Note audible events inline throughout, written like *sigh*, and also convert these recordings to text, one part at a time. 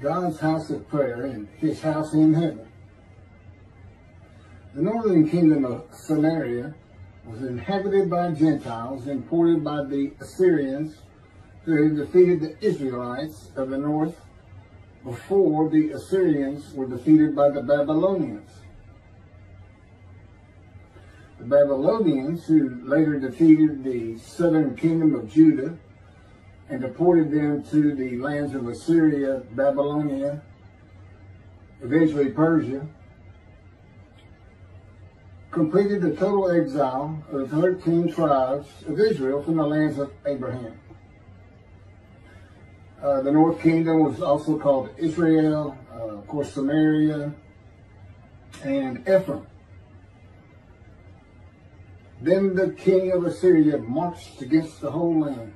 God's house of prayer and his house in heaven. The northern kingdom of Samaria was inhabited by Gentiles imported by the Assyrians who had defeated the Israelites of the north before the Assyrians were defeated by the Babylonians. The Babylonians, who later defeated the southern kingdom of Judah and deported them to the lands of Assyria, Babylonia, eventually Persia, completed the total exile of the 13 tribes of Israel from the lands of Abraham. Uh, the North Kingdom was also called Israel, uh, of course, Samaria, and Ephraim. Then the king of Assyria marched against the whole land.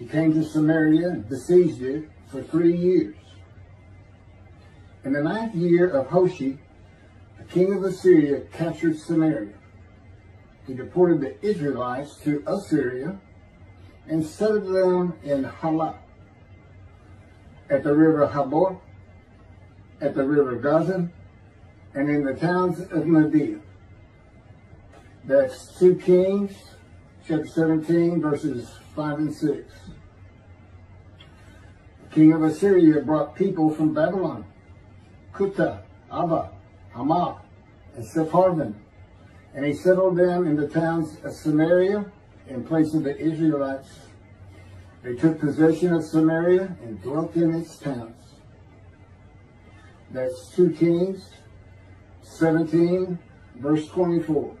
He came to Samaria and besieged it for three years. In the ninth year of Hoshea, the king of Assyria captured Samaria. He deported the Israelites to Assyria and settled them in Halah, at the river Habor, at the river Gozan, and in the towns of Media. That's 2 Kings, chapter 17, verses 5 and 6. King of Assyria brought people from Babylon, Cuthah, Avva, Hamath, and Sepharvaim, and he settled them in the towns of Samaria in place of the Israelites. They took possession of Samaria and dwelt in its towns. That's 2 Kings 17, verse 24.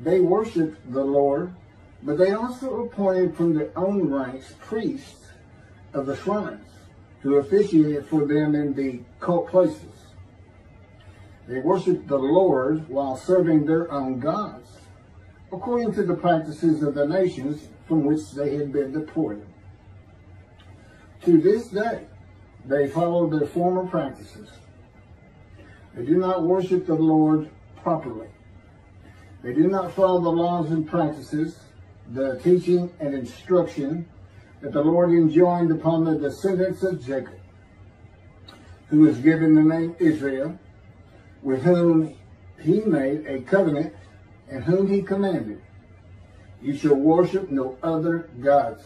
They worshiped the Lord, but they also appointed from their own ranks priests of the shrines who officiated for them in the cult places. They worshiped the Lord while serving their own gods, according to the practices of the nations from which they had been deported. To this day, they follow their former practices. They do not worship the Lord properly. They do not follow the laws and practices, the teaching and instruction that the Lord enjoined upon the descendants of Jacob, who was given the name Israel, with whom he made a covenant and whom he commanded. You shall worship no other gods.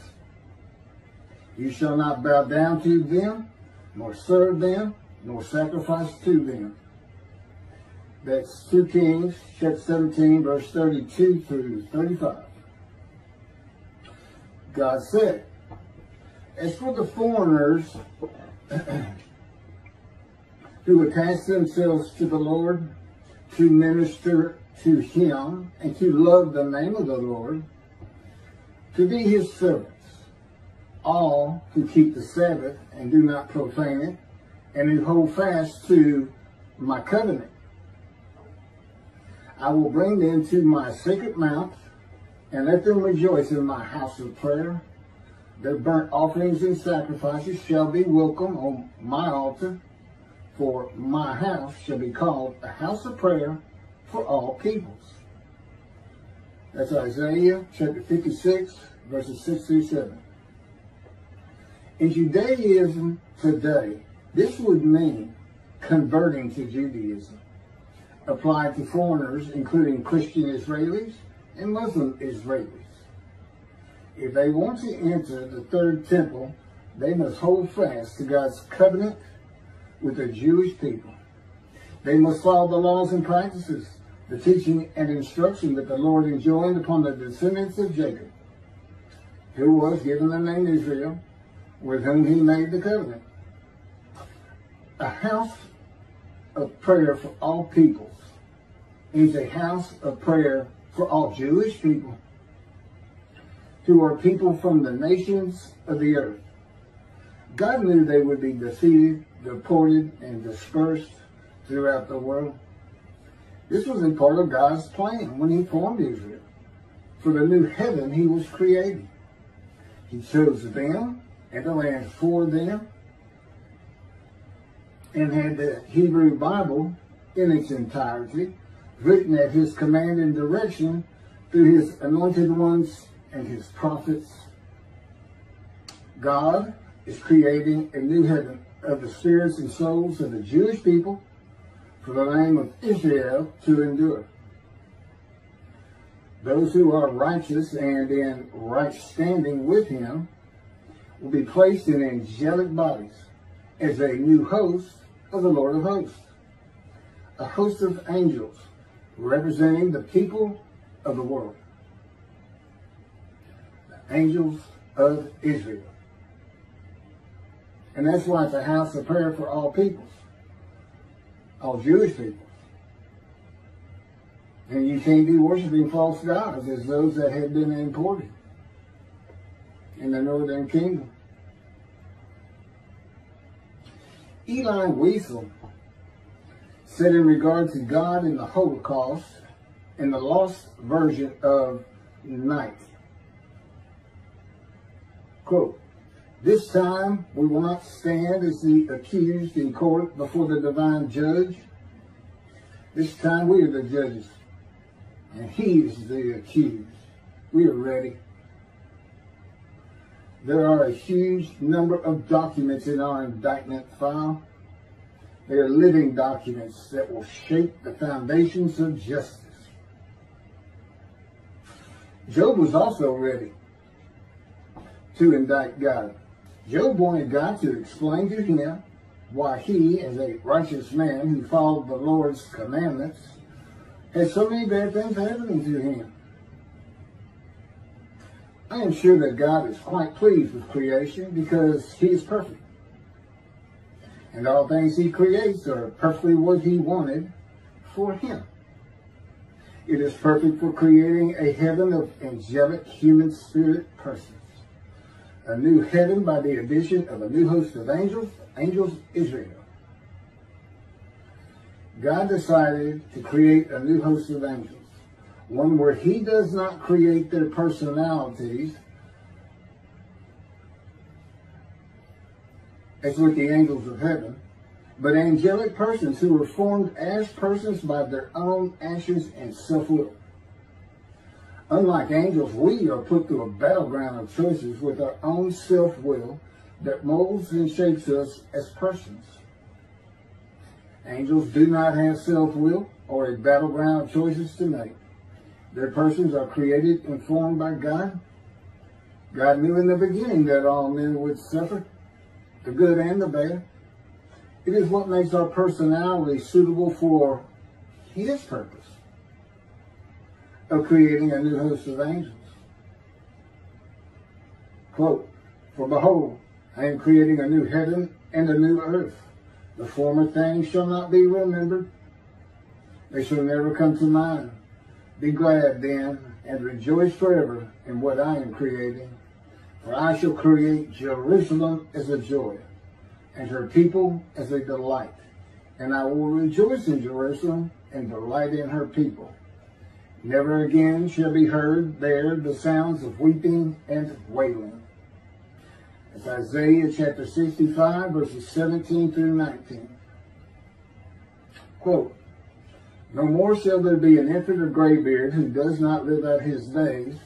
You shall not bow down to them, nor serve them, nor sacrifice to them. That's 2 Kings, chapter 17, verse 32 through 35. God said, As for the foreigners *clears throat* who attach themselves to the Lord to minister to him and to love the name of the Lord, to be his servants, all who keep the Sabbath and do not profane it, and who hold fast to my covenant. I will bring them to my sacred mount and let them rejoice in my house of prayer. Their burnt offerings and sacrifices shall be welcome on my altar, for my house shall be called a house of prayer for all peoples. That's Isaiah chapter 56, verses 6 through 7. In Judaism today, this would mean converting to Judaism applied to foreigners, including Christian Israelis and Muslim Israelis. If they want to enter the third temple, they must hold fast to God's covenant with the Jewish people. They must follow the laws and practices, the teaching and instruction that the Lord enjoined upon the descendants of Jacob, who was given the name Israel, with whom he made the covenant. A house of prayer for all peoples is a house of prayer for all Jewish people who are people from the nations of the earth. God knew they would be defeated, deported, and dispersed throughout the world. This was in part of God's plan when he formed Israel for the new heaven he was creating. He chose them and the land for them and had the Hebrew Bible in its entirety written at his command and direction through his anointed ones and his prophets. God is creating a new heaven of the spirits and souls of the Jewish people for the name of Israel to endure. Those who are righteous and in right standing with him will be placed in angelic bodies as a new host of the Lord of hosts. A host of angels representing the people of the world. Angels of Israel. And that's why it's a house of prayer for all peoples, all Jewish people. And you can't be worshiping false gods as those that have been imported in the northern kingdom. Elie Wiesel said in regard to God in the Holocaust, in the lost version of night, quote, this time we will not stand as the accused in court before the divine judge. This time we are the judges and he is the accused. We are ready. There are a huge number of documents in our indictment file. They are living documents that will shape the foundations of justice. Job was also ready to indict God. Job wanted God to explain to him why he, as a righteous man who followed the Lord's commandments, had so many bad things happening to him. I am sure that God is quite pleased with creation because he is perfect. And all things he creates are perfectly what he wanted for him. It is perfect for creating a heaven of angelic human spirit persons. A new heaven by the addition of a new host of angels, angels Israel. God decided to create a new host of angels, one where he does not create their personalities as with the angels of heaven, but angelic persons who were formed as persons by their own actions and self-will. Unlike angels, we are put through a battleground of choices with our own self-will that molds and shapes us as persons. Angels do not have self-will or a battleground of choices to make. Their persons are created and formed by God. God knew in the beginning that all men would suffer, the good and the bad. It is what makes our personality suitable for his purpose of creating a new host of angels. Quote, For behold, I am creating a new heaven and a new earth the former things shall not be remembered. They shall never come to mind. Be glad then and rejoice forever in what I am creating. For I shall create Jerusalem as a joy, and her people as a delight. And I will rejoice in Jerusalem and delight in her people. Never again shall be heard there the sounds of weeping and wailing. It's Isaiah chapter 65, verses 17 through 19. Quote, No more shall there be an infant or graybeard who does not live out his days.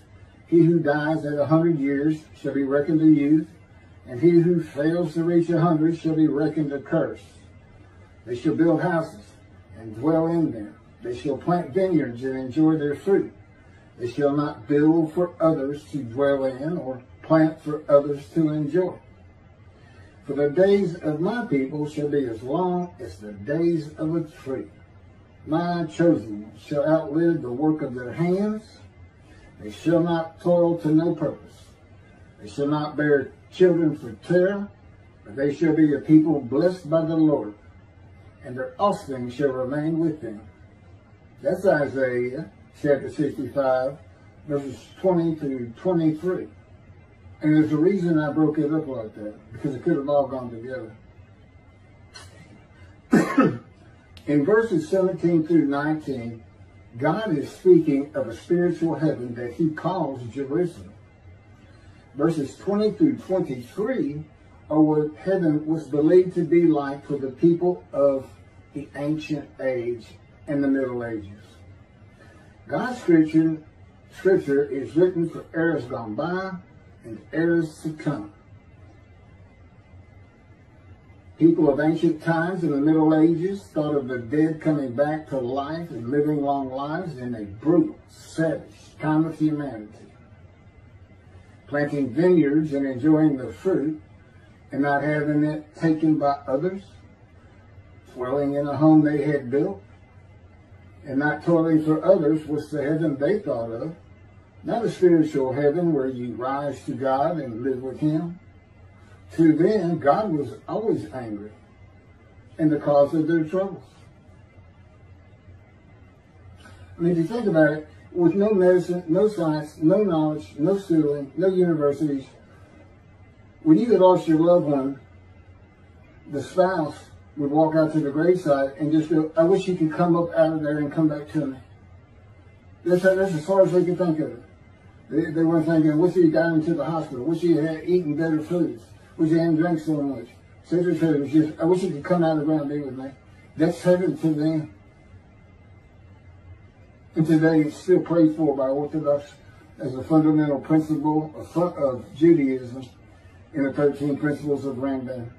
He who dies at a hundred years shall be reckoned a youth, and he who fails to reach a hundred shall be reckoned a curse. They shall build houses and dwell in them. They shall plant vineyards and enjoy their fruit. They shall not build for others to dwell in or plant for others to enjoy. For the days of my people shall be as long as the days of a tree. My chosen shall outlive the work of their hands. They shall not toil to no purpose. They shall not bear children for terror, but they shall be a people blessed by the Lord, and their offspring shall remain with them. That's Isaiah chapter 65, verses 20 to 23. And there's a reason I broke it up like that, because it could have all gone together. *coughs* In verses 17 through 19, God is speaking of a spiritual heaven that he calls Jerusalem. Verses 20 through 23 are what heaven was believed to be like for the people of the ancient age and the Middle Ages. God's scripture, scripture is written for eras gone by and heirs to come. People of ancient times in the Middle Ages thought of the dead coming back to life and living long lives in a brutal, savage kind of humanity. Planting vineyards and enjoying the fruit and not having it taken by others. Dwelling in a home they had built and not toiling for others was the heaven they thought of. Not a spiritual heaven where you rise to God and live with Him to them, God was always angry and the cause of their troubles. I mean, if you think about it, with no medicine, no science, no knowledge, no schooling, no universities, when you had lost your loved one, the spouse would walk out to the graveside and just go, I wish you could come up out of there and come back to me. That's, that's as far as they could think of it. They, they weren't thinking, wish you got into the hospital, wish you had eaten better foods wish you hadn't drank so much. Sister said, was just, I wish you could come out of the ground and be with me. That's heaven to them. And today it's still prayed for by Orthodox as a fundamental principle of, of Judaism in the 13 principles of Rambam.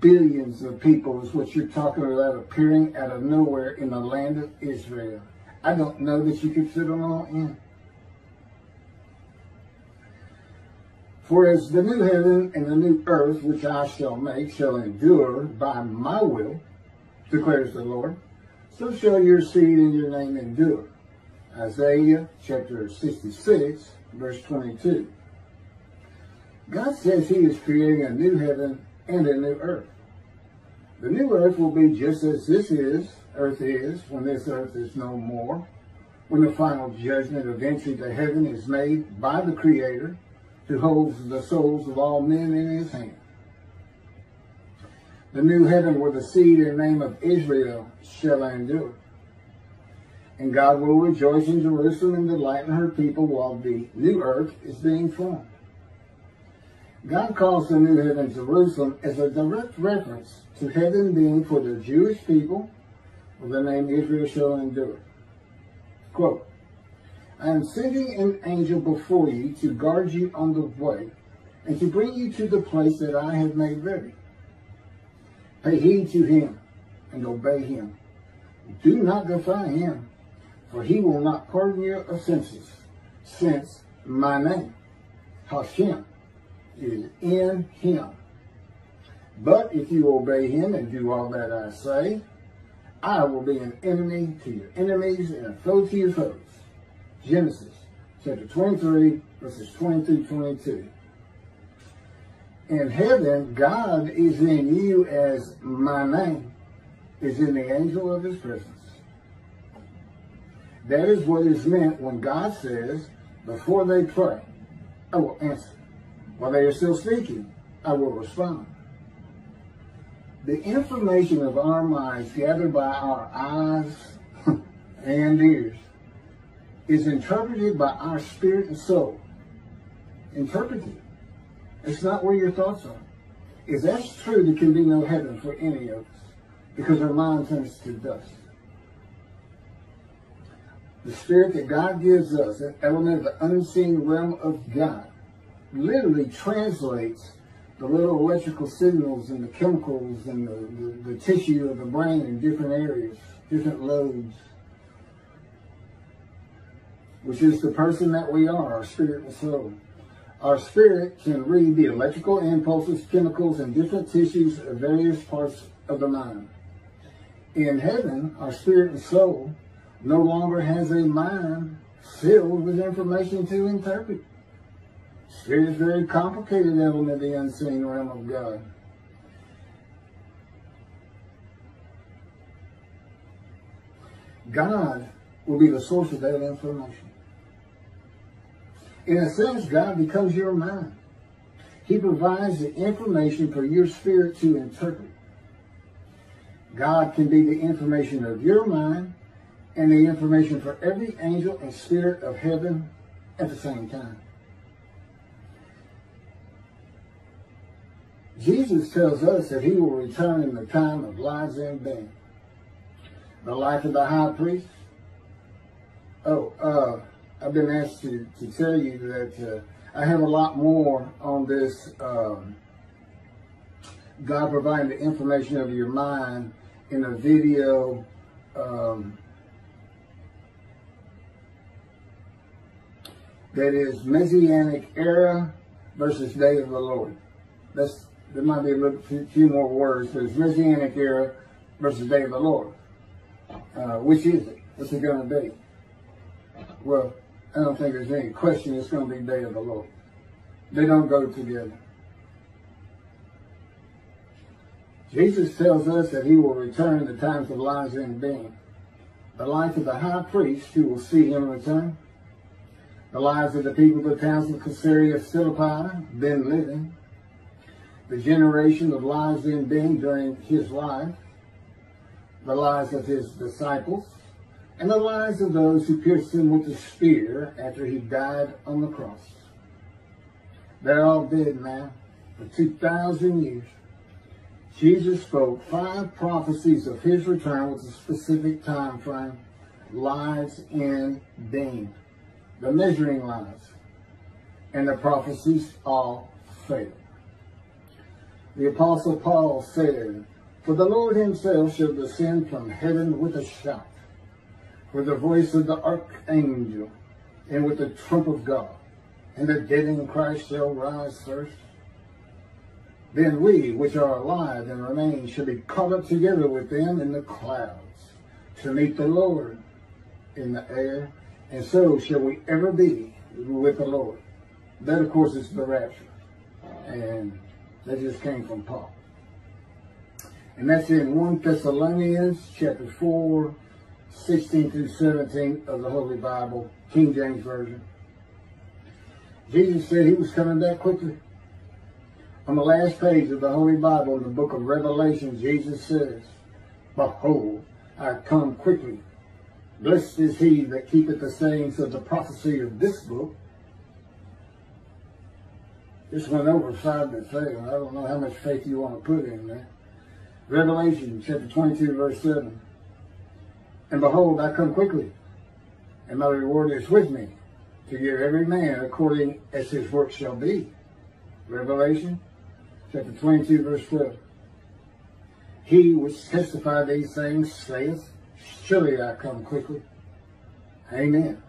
Billions of people is what you're talking about appearing out of nowhere in the land of Israel. I don't know that you could fit them all in. For as the new heaven and the new earth which I shall make shall endure by my will, declares the Lord, so shall your seed and your name endure. Isaiah chapter 66, verse 22. God says he is creating a new heaven and a new earth. The new earth will be just as this is, earth is, when this earth is no more, when the final judgment of entry to heaven is made by the Creator who holds the souls of all men in his hand. The new heaven where the seed and name of Israel shall endure. And God will rejoice in Jerusalem and delight in her people while the new earth is being formed. God calls the new heaven Jerusalem as a direct reference to heaven being for the Jewish people, where the name Israel shall endure. Quote, I am sending an angel before you to guard you on the way and to bring you to the place that I have made ready. Pay heed to him and obey him. Do not defy him, for he will not pardon your offenses, since my name, Hashem, is in him. But if you obey him and do all that I say, I will be an enemy to your enemies and a foe to your foes. Genesis chapter 23, verses 20 through 22. In heaven, God is in you as my name is in the angel of his presence. That is what is meant when God says, before they pray, I will answer. While they are still speaking, I will respond. The information of our minds gathered by our eyes *laughs* and ears is interpreted by our spirit and soul. Interpreted. It's not where your thoughts are. If that's true, there can be no heaven for any of us because our mind turns to dust. The spirit that God gives us, an element of the unseen realm of God, literally translates the little electrical signals and the chemicals and the, the, the tissue of the brain in different areas, different lobes which is the person that we are, our spirit and soul. Our spirit can read the electrical impulses, chemicals, and different tissues of various parts of the mind. In heaven, our spirit and soul no longer has a mind filled with information to interpret. Spirit is very complicated element of the unseen realm of God. God will be the source of that information. In a sense, God becomes your mind. He provides the information for your spirit to interpret. God can be the information of your mind and the information for every angel and spirit of heaven at the same time. Jesus tells us that he will return in the time of lives and death. The life of the high priest. Oh, uh, I've been asked to, to tell you that uh, I have a lot more on this um, God providing the information of your mind in a video um, that is Messianic era versus day of the Lord. That's there might be a few more words, it's Messianic era versus day of the Lord. Uh, which is it? What's it going to be? Well, I don't think there's any question it's going to be day of the Lord. They don't go together. Jesus tells us that he will return in the times of lives in being. The life of the high priest who will see him return. The lives of the people of the towns of Caesarea Philippi, then living. The generation of lives in being during his life. The lives of his disciples. And the lives of those who pierced him with the spear after he died on the cross. They're all dead now for 2,000 years. Jesus spoke five prophecies of his return with a specific time frame, lives in being, the measuring lines, and the prophecies all failed. The Apostle Paul said, For the Lord himself shall descend from heaven with a shout, with the voice of the archangel, and with the trump of God, and the dead in Christ shall rise first. Then we, which are alive and remain, shall be caught up together with them in the clouds to meet the Lord in the air, and so shall we ever be with the Lord. That, of course, is the rapture. And that just came from Paul. And that's in 1 Thessalonians chapter 4, 16 through 17 of the Holy Bible, King James Version. Jesus said he was coming back quickly. On the last page of the Holy Bible in the book of Revelation, Jesus says, Behold, I come quickly. Blessed is he that keepeth the sayings of the prophecy of this book. This went over side to side. I don't know how much faith you want to put in there. Revelation chapter 22, verse 7. And behold, I come quickly, and my reward is with me, to give every man according as his work shall be. Revelation chapter 22, verse 12. He which testified these things saith, Surely I come quickly. Amen.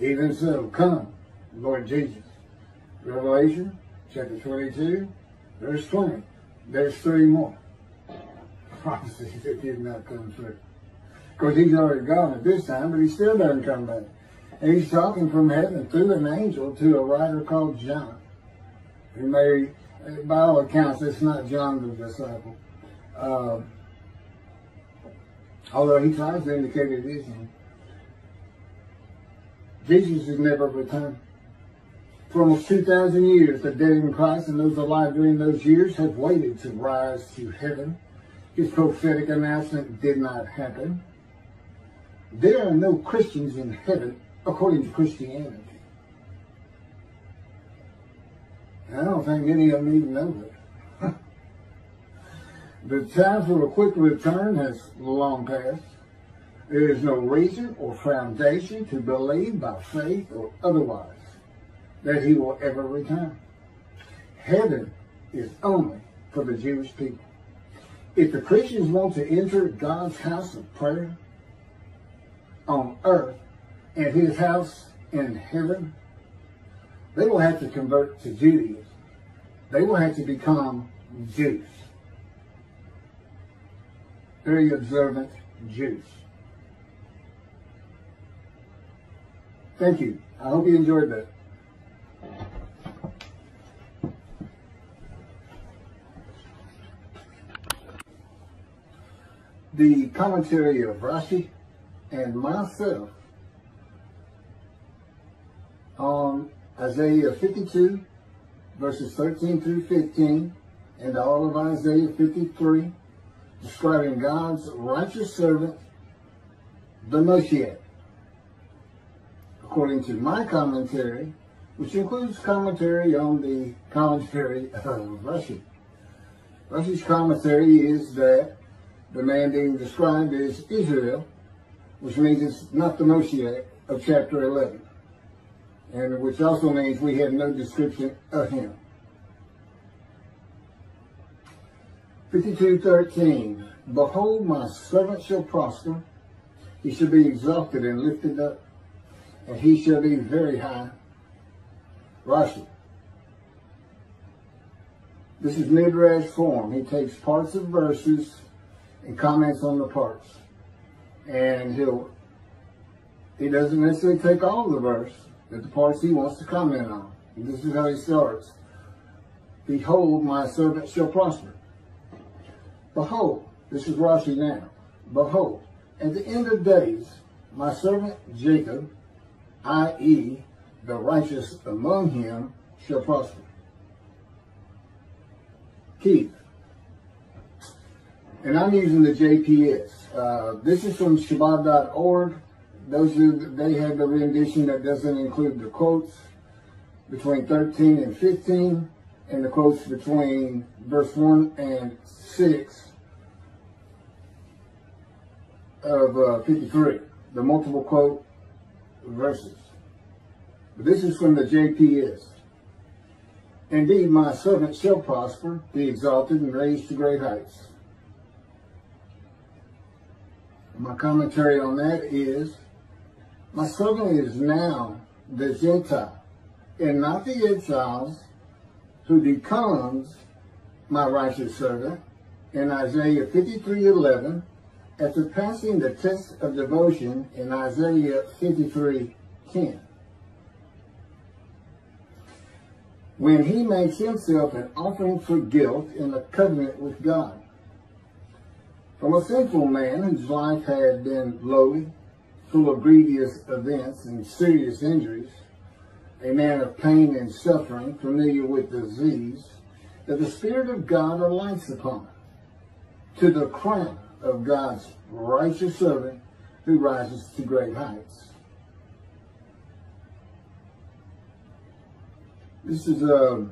Even so, come, Lord Jesus. Revelation chapter 22, verse 20. There's three more *laughs* prophecies that did not come true. Of course, he's already gone at this time, but he still doesn't come back. And he's talking from heaven through an angel to a writer called John, who may by all accounts, it's not John the disciple. Uh, although he tries to indicate it is him. Jesus has never returned. For almost 2,000 years, the dead in Christ and those alive during those years have waited to rise to heaven. His prophetic announcement did not happen. There are no Christians in heaven according to Christianity. I don't think any of them even know that. *laughs* the time for a quick return has long passed. There is no reason or foundation to believe by faith or otherwise that he will ever return. Heaven is only for the Jewish people. If the Christians want to enter God's house of prayer on earth and his house in heaven, they will have to convert to Judaism. They will have to become Jews. Very observant Jews. Thank you. I hope you enjoyed that. The commentary of Rashi and myself on Isaiah 52, verses 13 through 15, and all of Isaiah 53, describing God's righteous servant, the Moshiach. According to my commentary, which includes commentary on the commentary of Rashi. Rashi's commentary is that the man being described is Israel, which means it's not the Moshiach of chapter 11 and which also means we have no description of him. 52.13 Behold, my servant shall prosper. He shall be exalted and lifted up, and he shall be very high. Rashi. This is midrash form. He takes parts of verses and comments on the parts. And he'll he doesn't necessarily take all the verse, but the parts he wants to comment on. And this is how he starts. Behold, my servant shall prosper. Behold, this is Rashi now. Behold, at the end of days, my servant Jacob, i.e., the righteous among him, shall prosper. Keith. And I'm using the JPS. Uh, this is from Chabad.org. Those are, they have the rendition that doesn't include the quotes between 13 and 15 and the quotes between verse 1 and 6 of uh, 53, the multiple quote verses. This is from the JPS. Indeed, my servant shall prosper, be exalted, and raised to great heights. My commentary on that is, my servant is now the Gentile, and not the exiles, who becomes my righteous servant, in Isaiah 53, 11, after passing the test of devotion in Isaiah 53, 10. when he makes himself an offering for guilt in a covenant with God. From a sinful man whose life had been lowly, full of grievous events and serious injuries, a man of pain and suffering, familiar with disease, that the Spirit of God alights upon, to the crown of God's righteous servant who rises to great heights. This is uh,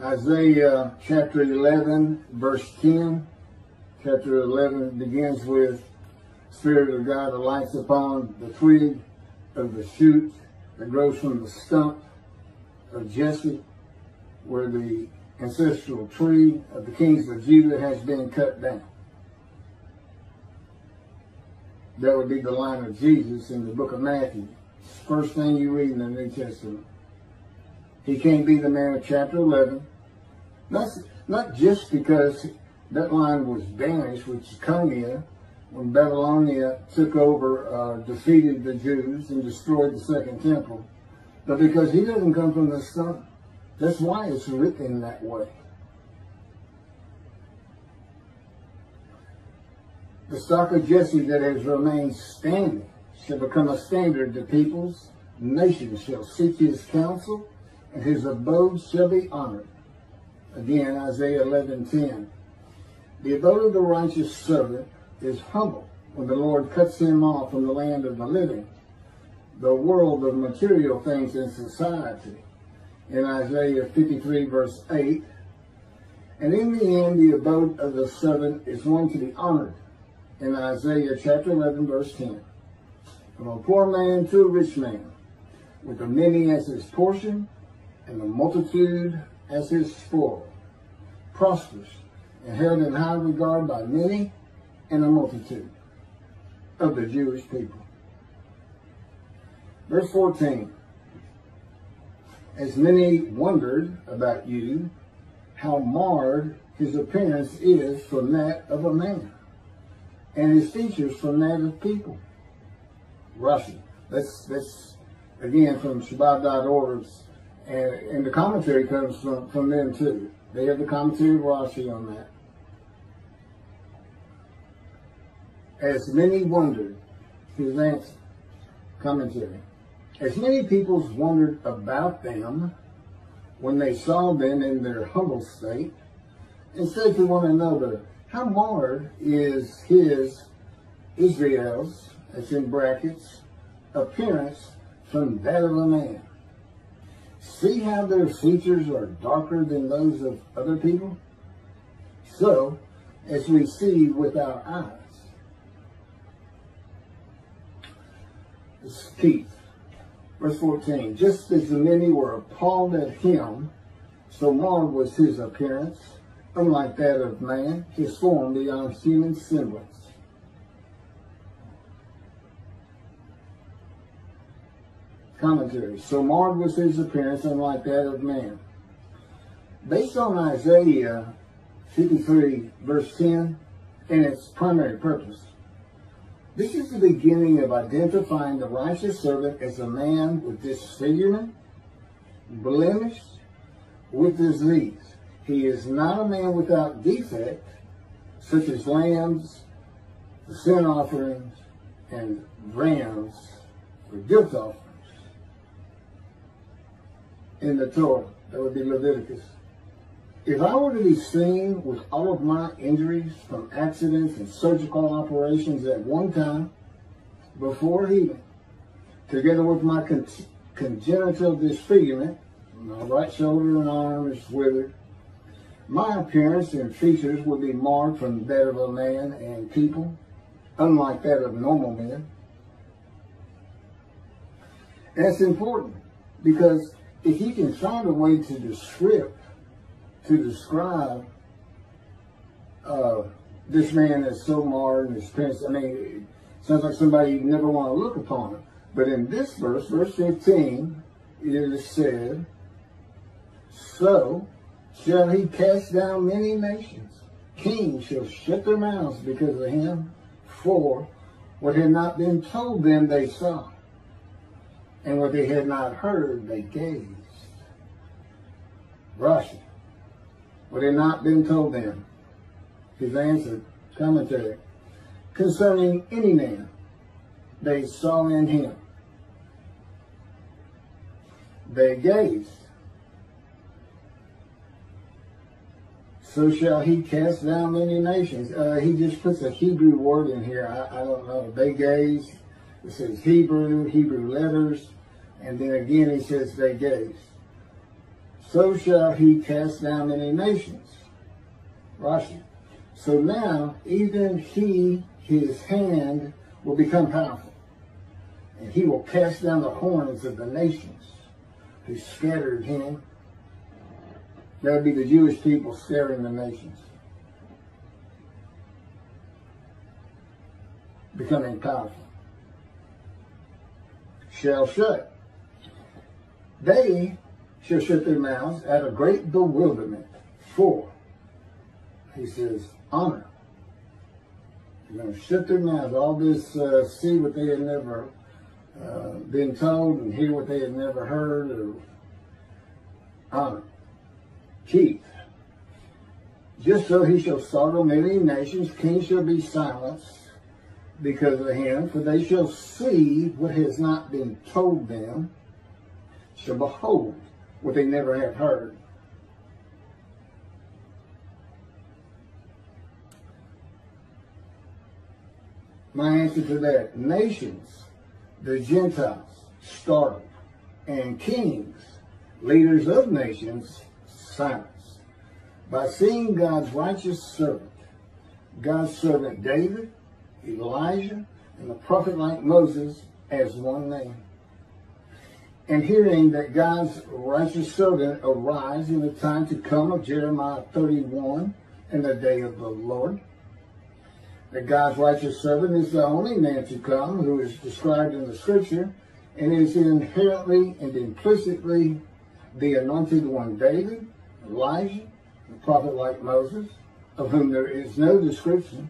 Isaiah chapter 11, verse 10. Chapter 11 begins with, Spirit of God alights upon the twig of the shoot that grows from the stump of Jesse, where the ancestral tree of the kings of Judah has been cut down. That would be the line of Jesus in the book of Matthew. First thing you read in the New Testament. He can't be the man of chapter 11. Not, not just because that line was banished, which is Coniah, when Babylonia took over, uh, defeated the Jews and destroyed the second temple, but because he doesn't come from the sun. That's why it's written that way. The stock of Jesse that has remained standing shall become a standard to peoples. Nations shall seek his counsel, and his abode shall be honored. Again, Isaiah 11:10. The abode of the righteous servant is humble when the Lord cuts him off from the land of the living, the world of material things in society. In Isaiah 53, verse 8, and in the end, the abode of the servant is one to be honored. In Isaiah chapter 11, verse 10 from a poor man to a rich man, with the many as his portion, and the multitude as his spoil, prosperous and held in high regard by many and a multitude of the Jewish people. Verse 14, as many wondered about you, how marred his appearance is from that of a man, and his features from that of people. Rashi. That's that's again from Chabad.org, and and the commentary comes from from them too. They have the commentary of Rashi on that. As many wondered, his answer, commentary. As many peoples wondered about them when they saw them in their humble state, and said to one another, How marred is his, Israel's, that's in brackets, appearance from that of a man. See how their features are darker than those of other people? So, as we see with our eyes. Verse 14. Just as many were appalled at him So marred was his appearance, unlike that of man, his form beyond human semblance. Commentary. So marred was his appearance, unlike that of man. Based on Isaiah 53, verse 10, and its primary purpose, this is the beginning of identifying the righteous servant as a man with disfigurement, blemish, with disease. He is not a man without defect, such as lambs, sin offerings, and rams for guilt offerings. In the Torah, that would be Leviticus. If I were to be seen with all of my injuries from accidents and surgical operations at one time, before healing, together with my con congenital disfigurement, my right shoulder and arm is withered, my appearance and features would be marred from that of a man and people, unlike that of normal men. That's important because if can find a way to describe to describe uh, this man as so marred and his parents. I mean, it sounds like somebody you never want to look upon him. But in this verse, verse 15, it is said, So shall he cast down many nations. Kings shall shut their mouths because of him, for what had not been told them they saw, and what they had not heard they gazed. Rashi what had not been told them. His answer, commentary, concerning any man they saw in him. They gazed. So shall he cast down many nations. Uh, he just puts a Hebrew word in here. I, I don't know. They gazed. It says Hebrew, Hebrew letters. And then again he says they gazed so shall he cast down many nations. Rashi. So now, even he, his hand, will become powerful. And he will cast down the horns of the nations who scattered him. That would be the Jewish people scattering the nations. Becoming powerful. Shall shut. They shall shut their mouths at a great bewilderment. For, he says, honor. To shut their mouths. All this, uh, see what they had never uh, been told and hear what they had never heard. Or honor. Keith. Just so he shall startle many nations, kings shall be silenced because of him, for they shall see what has not been told them, shall behold what they never have heard. My answer to that, nations, the Gentiles, startled, and kings, leaders of nations, silence. By seeing God's righteous servant, God's servant David, Elijah, and the prophet like Moses as one name and hearing that God's righteous servant arise in the time to come of Jeremiah 31 in the day of the Lord. That God's righteous servant is the only man to come who is described in the scripture and is inherently and implicitly the anointed one David, Elijah, the prophet like Moses, of whom there is no description,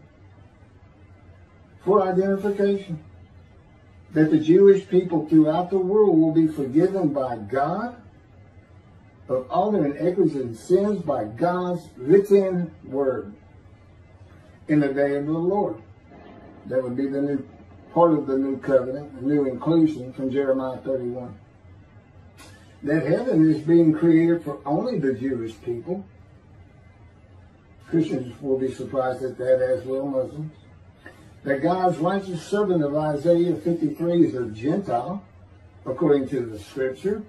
for identification that the Jewish people throughout the world will be forgiven by God of all their iniquities and sins by God's written word in the day of the Lord. That would be the new part of the new covenant, the new inclusion from Jeremiah 31. That heaven is being created for only the Jewish people. Christians will be surprised at that as well, Muslims that God's righteous servant of Isaiah 53 is a Gentile, according to the scripture,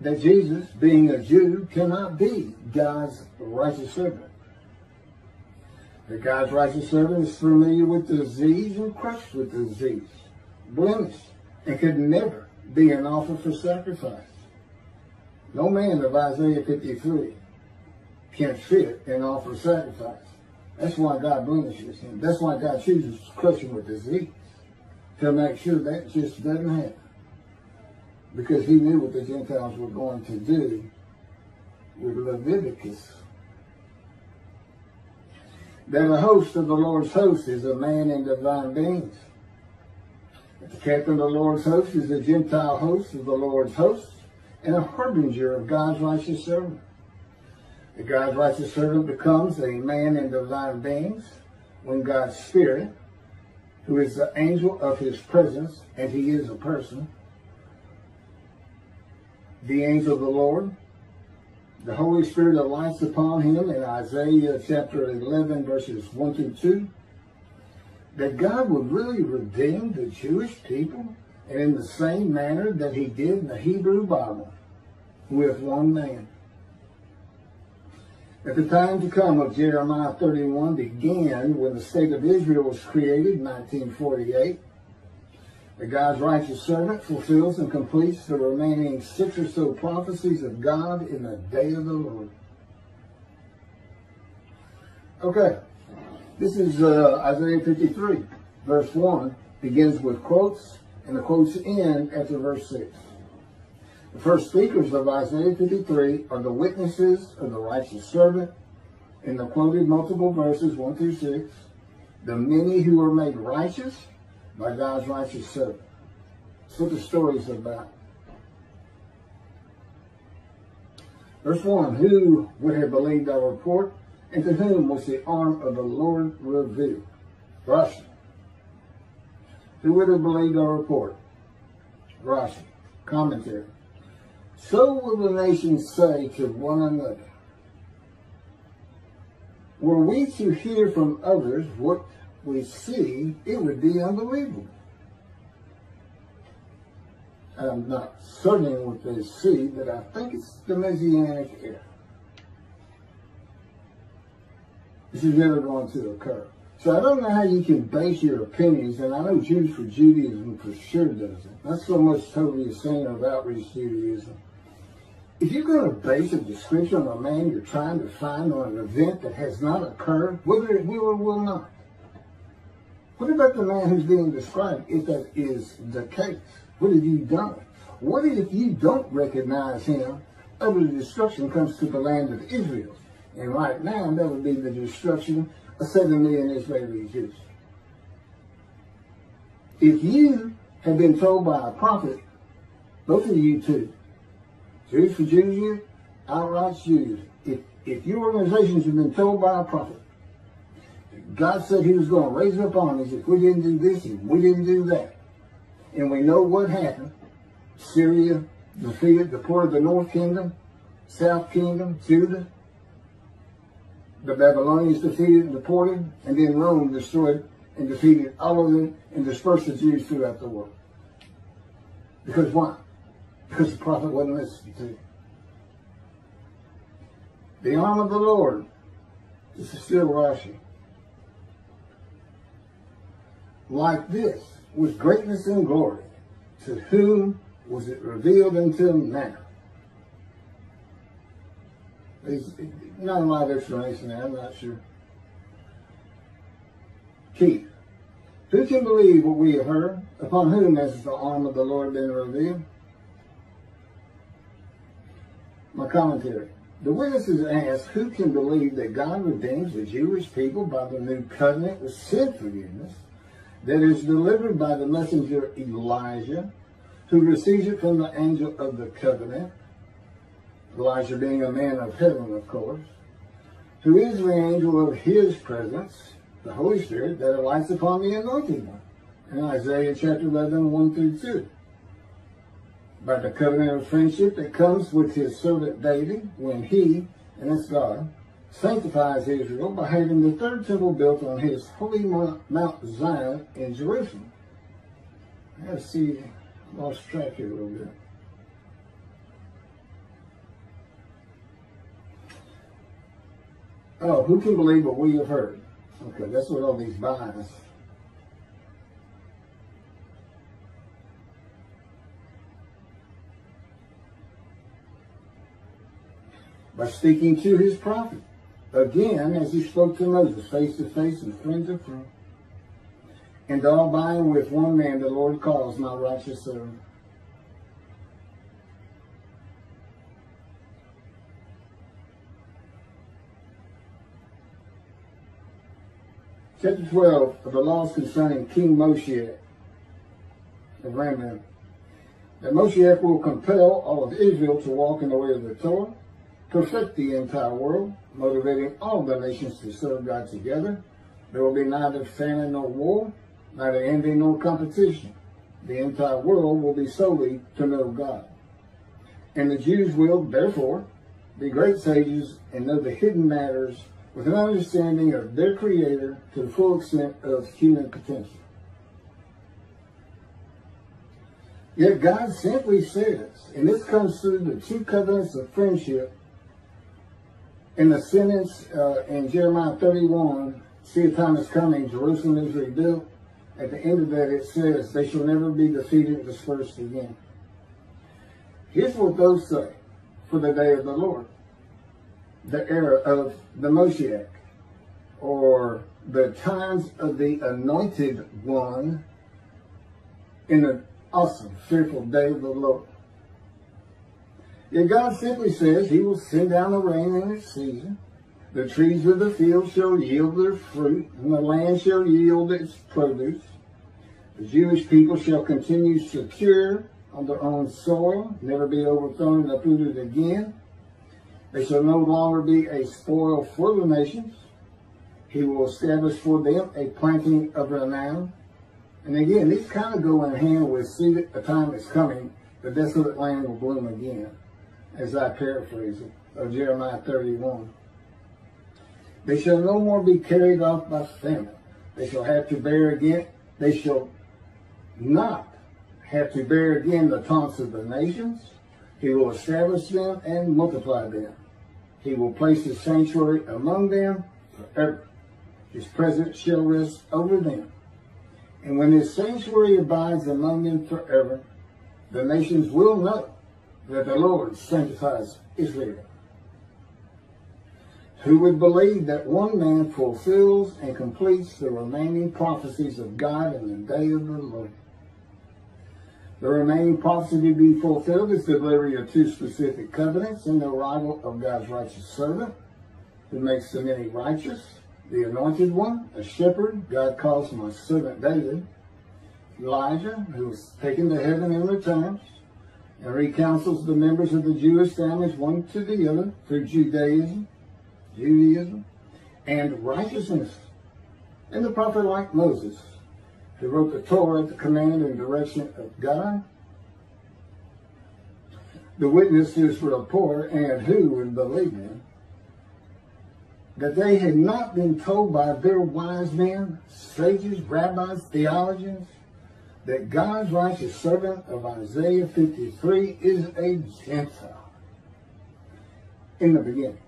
that Jesus, being a Jew, cannot be God's righteous servant. That God's righteous servant is familiar with disease and crushed with disease, blemished, and could never be an offer for sacrifice. No man of Isaiah 53 can fit and offer sacrifice. That's why God blemishes him. That's why God chooses to crush him with disease. To make sure that just doesn't happen. Because he knew what the Gentiles were going to do with Leviticus. That the host of the Lord's host is a man in divine beings. The captain of the Lord's host is a Gentile host of the Lord's host and a harbinger of God's righteous servant. The God's righteous servant becomes a man in divine beings when God's Spirit, who is the angel of his presence, and he is a person, the angel of the Lord, the Holy Spirit alights upon him in Isaiah chapter 11, verses 1 through 2, that God would really redeem the Jewish people and in the same manner that he did in the Hebrew Bible with one man. At the time to come of Jeremiah 31 began when the state of Israel was created in 1948. The God's righteous servant fulfills and completes the remaining six or so prophecies of God in the day of the Lord. Okay, this is uh, Isaiah 53, verse 1, begins with quotes, and the quotes end after verse 6. The first speakers of Isaiah 53 are the witnesses of the righteous servant in the quoted multiple verses 1 through 6, the many who are made righteous by God's righteous servant. That's what the story is about. Verse 1, Who would have believed our report, and to whom was the arm of the Lord revealed? Rashi. Who would have believed our report? Rashi. Commentary. So will the nations say to one another, Were we to hear from others what we see, it would be unbelievable. I'm not certain what they see, but I think it's the Messianic era. This is never going to occur. So I don't know how you can base your opinions, and I know Jews for Judaism for sure doesn't. That's so much totally a saying of outreach Judaism. If you're going to base a description of a man you're trying to find on an event that has not occurred, whether it will or will not, what about the man who's being described if that is the case? What have you done? What if you don't recognize him Other the destruction comes to the land of Israel? And right now, that would be the destruction of 7 million Israeli Jews. If you have been told by a prophet, both of you two, Jews for Jews, outright Jews, if, if your organizations have been told by a prophet, God said he was going to raise up armies if we didn't do this, if we didn't do that. And we know what happened. Syria defeated the port of the North Kingdom, South Kingdom, Judah. The Babylonians defeated and deported, and then Rome destroyed and defeated all of them and dispersed the Jews throughout the world. Because why? Because the prophet wasn't listening to. The arm of the Lord. This is still Rashi. Like this, with greatness and glory, to whom was it revealed until now? There's not a lot of explanation there, I'm not sure. Keith, who can believe what we have heard? Upon whom has the arm of the Lord been revealed? My commentary. The witnesses ask, who can believe that God redeems the Jewish people by the new covenant with sin forgiveness that is delivered by the messenger Elijah, who receives it from the angel of the covenant, Elijah being a man of heaven, of course, who is the angel of his presence, the Holy Spirit, that alights upon the anointed one, in Isaiah chapter 11, 1 through 2 by the covenant of friendship that comes with his servant David when he, and it's God, sanctifies Israel by having the third temple built on his holy Mount Zion in Jerusalem. I gotta see, lost track here a little bit. Oh, who can believe what we have heard? Okay, that's what all these binds. By speaking to his prophet. Again, as he spoke to Moses face to face and friend to friend. And all by and with one man the Lord calls my righteous servant. Chapter 12 of the laws concerning King Moshiach of Ramah. That Moshiach will compel all of Israel to walk in the way of the Torah, perfect the entire world, motivating all the nations to serve God together. There will be neither famine nor war, neither envy nor competition. The entire world will be solely to know God. And the Jews will, therefore, be great sages and know the hidden matters with an understanding of their Creator to the full extent of human potential. Yet God simply says, and this comes through the two covenants of friendship in the sentence uh, in Jeremiah 31, see a time is coming, Jerusalem is rebuilt. At the end of that, it says, they shall never be defeated and dispersed again. Here's what those say for the day of the Lord the era of the Moshiach, or the times of the anointed one in an awesome, fearful day of the Lord. Yet God simply says he will send down the rain in its season. The trees of the field shall yield their fruit, and the land shall yield its produce. The Jewish people shall continue secure on their own soil, never be overthrown and uprooted again. They shall no longer be a spoil for the nations. He will establish for them a planting of renown. And again, these kind of go in hand with see that the time is coming, the desolate land will bloom again, as I paraphrase it, of Jeremiah 31. They shall no more be carried off by famine. They shall have to bear again, they shall not have to bear again the taunts of the nations. He will establish them and multiply them. He will place his sanctuary among them forever. His presence shall rest over them. And when his sanctuary abides among them forever, the nations will know that the Lord sanctifies Israel. Who would believe that one man fulfills and completes the remaining prophecies of God in the day of the Lord? The remaining prophecy to be fulfilled is the delivery of two specific covenants and the arrival of God's righteous servant, who makes the many righteous, the anointed one, a shepherd, God calls my servant David, Elijah, who was taken to heaven in returns, and recounsels the members of the Jewish families one to the other through Judaism, Judaism, and righteousness. And the prophet like Moses, who wrote the Torah at the command and direction of God. The witnesses were poor and who would believe them that they had not been told by their wise men, sages, rabbis, theologians, that God's righteous servant of Isaiah 53 is a Gentile in the beginning.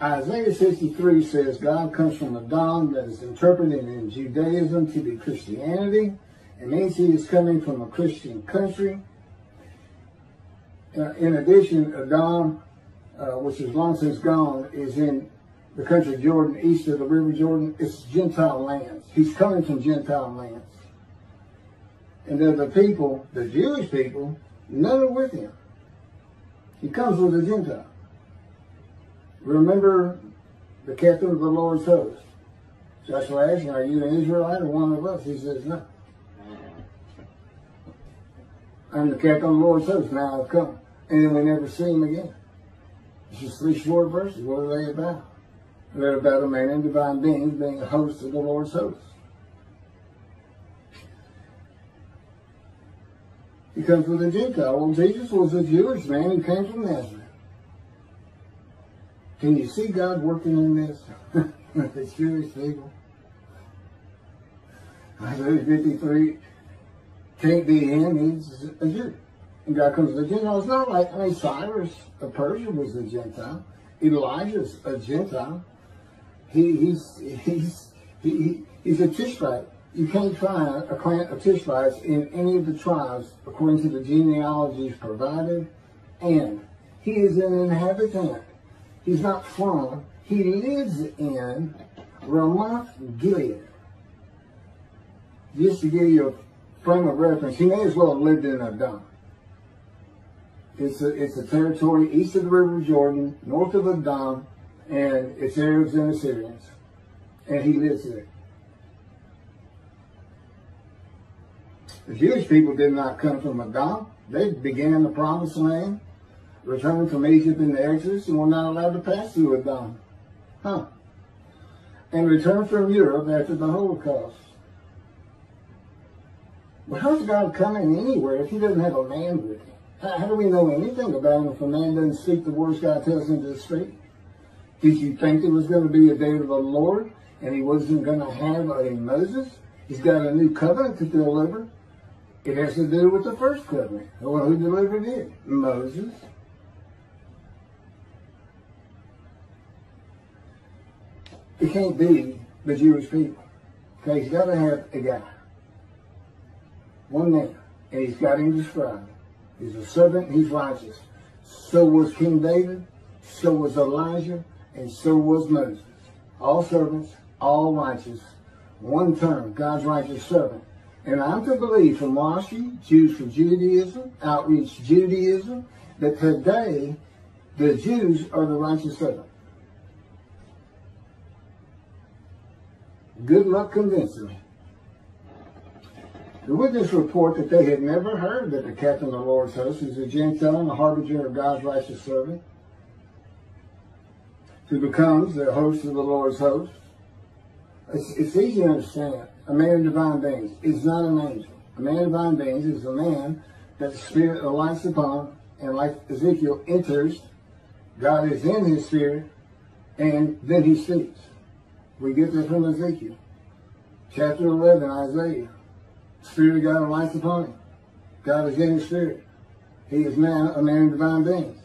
Isaiah 63 says God comes from Edom that is interpreted in Judaism to be Christianity. It means he is coming from a Christian country. Uh, in addition, Edom, uh, which is long since gone, is in the country of Jordan, east of the river Jordan. It's Gentile lands. He's coming from Gentile lands. And they're the people, the Jewish people, none are with him. He comes with a Gentile. Remember the captain of the Lord's host. Joshua asked him, Are you an Israelite or one of us? He says, No. I'm the captain of the Lord's host. Now I've come. And then we never see him again. It's just three short verses. What are they about? They're about a man and divine beings being a host of the Lord's host. He comes with a Gentile. Well, Jesus was a Jewish man who came from Nazareth. Can you see God working in this? the Jewish people. Isaiah 53 can't be him, he's a Jew. And God comes to the Gentiles. It's not like, I mean, Cyrus of Persia was a Gentile. Elijah's a Gentile. He, he's, he's, he, he's a Tishbite. You can't find a clan of Tishbites in any of the tribes according to the genealogies provided. And He is an inhabitant. He's not from. He lives in Ramoth Gilead. Just to give you a frame of reference, he may as well have lived in Edom. It's a, it's a territory east of the River Jordan, north of Edom, and it's Arabs and Assyrians. And he lives there. The Jewish people did not come from Edom. They began the promised land, returned from Egypt in the Exodus, and were not allowed to pass through Edom. Huh. And returned from Europe after the Holocaust. Well, how's God coming anywhere if he doesn't have a man with him? How, how do we know anything about him if a man doesn't speak the words God tells him to speak? Did you think there was going to be a day of the Lord and he wasn't going to have a Moses? He's got a new covenant to deliver. It has to do with the first covenant. Well, who delivered it? Moses. It can't be the Jewish people. Okay, he's got to have a guy. One man. And he's got him described. He's a servant, he's righteous. So was King David, so was Elijah, and so was Moses. All servants, all righteous. One term, God's righteous servant. And I'm to believe from Rashi, Jews for Judaism, Outreach Judaism, that today the Jews are the righteous servant. Good luck convincing me. The witness report that they had never heard that the captain of the Lord's host is a Gentile and a harbinger of God's righteous servant, who becomes the host of the Lord's host. It's, it's easy to understand. A man of divine beings is not an angel. A man of divine beings is a man that the Spirit alights upon, and like Ezekiel enters, God is in his spirit, and then he speaks. We get this from Ezekiel. Chapter 11, Isaiah. Spirit of God alights upon him. God is in his spirit. He is man, a man of divine beings.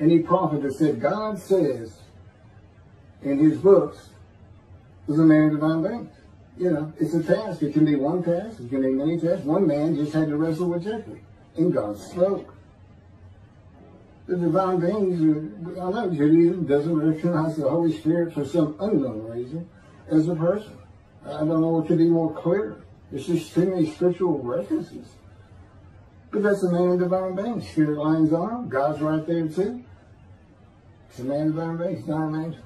Any prophet that said God says in his books was a man of divine beings. You know, it's a task. It can be one task. It can be many tasks. One man just had to wrestle with Jethro, and God spoke. The divine beings, I know Judaism doesn't recognize the Holy Spirit for some unknown reason as a person. I don't know what could be more clear. It's just too many scriptural references. But that's a man of divine being. Spirit lines on him. God's right there too. It's a man of divine being. He's not an angel.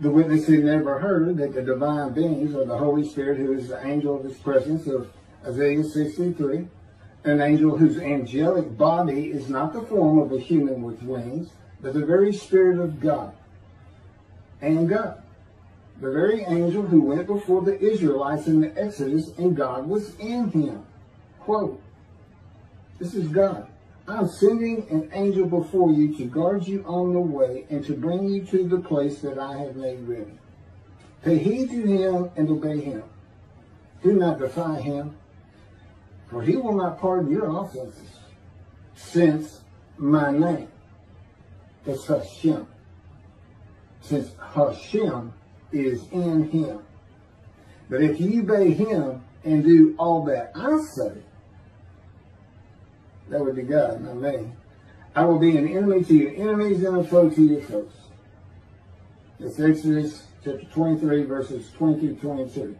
The witness had never heard that the divine beings or the Holy Spirit, who is the angel of his presence of Isaiah 63, an angel whose angelic body is not the form of a human with wings, but the very Spirit of God and God. The very angel who went before the Israelites in the Exodus and God was in him. Quote, this is God. I'm sending an angel before you to guard you on the way and to bring you to the place that I have made ready. Pay heed to him and obey him. Do not defy him, for he will not pardon your offenses, since my name is Hashem since Hashem is in him. But if you obey him and do all that I say, that would be God, not me. I will be an enemy to your enemies and a foe to your foes. It's Exodus chapter 23, verses 20 to 22.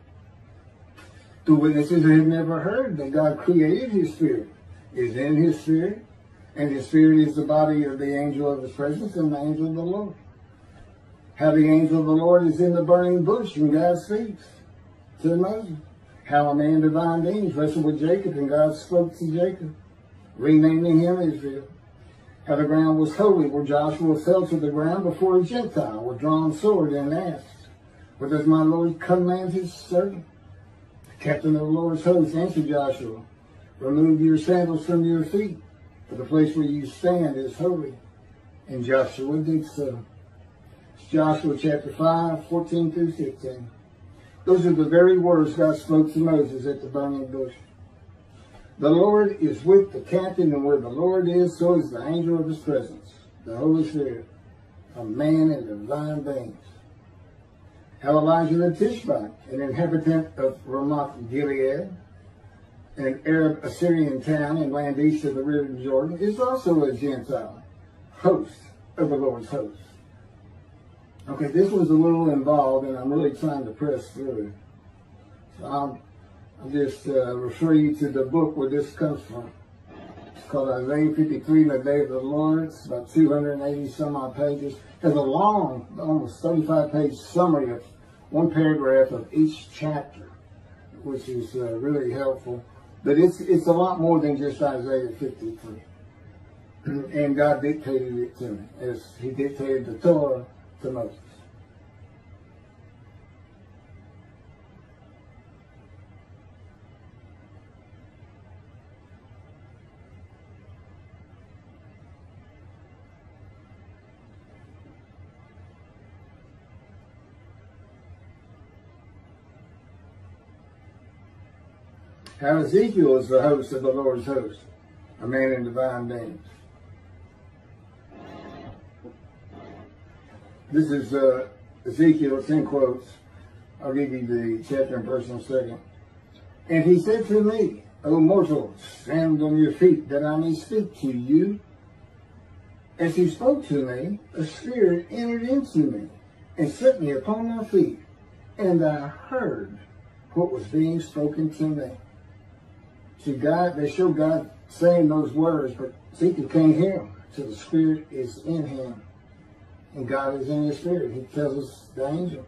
The witnesses have never heard that God created his spirit is in his spirit, and his spirit is the body of the angel of his presence and the angel of the Lord. How the angel of the Lord is in the burning bush and God speaks to Moses. How a man divine beings wrestled with Jacob and God spoke to Jacob, renaming him Israel. How the ground was holy, where Joshua fell to the ground before a Gentile with drawn sword and asked, What does my Lord command his servant? The captain of the Lord's host answered Joshua, Remove your sandals from your feet, for the place where you stand is holy. And Joshua did so. Joshua chapter 5, 14 through 16. Those are the very words God spoke to Moses at the burning bush. The Lord is with the captain, and where the Lord is, so is the angel of his presence, the Holy Spirit, a man and divine beings. How Elijah the Tishbite, an inhabitant of Ramoth Gilead, an Arab Assyrian town in land east of the river Jordan, is also a Gentile host of the Lord's host. Okay, this was a little involved, and I'm really trying to press through. So I'll just uh, refer you to the book where this comes from. It's called Isaiah 53, The Day of the Lord. It's about 280 some odd pages. Has a long, almost 35 page summary of one paragraph of each chapter, which is uh, really helpful. But it's it's a lot more than just Isaiah 53. and God dictated it to me, as He dictated the Torah to Moses. How Ezekiel is the host of the Lord's host, a man in divine names. This is uh, Ezekiel, it's in quotes. I'll give you the chapter and verse in a second. And he said to me, O mortal, stand on your feet that I may speak to you. As he spoke to me, a spirit entered into me and set me upon my feet. And I heard what was being spoken to me. See, God, they show God saying those words, but Ezekiel can't hear them. So the Spirit is in him. And God is in his Spirit. He tells us, the angel,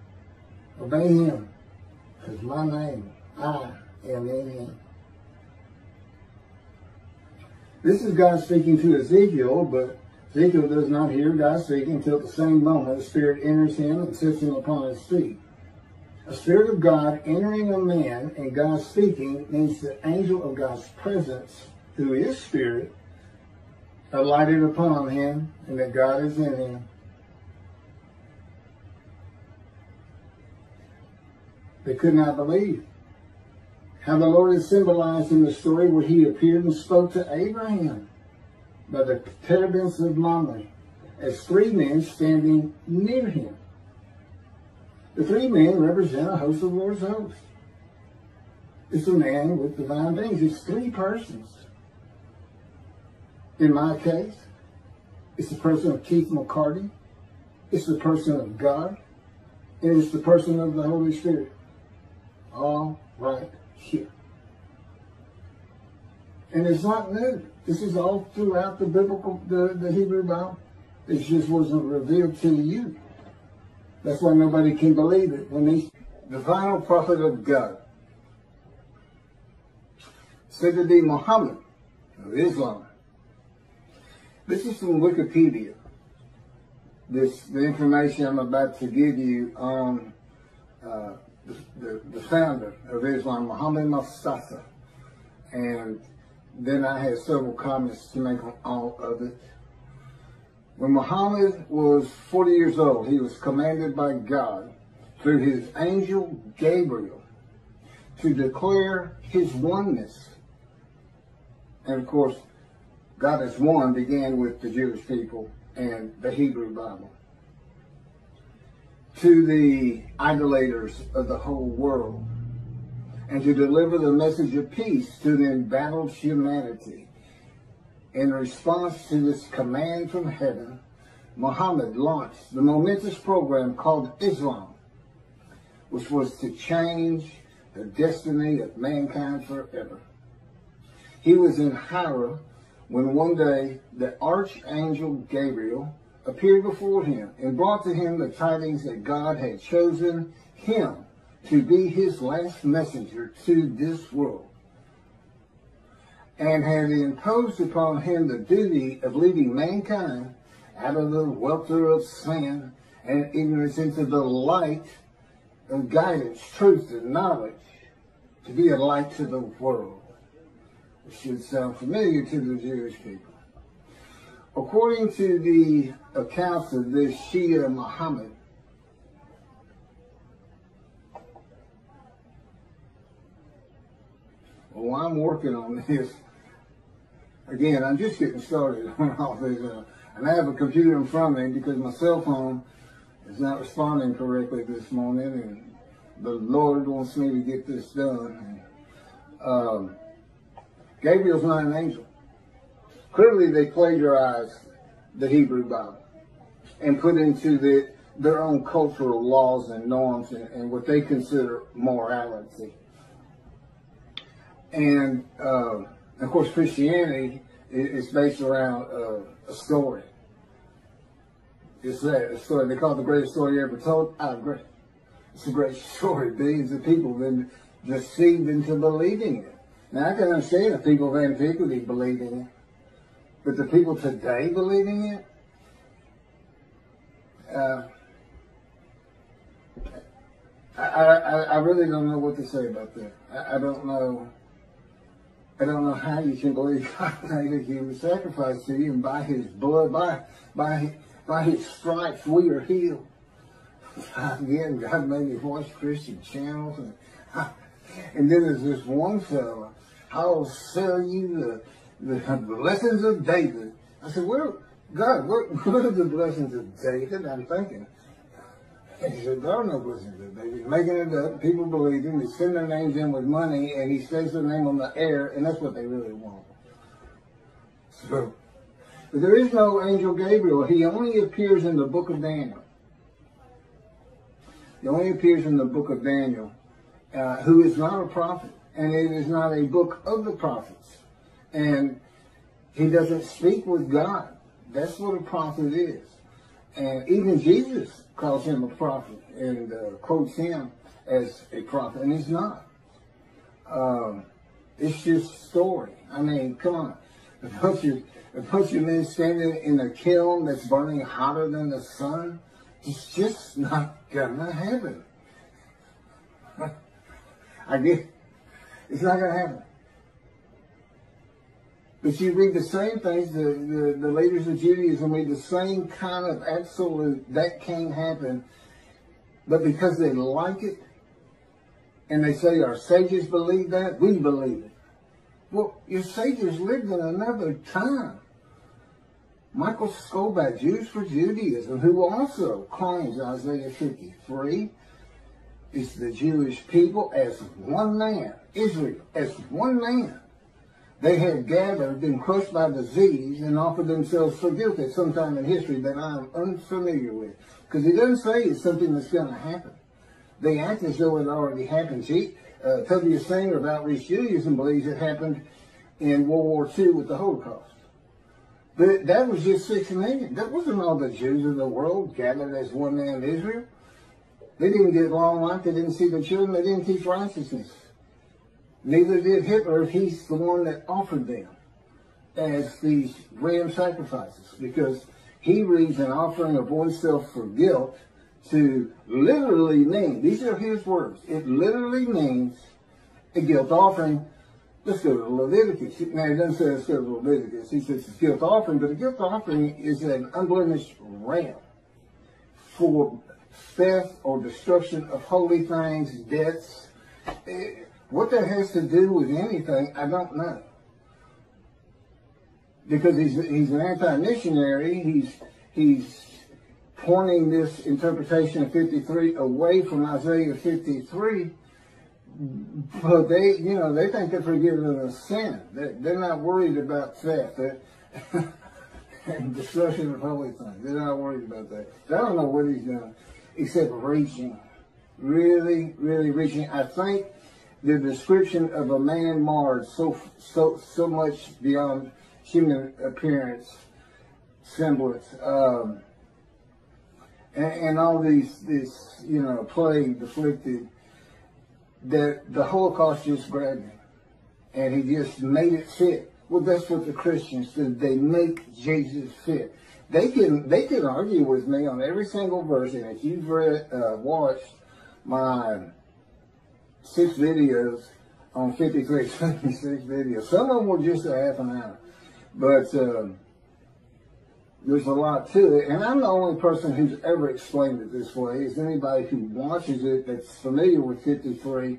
obey him. Because my name, I am in him. This is God speaking to Ezekiel, but Ezekiel does not hear God speaking until the same moment the Spirit enters him and sits him upon his feet. A Spirit of God entering a man and God speaking means the angel of God's presence, who is Spirit, alighted upon him and that God is in him. They could not believe how the Lord is symbolized in the story where he appeared and spoke to Abraham by the terebinths of Mamre as three men standing near him. The three men represent a host of the Lord's host. It's a man with divine things. It's three persons. In my case, it's the person of Keith McCarty. It's the person of God. And it's the person of the Holy Spirit. All right here. And it's not new. This is all throughout the biblical, the, the Hebrew Bible. It just wasn't revealed to you. That's why nobody can believe it. When they, the final prophet of God, said to be Muhammad of Islam. This is from Wikipedia. This the information I'm about to give you on uh, the, the, the, founder of Islam, Muhammad Mustafa. And then I had several comments to make on all of it. When Muhammad was 40 years old, he was commanded by God through his angel Gabriel to declare his oneness. And of course, God is one began with the Jewish people and the Hebrew Bible. To the idolaters of the whole world and to deliver the message of peace to the embattled humanity. In response to this command from heaven, Muhammad launched the momentous program called Islam, which was to change the destiny of mankind forever. He was in Hira when one day the archangel Gabriel appeared before him and brought to him the tidings that God had chosen him to be his last messenger to this world and had imposed upon him the duty of leading mankind out of the welter of sin and ignorance into the light of guidance, truth, and knowledge to be a light to the world. It should sound familiar to the Jewish people. According to the accounts of this Shia Muhammad, well, I'm working on this. Again, I'm just getting started *laughs* on all this. Uh, and I have a computer in front of me because my cell phone is not responding correctly this morning, and the Lord wants me to get this done. Um, Gabriel's not an angel. Clearly, they plagiarized the Hebrew Bible and put into the, their own cultural laws and norms and, and what they consider morality. And uh, of course, Christianity is based around uh, a story. It's that a story they call it the greatest story ever told. I agree. It's a great *laughs* story. Billions of people have been deceived into believing it. Now I can understand the people of antiquity believing it, but the people today believing it, uh, I, I, I really don't know what to say about that. I, I don't know. I don't know how you can believe *laughs* God made a human sacrifice to you, and by His blood, by by by His stripes, we are healed. *laughs* Again, God made me watch Christian channels, and *laughs* and then there's this one fellow. I'll sell you the, the blessings of David. I said, where, God, what, what are the blessings of David? I'm thinking. He said, there are no of David. He's making it up. People believe him. They send their names in with money, and he says their name on the air, and that's what they really want. So, but there is no angel Gabriel. He only appears in the book of Daniel. He only appears in the book of Daniel, uh, who is not a prophet, and it is not a book of the prophets. And he doesn't speak with God. That's what a prophet is. And even Jesus calls him a prophet and uh, quotes him as a prophet, and he's not. Um, it's just story. I mean, come on. A bunch of, a bunch of men standing in a kiln that's burning hotter than the sun, it's just not gonna happen. *laughs* I get, it's not gonna happen. But you read the same things, the, the, the leaders of Judaism read the same kind of absolute, that can't happen. But because they like it, and they say our sages believe that, we believe it. Well, your sages lived in another time. Michael Skobac, Jews for Judaism, who also claims Isaiah 53 is the Jewish people as one man, Israel as one man they had gathered, been crushed by disease, and offered themselves for guilt at some time in history that I'm unfamiliar with. Because he doesn't say it's something that's going to happen. They act as though it already happened. See, uh, Singer of Outreach Judaism believes it happened in World War II with the Holocaust. But that was just six million. That wasn't all the Jews of the world gathered as one man in Israel. They didn't get along life. They didn't see the children. They didn't teach righteousness. Neither did Hitler. He's the one that offered them as these ram sacrifices because he reads an offering of oneself for guilt to literally mean, these are his words, it literally means a guilt offering. Let's go to Leviticus. Now, he doesn't say let's go to Leviticus. He says it's guilt offering, but a guilt offering is an unblemished ram for theft or destruction of holy things, debts. Eh, What that has to do with anything, I don't know. Because he's he's an anti-missionary. He's he's pointing this interpretation of 53 away from Isaiah 53. But they, you know, they think they're forgiven of sin. They're, they're not worried about theft *laughs* and destruction of holy things. They're not worried about that. So I don't know what he's doing except reaching. Really, really reaching. I think the description of a man marred so so so much beyond human appearance, semblance, um, and, and, all these this you know plague afflicted that the Holocaust just grabbed him, and he just made it fit. Well, that's what the Christians did. They make Jesus fit. They can they can argue with me on every single verse, and if you've read uh, watched my six videos on 53, 76 *laughs* videos. Some of them were just a half an hour, but um, there's a lot to it. And I'm the only person who's ever explained it this way. Is anybody who watches it that's familiar with 53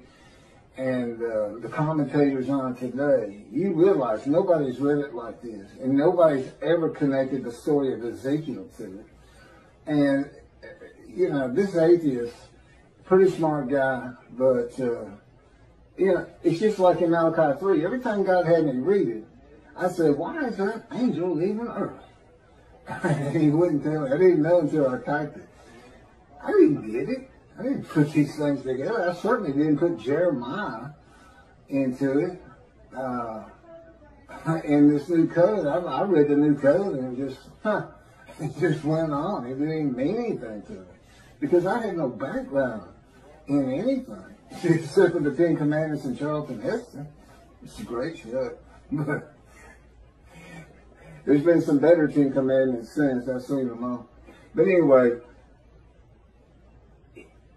and uh, the commentators on today, you realize nobody's read it like this, and nobody's ever connected the story of Ezekiel to it. And you know, this atheist pretty smart guy, but uh, You know, it's just like in Malachi 3. Every time God had me read it, I said, why is that angel leaving earth? *laughs* he wouldn't tell me. I didn't know until I typed it. I didn't get it. I didn't put these things together. I certainly didn't put Jeremiah into it. Uh, *laughs* in this new code, I, I, read the new code and it just, huh, *laughs* it just went on. It didn't mean anything to me because I had no background in anything except for the Ten Commandments and Charlton Heston. It's a great show, but *laughs* there's been some better Ten Commandments since I've seen them all. But anyway,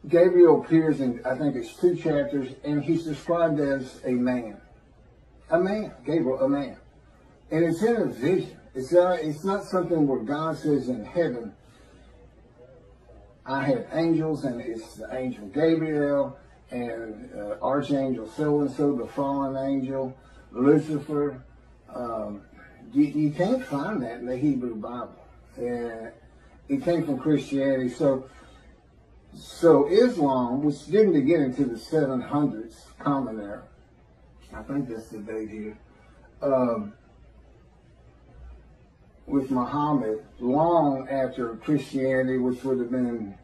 Gabriel appears in, I think it's two chapters, and he's described as a man. A man. Gabriel, a man. And it's in a vision. It's not, it's not something where God says in heaven, I have angels, and it's the angel Gabriel, and uh, Archangel so-and-so, the fallen angel, Lucifer. Um, you, you, can't find that in the Hebrew Bible. And it came from Christianity. So so Islam, which didn't get into the 700s, common era, I think that's the date here, um, with Muhammad, long after Christianity, which would have been,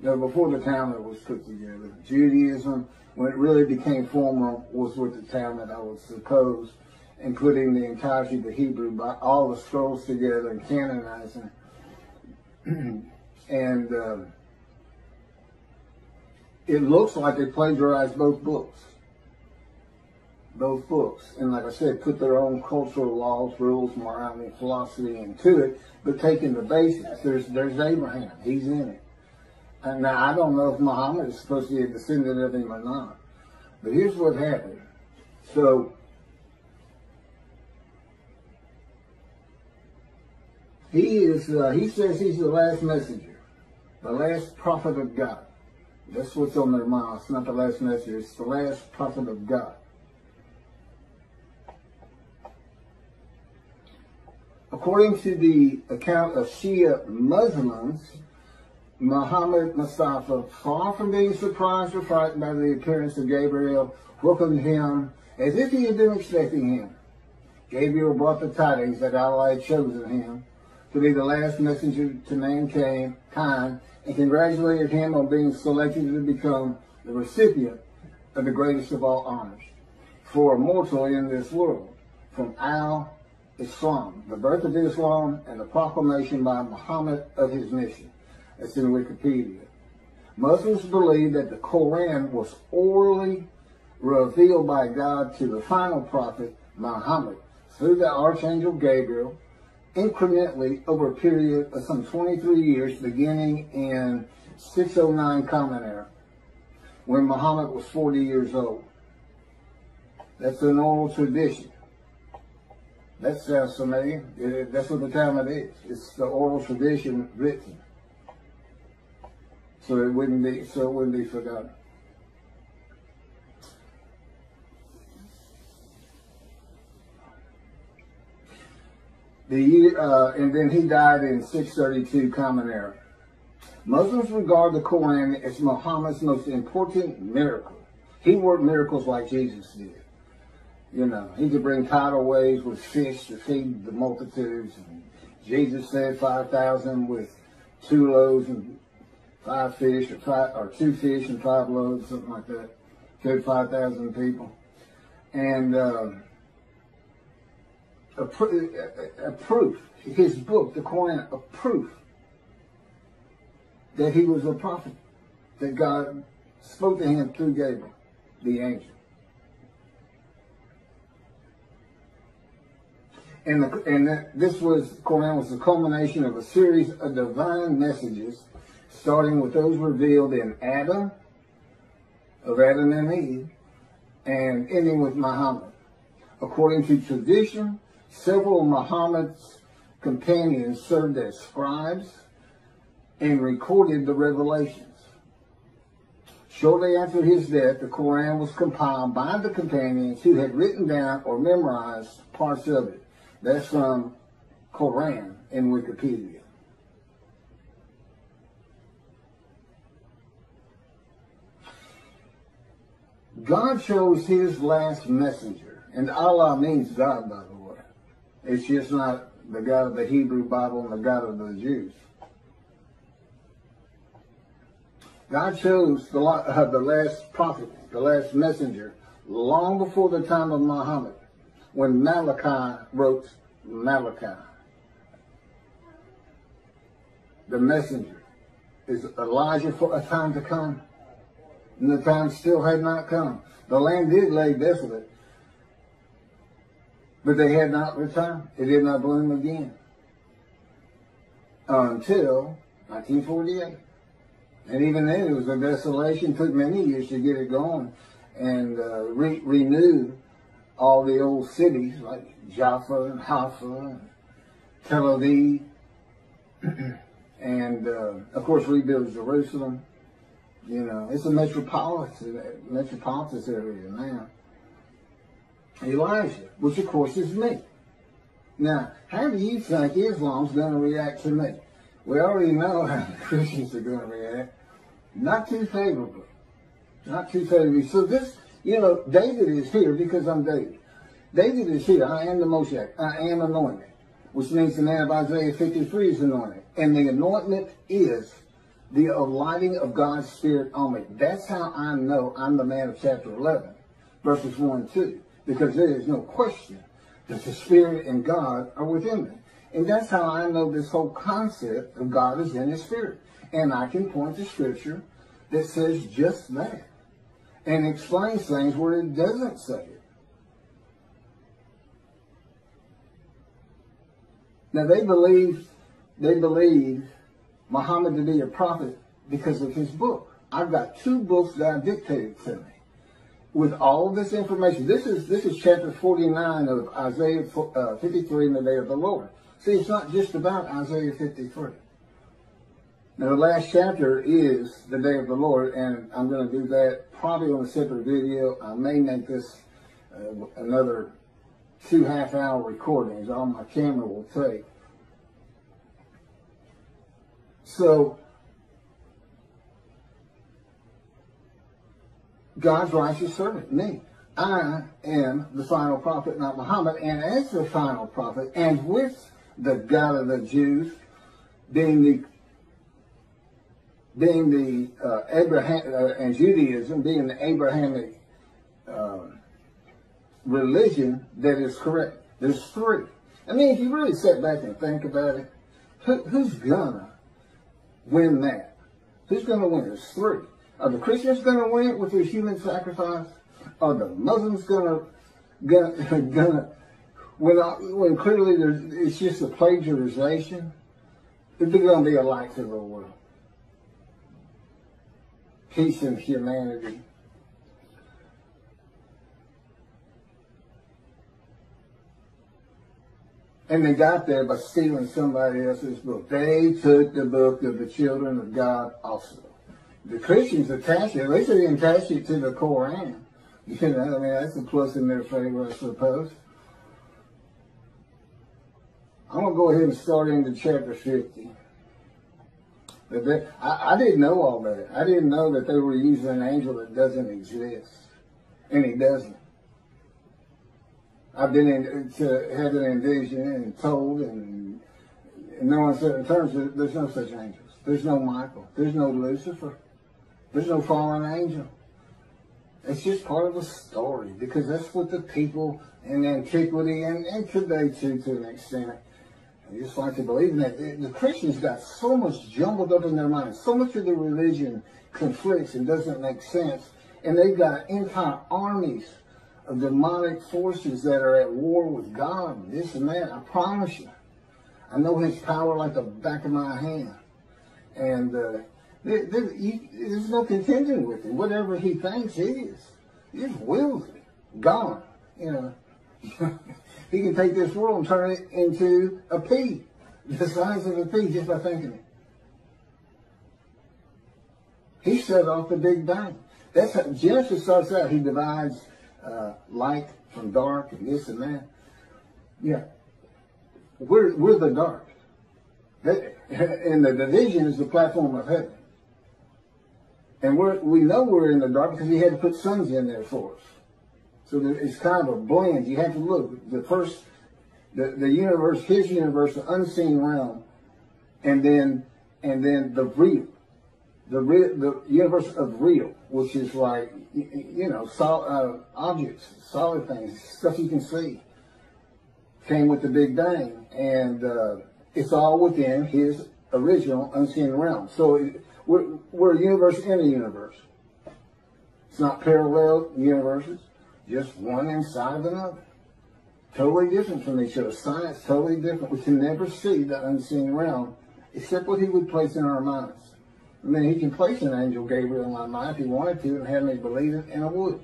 you know, before the Talmud was put together. Judaism, when it really became formal, was with the Talmud, I would suppose, and putting the entirety of the Hebrew, by all the scrolls together and canonizing *clears throat* and um, it looks like they plagiarized both books. Both books. And like I said, put their own cultural laws, rules, morality, philosophy into it, but taking the basics. There's there's Abraham. He's in it. And now I don't know if Muhammad is supposed to be a descendant of him or not. But here's what happened. So He is, uh, he says he's the last messenger, the last prophet of God. That's what's on their. It's not the last messenger, it's the last prophet of God. According to the account of Shia Muslims, Muhammad Mustafa, far from being surprised or frightened by the appearance of Gabriel, welcomed him as if he had been expecting him. Gabriel brought the tidings that Allah had chosen him to be the last messenger to mankind and congratulated him on being selected to become the recipient of the greatest of all honors for a mortal in this world from Al Islam, the birth of Islam and the proclamation by Muhammad of his mission. That's in Wikipedia. Muslims believe that the Quran was orally revealed by God to the final prophet Muhammad through the Archangel Gabriel incrementally over a period of some 23 years, beginning in 609 Common Era, when Muhammad was 40 years old. That's an oral tradition. That sounds familiar. That's what the Talmud is. It's the oral tradition written. So it wouldn't be so it wouldn't be forgotten. The year, uh, and then he died in 632 Common Era. Muslims regard the Quran as Muhammad's most important miracle. He worked miracles like Jesus did. You know, he could bring tidal waves with fish to feed the multitudes. And Jesus said 5,000 with two loaves and five fish, or, five, or two fish and five loaves, something like that. Fed 5,000 people. And, uh, a, a, a proof, his book, the Quran, a proof that he was a prophet, that God spoke to him through Gabriel, the angel. And, the, and that, this was, Quran was the culmination of a series of divine messages, starting with those revealed in Adam, of Adam and Eve, and ending with Muhammad. According to tradition, Several of Muhammad's companions served as scribes and recorded the revelations. Shortly after his death, the Quran was compiled by the companions who had written down or memorized parts of it. That's from Quran in Wikipedia. God chose his last messenger. And Allah means God, by the way. It's just not the God of the Hebrew Bible and the God of the Jews. God chose the, uh, *laughs* the last prophet, the last messenger, long before the time of Muhammad, when Malachi wrote Malachi. The messenger is Elijah for a time to come. And the time still had not come. The land did lay desolate, but they had not returned. It did not bloom again until 1948. And even then, it was a desolation. It took many years to get it going and uh, re- renew all the old cities like Jaffa and Haifa and Tel Aviv. *clears throat* and, uh, of course, rebuild Jerusalem. You know, it's a metropolitan, metropolitan area now. Elijah, which of course is me. Now, how do you think Islam's going to react to me? We already know how the *laughs* Christians are going to react. Not too favorably. Not too favorably. So this, you know, David is here because I'm David. David is here. I am the Moshe. I am anointed. Which means the man of Isaiah 53 is anointed. And the anointment is the alighting of God's Spirit on me. That's how I know I'm the man of chapter 11, verses 1 and 2. Because there is no question that the Spirit and God are within me. And that's how I know this whole concept of God is in His Spirit. And I can point to Scripture that says just that. And explains things where it doesn't say it. Now they believe, they believe Muhammad to be a prophet because of his book. I've got two books that are dictated to me with all this information. This is this is chapter 49 of Isaiah uh, 53 in the day of the Lord. See, it's not just about Isaiah 53. Now, the last chapter is the day of the Lord, and I'm going to do that probably on a separate video. I may make this uh, another two half-hour recordings. All my camera will take. So, God's righteous servant, me. I am the final prophet, not Muhammad, and as the final prophet, and with the God of the Jews, being the being the uh, Abraham uh, and Judaism being the Abrahamic uh, religion that is correct. There's three. I mean, if you really sit back and think about it, who, who's gonna win that? Who's to win? There's three. Are the Christians to win with their human sacrifice? Are the Muslims to gonna, gonna *laughs* when, when clearly it's just a plagiarization? It's to be a light to the world. Peace and humanity. And they got there by stealing somebody else's book. They took the book of the children of God also. The Christians attached it. They should attach it to the Koran. *laughs* You know, I mean, that's a plus in their favor, I suppose. I'm going to go ahead and start into chapter 50. They, I, I didn't know all that. I didn't know that they were using an angel that doesn't exist. And he doesn't. I've been in, to had an envision and told and in no uncertain terms, of, there's no such angels. There's no Michael. There's no Lucifer. There's no fallen angel. It's just part of a story because that's what the people in antiquity and, and today too, to an extent, I just like to believe in that. The Christians got so much jumbled up in their minds. So much of the religion conflicts and doesn't make sense. And they've got entire armies of demonic forces that are at war with God, this and that. I promise you. I know his power like the back of my hand. And uh, he, there's no contending with him. Whatever he thinks he is. Just wills it. Gone. You know. *laughs* he can take this world and turn it into a pea. The size of a pea just by thinking it. He set off the Big Bang. That's how Genesis starts out. He divides uh, light from dark and this and that. Yeah. We're, we're the dark. *laughs* and the division is the platform of heaven. And we're, we know we're in the dark because he had to put suns in there for us. So it's kind of a blend. You have to look. The first, the, the universe, his universe, the unseen realm, and then, and then the real. The real, the universe of real, which is like, you know, sol, uh, objects, solid things, stuff you can see, came with the Big Bang. And, uh, it's all within his original unseen realm. So it, we're, we're a universe in a universe. It's not parallel universes, just one inside of another. Totally different from each other. Science, totally different. We can never see the unseen realm except what he would place in our minds. I mean, he can place an angel Gabriel in my mind if he wanted to and have me believe it, and I would.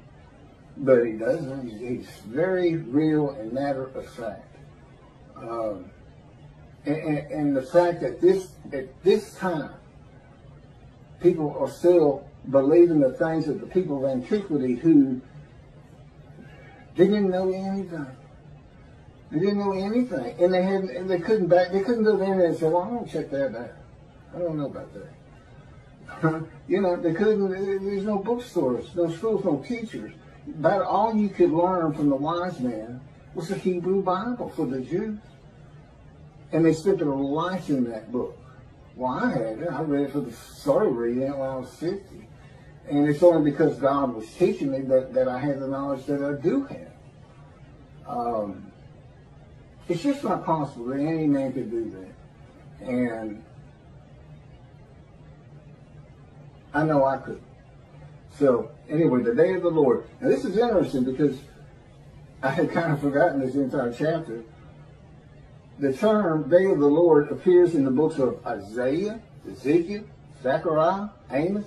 But he doesn't. He's, very real and matter of fact. Um, and, and, and the fact that this at this time, people are still believing the things of the people of antiquity who didn't know anything. They didn't know anything, and they had and they couldn't back. They couldn't go there and say, "Well, I don't check that out. I don't know about that." *laughs* you know, they couldn't. There's no bookstores, no schools, no teachers. About all you could learn from the wise man was the Hebrew Bible for the Jews, and they spent their life in that book. Well, I had it. I read it for the started reading when I was 50. And it's only because God was teaching me that, that I had the knowledge that I do have. Um, it's just not possible that any man could do that. And I know I could. So, anyway, the day of the Lord. Now, this is interesting because I had kind of forgotten this entire chapter. The term day of the Lord appears in the books of Isaiah, Ezekiel, Zechariah, Amos,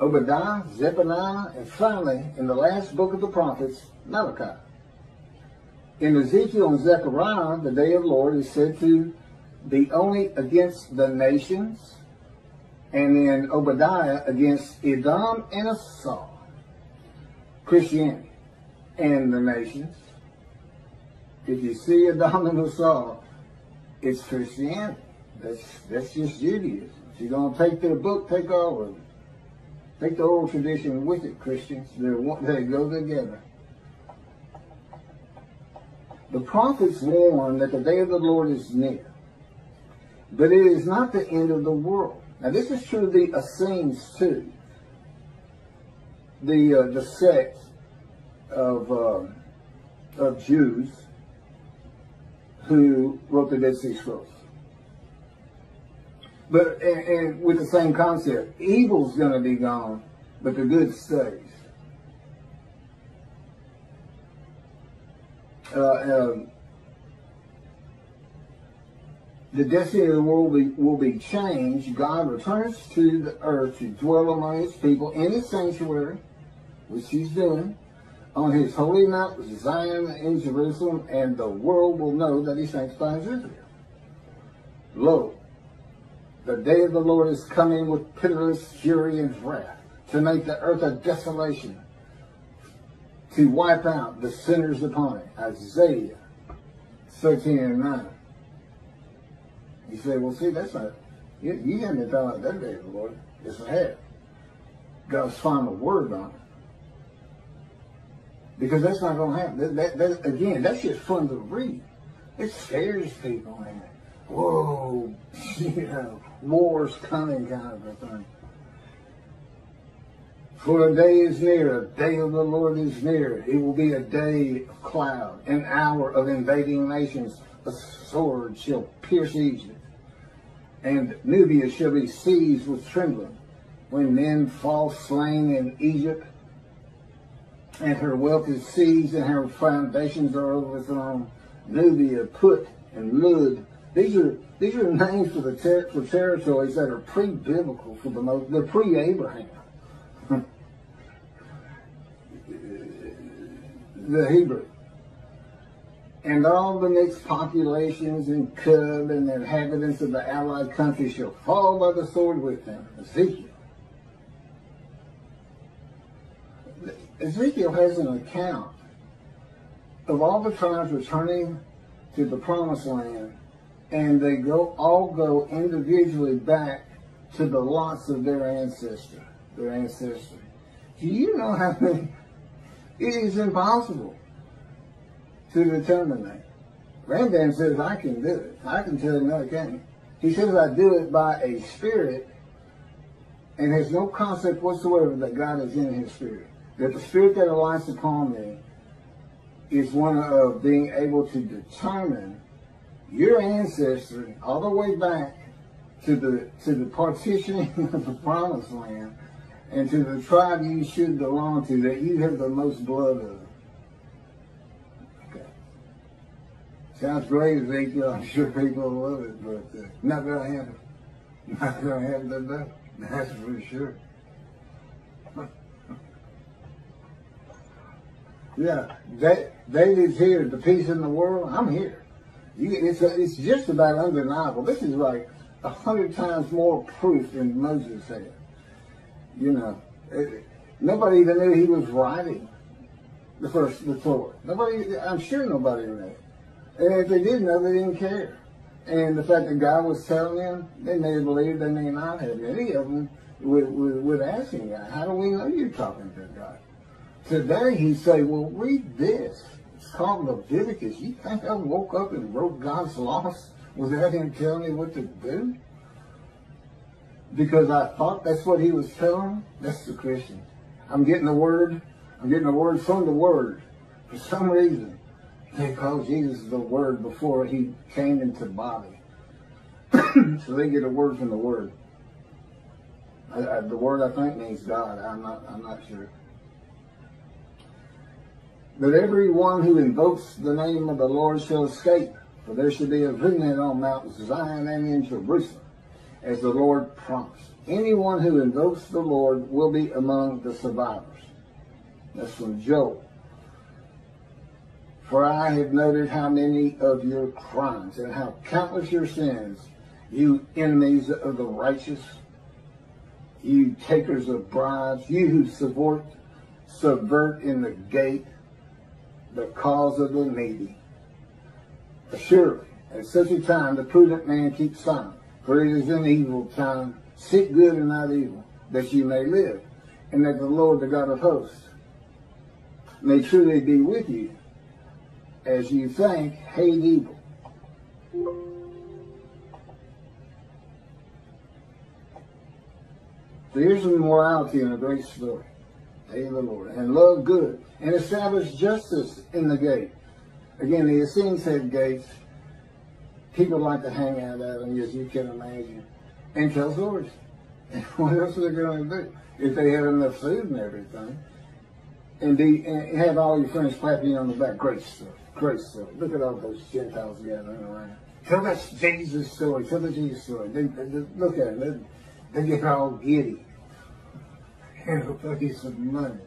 Obadiah, Zephaniah, and finally, in the last book of the prophets, Malachi. In Ezekiel and Zechariah, the day of the Lord is said to be only against the nations, and in Obadiah against Edom and Esau, Christianity, and the nations. If you see Edom and Esau, it's Christianity. That's that's just Judaism. If you're gonna take their book, take all of it. Take the old tradition with it, Christians. They're, they go together. The prophets warn that the day of the Lord is near. But it is not the end of the world. Now this is true of the Essenes too. The, uh, the sect of, uh, of Jews who wrote the Dead Sea Scrolls. But, and, and with the same concept, evil's going to be gone, but the good stays. Uh, um, the destiny of the world will be, will be changed. God returns to the earth to dwell among his people in his sanctuary, which he's doing, on his holy mount, Zion in Jerusalem, and the world will know that he sanctifies Israel. Lo, the day of the Lord is coming with pitiless fury and wrath, to make the earth a desolation, to wipe out the sinners upon it. Isaiah 13 and 9. You say, well, see, that's not, you, you haven't been talking about that day of the Lord. Yes, I have. God's final word on it. Because that's not going to happen. That, that, that, again, that's just fun to read. It scares people, man. Whoa, *laughs* you know, war's coming kind of a thing. For a day is near, a day of the Lord is near. It will be a day of cloud, an hour of invading nations. A sword shall pierce Egypt, and Nubia shall be seized with trembling. When men fall slain in Egypt, and her wealth is seized, and her foundations are overthrown, Nubia, Put, and Lud. These are these are names for the ter for territories that are pre-biblical for the most. They're pre-Abraham. The Hebrew. And all the mixed populations and Cub and the inhabitants of the allied countries shall fall by the sword with them. Ezekiel. Ezekiel has an account of all the tribes returning to the promised land and they go all go individually back to the lots of their ancestor. their ancestry. Do you know how many? It is impossible to determine that. Granddad says I can do it. I can tell him no, I can't. He says I do it by a spirit and has no concept whatsoever that God is in his spirit. That the spirit that alights upon me is one of being able to determine your ancestry all the way back to the to the partitioning *laughs* of the promised land and to the tribe you should belong to that you have the most blood of. Sounds great, Ezekiel. *laughs* I'm sure people love it, but uh, not gonna happen. *laughs* Not gonna happen today. That's for sure. *laughs* yeah, David's here. The peace in the world. I'm here. You, it's a, it's just about undeniable. This is like a hundred times more proof than Moses had. You know, it, nobody even knew he was writing the first the Torah. Nobody, I'm sure nobody knew. And if they did know, they didn't care. And the fact that God was telling them, they may have believed, they may not have. Any of them would, would, would asking God, how do we know you're talking to God? Today he say, well, read this. It's called Leviticus. You think I woke up and wrote God's laws without him telling me what to do? Because I thought that's what he was telling. That's the Christian. I'm getting the word. I'm getting the word from the word. For some reason, they call Jesus the word before he came into body. *coughs* so they get a word from the word. I, I, the word I think means God. I'm not. I'm not sure. But every one who invokes the name of the Lord shall escape. For there shall be a vineyard on Mount Zion and in Jerusalem as the Lord promised. Anyone who invokes the Lord will be among the survivors. That's from Joel. For I have noted how many of your crimes and how countless your sins, you enemies of the righteous, you takers of bribes, you who subvert, subvert in the gate the cause of the needy. Surely, at such a time, the prudent man keeps silent for it is an evil time. Seek good and not evil, that ye may live, and that the Lord, the God of hosts, may truly be with you, as you think, hate evil. So here's some morality in a great story. Day the Lord. And love good. And establish justice in the gate. Again, the Essenes had gates people like to hang out at them, as you can imagine, and tell stories. *laughs* what else are they going to do if they have enough food and everything? And, be, and have all your friends clapping you on the back. Great stuff. Great stuff. Look at all those Gentiles gathering around. Tell us Jesus story. Tell the Jesus story. They, they, look at them. They, they get all giddy. And they'll pay you some money.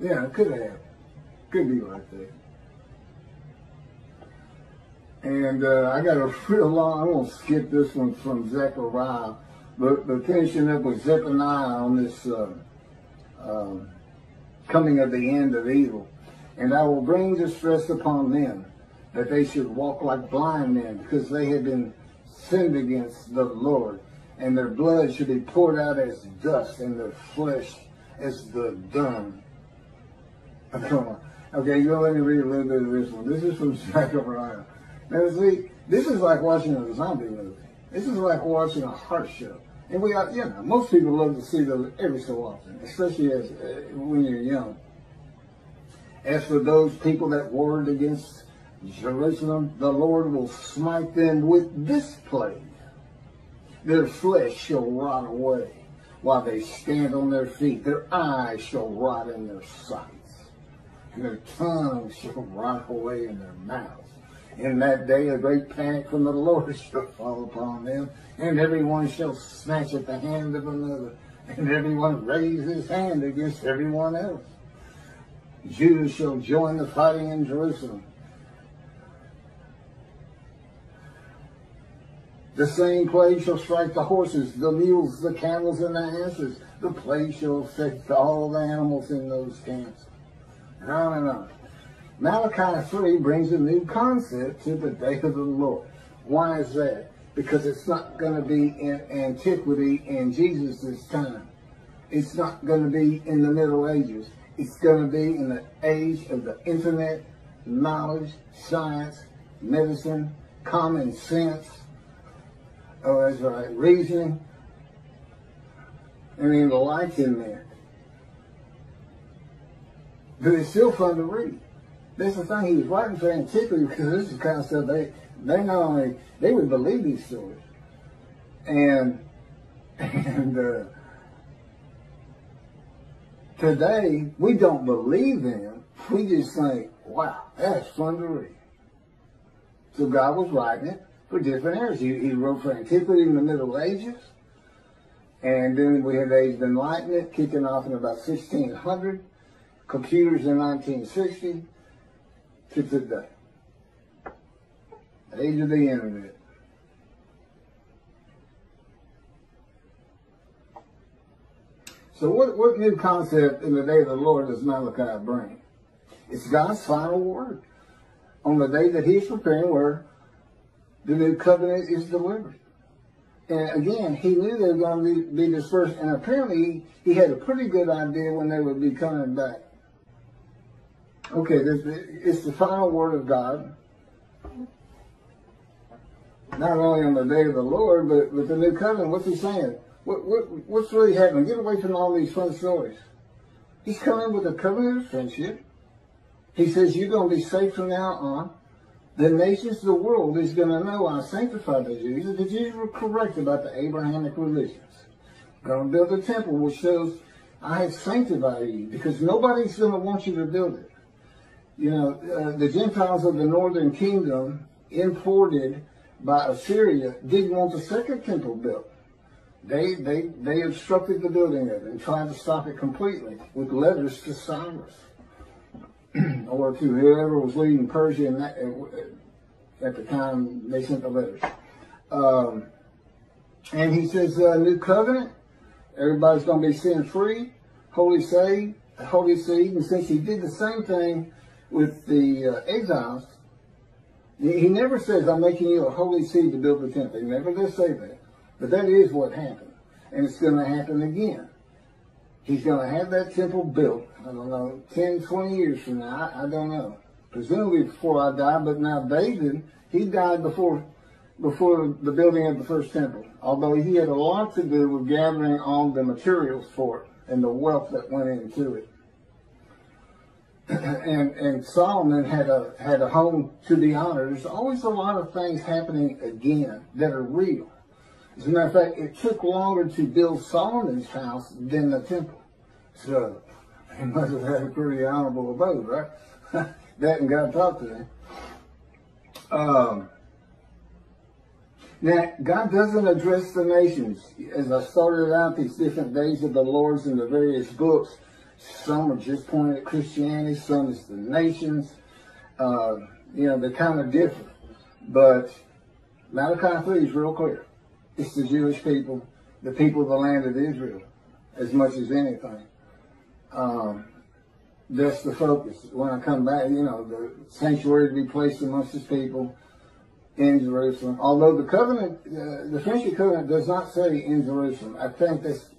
Yeah, it could have. Could be like that. And uh, I got a real long, going to skip this one from Zechariah, but, but finishing up with Zephaniah on this uh, uh, coming of the end of evil. And I will bring distress upon them, that they should walk like blind men, because they have been sinned against the Lord. And their blood should be poured out as dust, and their flesh as the dung. Come *laughs* on. Okay, you let me read a little bit of this one. This is from Zechariah. Now, see, this is like watching a zombie movie. This is like watching a heart show. And we are, you know, most people love to see those every so often, especially as uh, when you're young. As for those people that warred against Jerusalem, the Lord will smite them with this plague. Their flesh shall rot away while they stand on their feet. Their eyes shall rot in their sights. And their tongues shall rot away in their mouths. In that day a great panic from the *laughs* Lord shall fall upon them, and everyone shall snatch at the hand of another, and everyone raise his hand against everyone else. Judah shall join the fighting in Jerusalem. The same plague shall strike the horses, the mules, the camels, and the asses. The plague shall affect all the animals in those camps. And on and on. Malachi 3 brings a new concept to the day of the Lord. Why is that? because it's not going to be in antiquity in Jesus' time. It's not going to be in the Middle Ages. It's going to be in the age of the internet, knowledge, science, medicine, common sense, oh, that's right, reasoning. I mean, the light's in there. But it's still fun to read. That's the thing, he was writing for antiquity because this is kind of stuff they, they not only, they would believe these stories. And, *laughs* and, uh, today, we don't believe them. We just think, wow, that's fun to read. So God was writing it for different eras. He, he wrote for antiquity in the Middle Ages. And then we had the Age of Enlightenment kicking off in about 1600. Computers in 1960 to today. Age of the Internet. So what, what new concept in the day of the Lord does Malachi bring? It's God's final word on the day that he's preparing where the new covenant is delivered. And again, he knew they were going to be, be dispersed, and apparently he had a pretty good idea when they would be coming back. Okay, it's the final word of God. Not only on the day of the Lord, but with the new covenant. What's he saying? What, what, what's really happening? Get away from all these fun stories. He's coming with a covenant of friendship. He says, you're going to be safe from now on. The nations of the world is going to know I sanctified the Jews. The Jews were correct about the Abrahamic religions. Going to build a temple which shows I have sanctified you because nobody's going to want you to build it you know, uh, the Gentiles of the northern kingdom imported by Assyria didn't want the second temple built. They, they, they obstructed the building of it and tried to stop it completely with letters to Cyrus *clears throat* or to whoever was leading Persia that, uh, at the time they sent the letters. Um, and he says, uh, new covenant, everybody's going to be sin free, holy saved, holy seed. And since he did the same thing with the uh, exiles, he never says, I'm making you a holy seed to build the temple. He never does say that. But that is what happened. And it's going to happen again. He's going to have that temple built, I don't know, 10, 20 years from now. I, I don't know. Presumably before I die, but now David, he died before before the building of the first temple. Although he had a lot to do with gathering all the materials for it and the wealth that went into it *laughs* and and Solomon had a had a home to be honored. There's always a lot of things happening again that are real. As a matter of fact, it took longer to build Solomon's house than the temple. So *laughs* he must have had a pretty honorable abode, right? *laughs* that and God talked to him. Um, now, God doesn't address the nations. As I started out these different days of the Lord's in the various books, some are just pointing at Christianity. Some is the nations. Uh, you know, they're kind of different. But Malachi 3 is real clear. It's the Jewish people, the people of the land of Israel, as much as anything. Um, that's the focus. When I come back, you know, the sanctuary to be placed amongst his people in Jerusalem. Although the covenant, uh, the friendship covenant does not say in Jerusalem. I think that's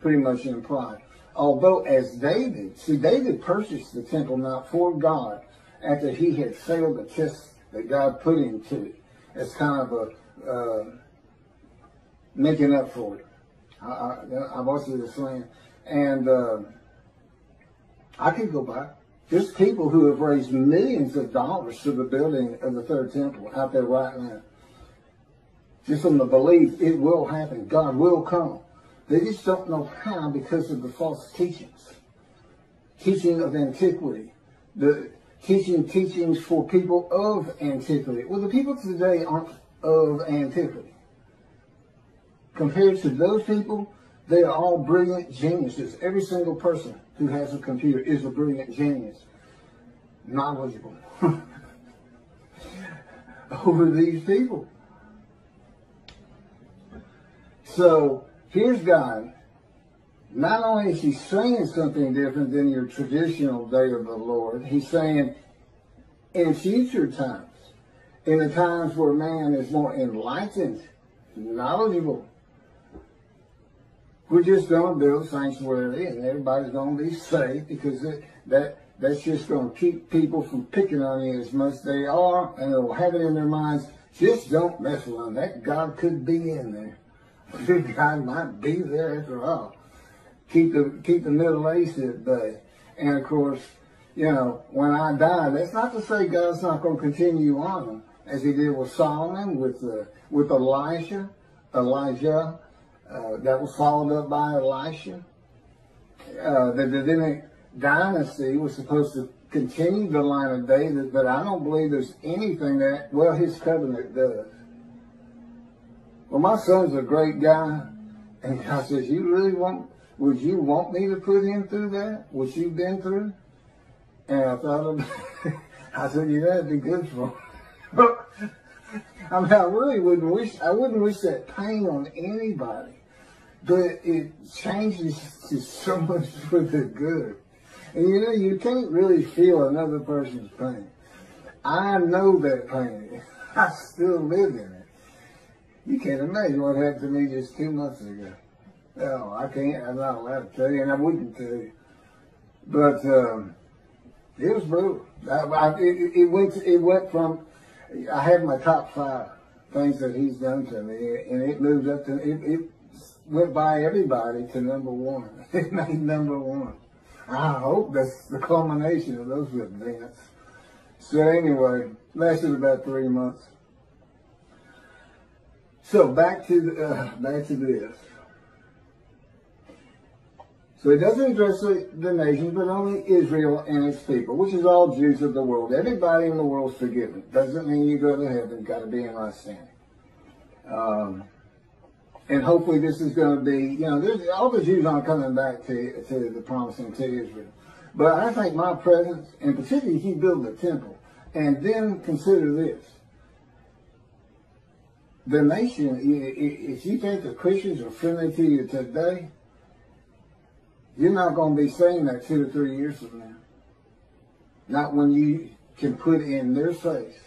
pretty much implied. Although as David, see David purchased the temple not for God after he had failed the test that God put into it. It's kind of a uh, making up for it. I, I, I've also the slang. And uh, I could go back. There's people who have raised millions of dollars to the building of the third temple out there right now. Just on the belief it will happen. God will come. They just don't know how because of the false teachings. Teaching of antiquity. The teaching teachings for people of antiquity. Well, the people today aren't of antiquity. Compared to those people, they are all brilliant geniuses. Every single person who has a computer is a brilliant genius. Knowledgeable. *laughs* Over these people. So, Here's God. Not only is he saying something different than your traditional day of the Lord, he's saying in future times, in the times where man is more enlightened, knowledgeable, we're just going to build sanctuary and everybody's going to be safe because it, that that's just going to keep people from picking on you as much they are and they'll have it in their minds, just don't mess with. That God could be in there. God might be there after all. Keep the, keep the Middle East at bay. And of course, you know, when I die, that's not to say God's not going to continue on as he did with Solomon, with, uh, with Elijah, Elijah, uh, that was followed up by Elisha. Uh, the Davidic dynasty was supposed to continue the line of David, but I don't believe there's anything that, well, his covenant does. Well, my son's a great guy, and I says, you really want, would you want me to put him through that? What you've been through? And I thought of, *laughs* I said, yeah, that'd be good for him. *laughs* I mean, I really wouldn't wish, I wouldn't wish that pain on anybody. But it changes to *laughs* so much for the good. And you know, you can't really feel another person's pain. I know that pain. I still live in it. You can't imagine what happened to me just two months ago. No, I can't. I'm not allowed to tell you, and I wouldn't tell you. But um, it was brutal. I, I, it, it, went. To, it went from. I had my top five things that he's done to me, and it moved up to. It, it went by everybody to number one. *laughs* It made number one. I hope that's the culmination of those events. So anyway, lasted about three months. So back to the, uh, back to this. So it doesn't address the, the nations, but only Israel and its people, which is all Jews of the world. Everybody in the world is forgiven. Doesn't mean you go to heaven. Got to be in right standing. Um, and hopefully this is going to be, you know, all the Jews aren't coming back to, to the promising to Israel. But I think my presence, and particularly if you build the temple, and then consider this. The nation, if you think the Christians are friendly to you today, you're not going to be saying that two to three years from now. Not when you can put in their face.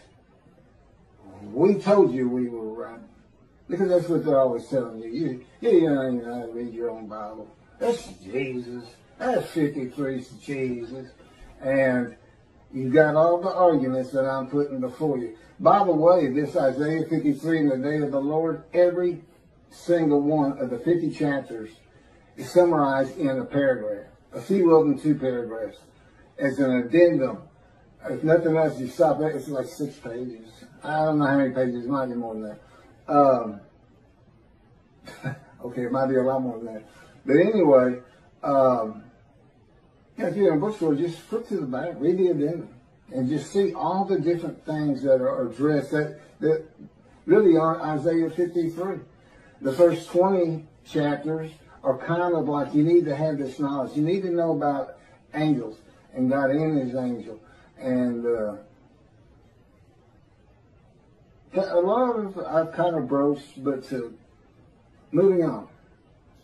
We told you we were right. Because that's what they're always telling you. You, you don't even know how to read your own Bible. That's Jesus. That's 53 Jesus. And you got all the arguments that I'm putting before you. By the way, this Isaiah 53 and the day of the Lord, every single one of the 50 chapters is summarized in a paragraph. A few of them two paragraphs. As an addendum. If nothing else, you stop it, it's like six pages. I don't know how many pages, it might be more than that. Um, *laughs* okay, it might be a lot more than that. But anyway, um, yeah, if you're in a bookstore, just flip to the back, read the addendum, and just see all the different things that are addressed that, that really are Isaiah 53. The first 20 chapters are kind of like you need to have this knowledge. You need to know about angels and God in his angel. And uh, a lot of I've kind of broached, but moving on.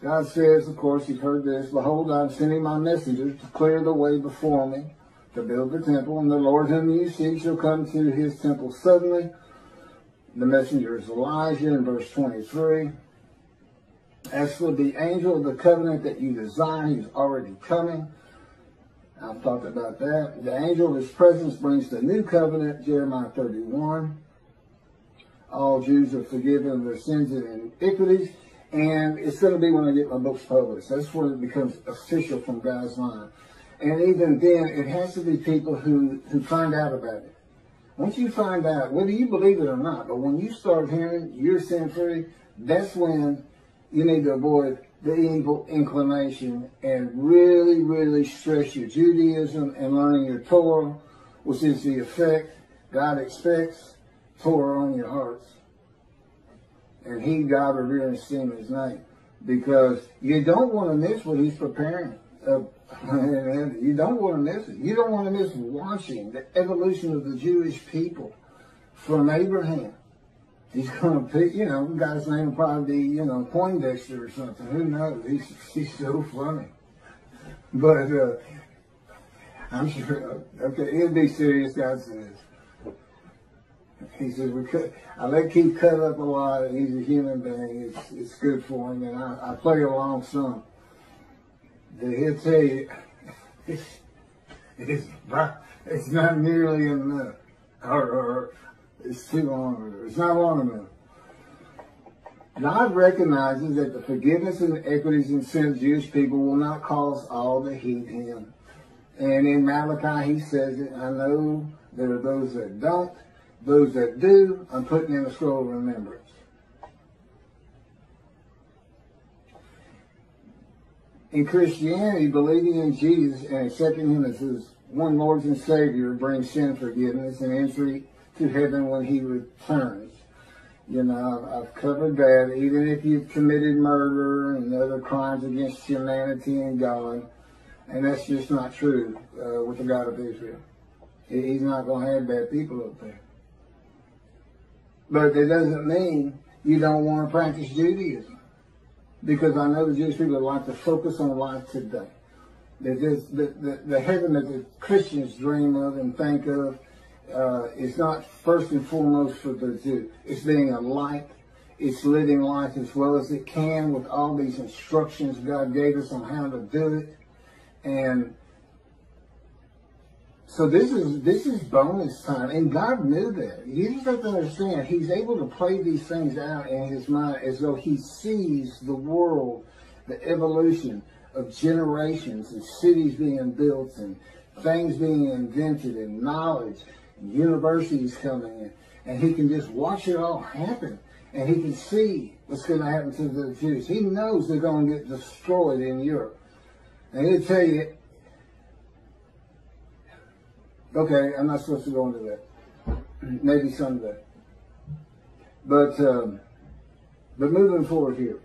God says, of course, you've heard this, Behold, I'm sending my messengers to clear the way before me, to build the temple, and the Lord whom you seek shall come to his temple suddenly. The messenger is Elijah in verse 23. As for the angel of the covenant that you desire, he's already coming. I've talked about that. The angel of his presence brings the new covenant, Jeremiah 31 all Jews are forgiven their sins and iniquities. And it's going to be when I get my books published. That's when it becomes official from God's line. And even then, it has to be people who, who find out about it. Once you find out, whether you believe it or not, but when you start hearing you're free, that's when you need to avoid the evil inclination and really, really stress your Judaism and learning your Torah, which is the effect God expects Torah on your hearts. And he, God, revere and esteem his name. Because you don't want to miss what he's preparing. Uh, *laughs* you don't want to miss it. You don't want to miss watching the evolution of the Jewish people from Abraham. He's going to pick, you know, guy's name will probably be, you know, Poindexter or something. Who knows? He's, he's so funny. But uh, I'm sure, okay, it'll be serious, God says. He says, we cut, I let Keith cut up a lot. He's a human being. It's, it's good for him. And I, I play along some. He'll tell you, it's, it's, it's not nearly enough. Or, or it's too long. It's not long enough. God recognizes that the forgiveness and equities and sins of Jewish people will not cause all to hate him. And in Malachi, he says I know there are those that don't, those that do, I'm putting in a scroll of remembrance. In Christianity, believing in Jesus and accepting him as his one Lord and Savior brings sin forgiveness and entry to heaven when he returns. You know, I've covered that. Even if you've committed murder and other crimes against humanity and God, and that's just not true uh, with the God of Israel. He's not going to have bad people up there. But it doesn't mean you don't want to practice Judaism. Because I know the Jewish people like to focus on life today. That the, the, the heaven that the Christians dream of and think of uh, is not first and foremost for the Jew. It's being a light. It's living life as well as it can with all these instructions God gave us on how to do it. And so this is this is bonus time, and God knew that. You just have to understand. He's able to play these things out in His mind as though He sees the world, the evolution of generations and cities being built and things being invented and knowledge and universities coming in, and he can just watch it all happen. And he can see what's going to happen to the Jews. He knows they're going to get destroyed in Europe. And he'll tell you, okay, I'm not supposed to go into that. Maybe someday. But, um, but moving forward here.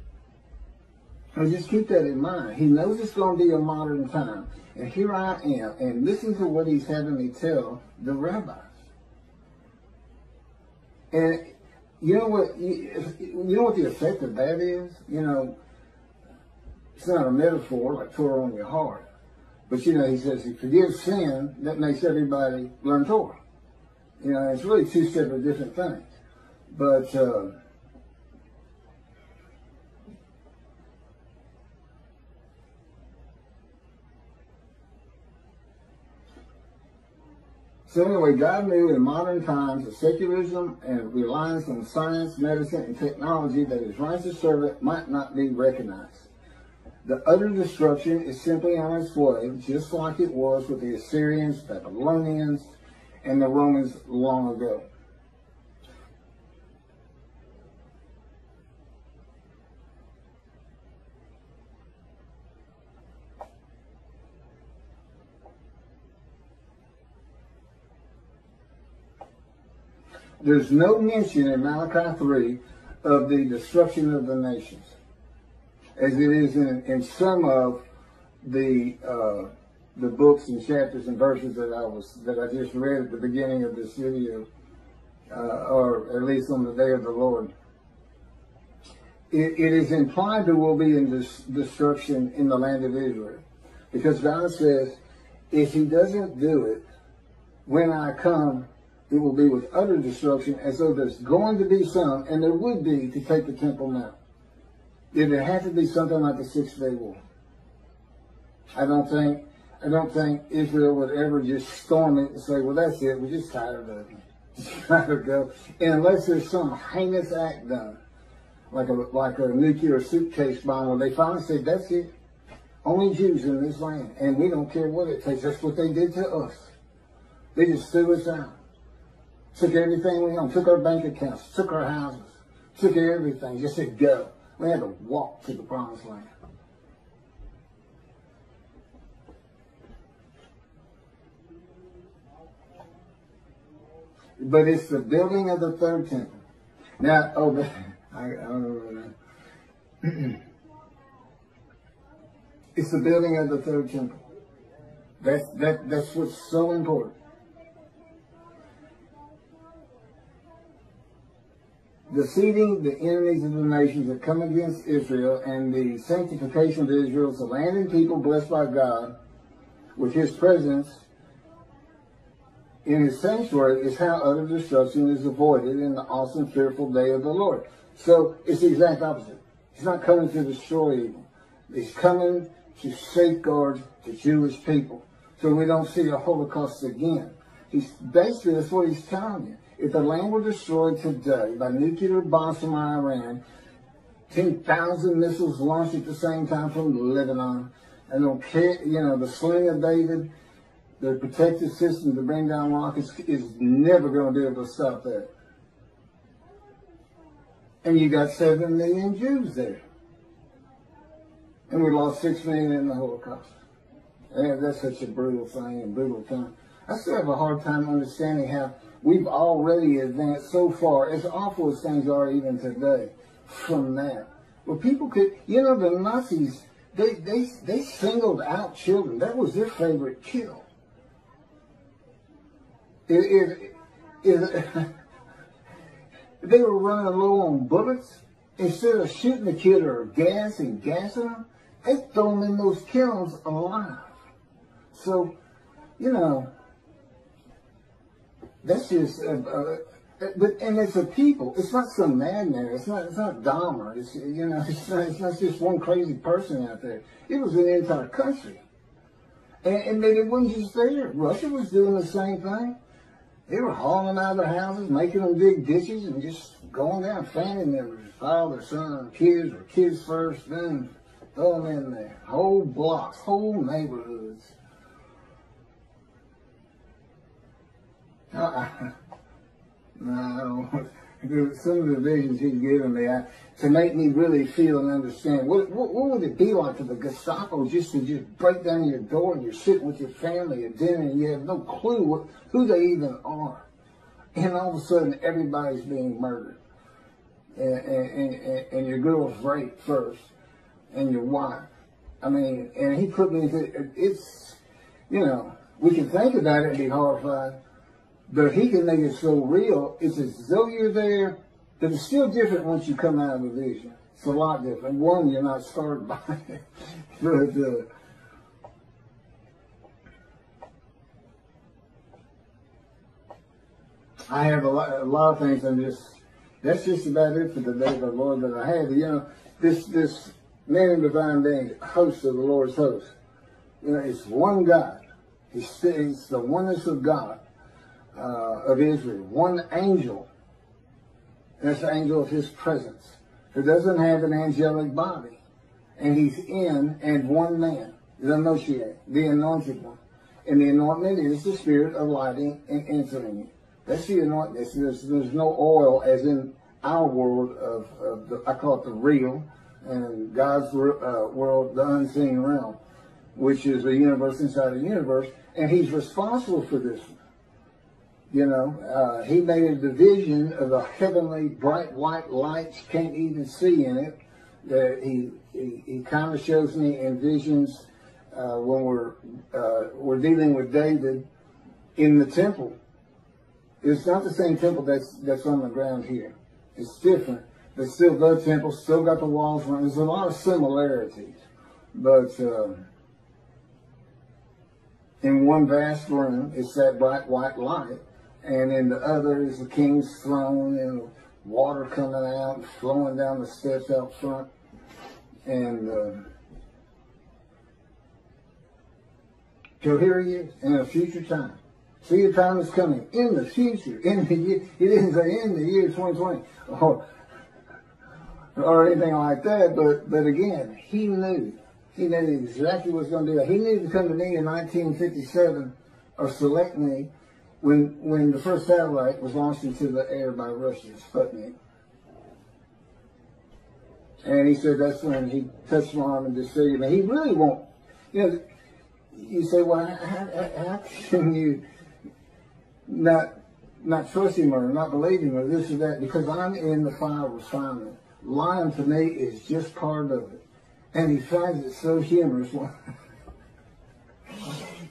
And just keep that in mind. He knows it's going to be a modern time. And here I am. And listen to what he's having me tell the rabbis. And you know what? You, you know what the effect of that is? You know, it's not a metaphor like Torah on your heart. But you know, he says he forgives sin, that makes everybody learn Torah. You know, it's really two separate different things. But uh, So anyway, God knew in modern times that secularism and reliance on science, medicine, and technology that his righteous servant might not be recognized. The utter destruction is simply on its way, just like it was with the Assyrians, Babylonians, and the Romans long ago. There's no mention in Malachi 3 of the destruction of the nations, as it is in, in some of the uh, the books and chapters and verses that I was that I just read at the beginning of this video, uh, or at least on the day of the Lord. It, it is implied there will be in this destruction in the land of Israel, because God says, if He doesn't do it, when I come, it will be with utter destruction as though there's going to be some, and there would be to take the temple now. It have to be something like the Six Day War. I don't think I don't think Israel would ever just storm it and say, well, that's it. We're just tired of it. Try to go. And unless there's some heinous act done, like a, like a nuclear suitcase bomb, where they finally say, that's it. Only Jews in this land. And we don't care what it takes. That's what they did to us. They just threw us out. Took everything we owned, took our bank accounts, took our houses, took everything, just said go. We had to walk to the promised land. But it's the building of the third temple. Now, oh, *laughs* I, I don't know that. *clears throat* it's the building of the third temple. That's, that, that's what's so important. Defeating the enemies of the nations that come against Israel and the sanctification of Israel, the land and people blessed by God with his presence in his sanctuary is how utter destruction is avoided in the awesome, fearful day of the Lord. So it's the exact opposite. He's not coming to destroy evil. He's coming to safeguard the Jewish people so we don't see a Holocaust again. He's basically that's what he's telling you. If the land were destroyed today by nuclear bombs from Iran, 10,000 missiles launched at the same time from Lebanon, and care, you know, the sling of David, the protective system to bring down rockets is never going to be able to stop that. And you got 7 million Jews there. And we lost 6 million in the Holocaust. And that's such a brutal thing and brutal time. I still have a hard time understanding how we've already advanced so far, as awful as things are even today, from that. Well, people could, you know, the Nazis, they, they, they singled out children. That was their favorite kill. If, if, if they were running low on bullets, instead of shooting the kid or gas and gassing them, they throw them in those kilns alive. So, you know, that's just, uh, uh, but and it's a people. It's not some madman. It's not. It's not Dahmer. It's you know. *laughs* It's not. It's not just one crazy person out there. It was an entire country, and, and then it wasn't just there. Russia was doing the same thing. They were hauling them out of their houses, making them dig ditches, and just going down, fanning their father, son, kids, or kids first, then throw them in there. Whole blocks, whole neighborhoods. Uh, no, *laughs* some of the visions he's given me I, to make me really feel and understand. What, what, what would it be like for the Gestapo just to just break down your door and you're sitting with your family at dinner and you have no clue what, who they even are, and all of a sudden everybody's being murdered, and, and, and, and your girl's raped first, and your wife. I mean, and he put me into it's, you know, we can think about it and be horrified but he can make it so real, it's as though you're there, but it's still different once you come out of the vision. It's a lot different. One, you're not scarred by *laughs* it. but, uh, I have a lot, a lot of things I'm just, that's just about it for the day of the Lord that I have. You know, this, this man in divine being, host of the Lord's host, you know, it's one God. It's, it's the oneness of God uh, of Israel, one angel. That's the angel of his presence, who doesn't have an angelic body. And he's in and one man, the Moshiach, the anointed one. And the anointment is the spirit of lighting and entering. That's the anointment. There's, there's no oil as in our world of, of the, I call it the real, and God's uh, world, the unseen realm, which is the universe inside the universe. And he's responsible for this you know, uh, he made a division of a heavenly bright white lights, can't even see in it. That he he, he kind of shows me in visions uh, when we're uh, we're dealing with David in the temple. It's not the same temple that's that's on the ground here. It's different. But still the temple, still got the walls. There's a lot of similarities, but. Um, in one vast room, it's that bright white light and in the other is the king's throne and water coming out, flowing down the steps out front. And uh, so here he is in a future time. See, the time is coming in the future. In the year, he didn't say in the year 2020 or, or anything like that. But but again, he knew. He knew exactly what was going to do. He knew to come to me in 1957 or select me when when the first satellite was launched into the air by Russia, Sputnik. And he said that's when he touched my arm and deceived me. He really won't. You know, you say, well, how, how can you not not trust him or not believe him or this or that? Because I'm in the fire refinement. Lying to me is just part of it. And he finds it so humorous. *laughs*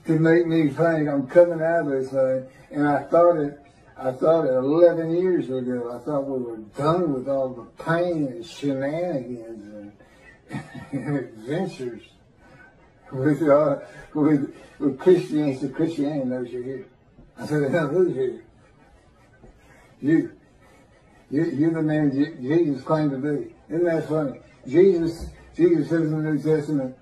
to make me think I'm coming out of this thing. And I thought it, I thought it 11 years ago, I thought we were done with all the pain and shenanigans and *laughs* adventures with, uh, with, with Christianity. So Christianity knows you're here. I said, who's you? You. You, you're the man Jesus claimed to be. Isn't that funny? Jesus, Jesus says in the New Testament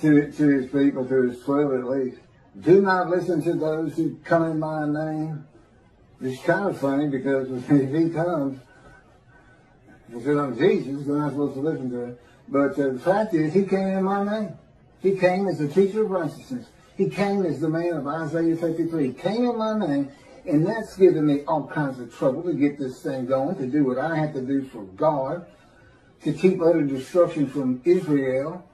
to, to his people, to his 12 at least, do not listen to those who come in my name. It's kind of funny because *laughs* if he comes, said, I'm Jesus, we're not supposed to listen to him. But uh, the fact is, he came in my name. He came as the teacher of righteousness. He came as the man of Isaiah 53. He came in my name, and that's given me all kinds of trouble to get this thing going, to do what I have to do for God, to keep utter destruction from Israel,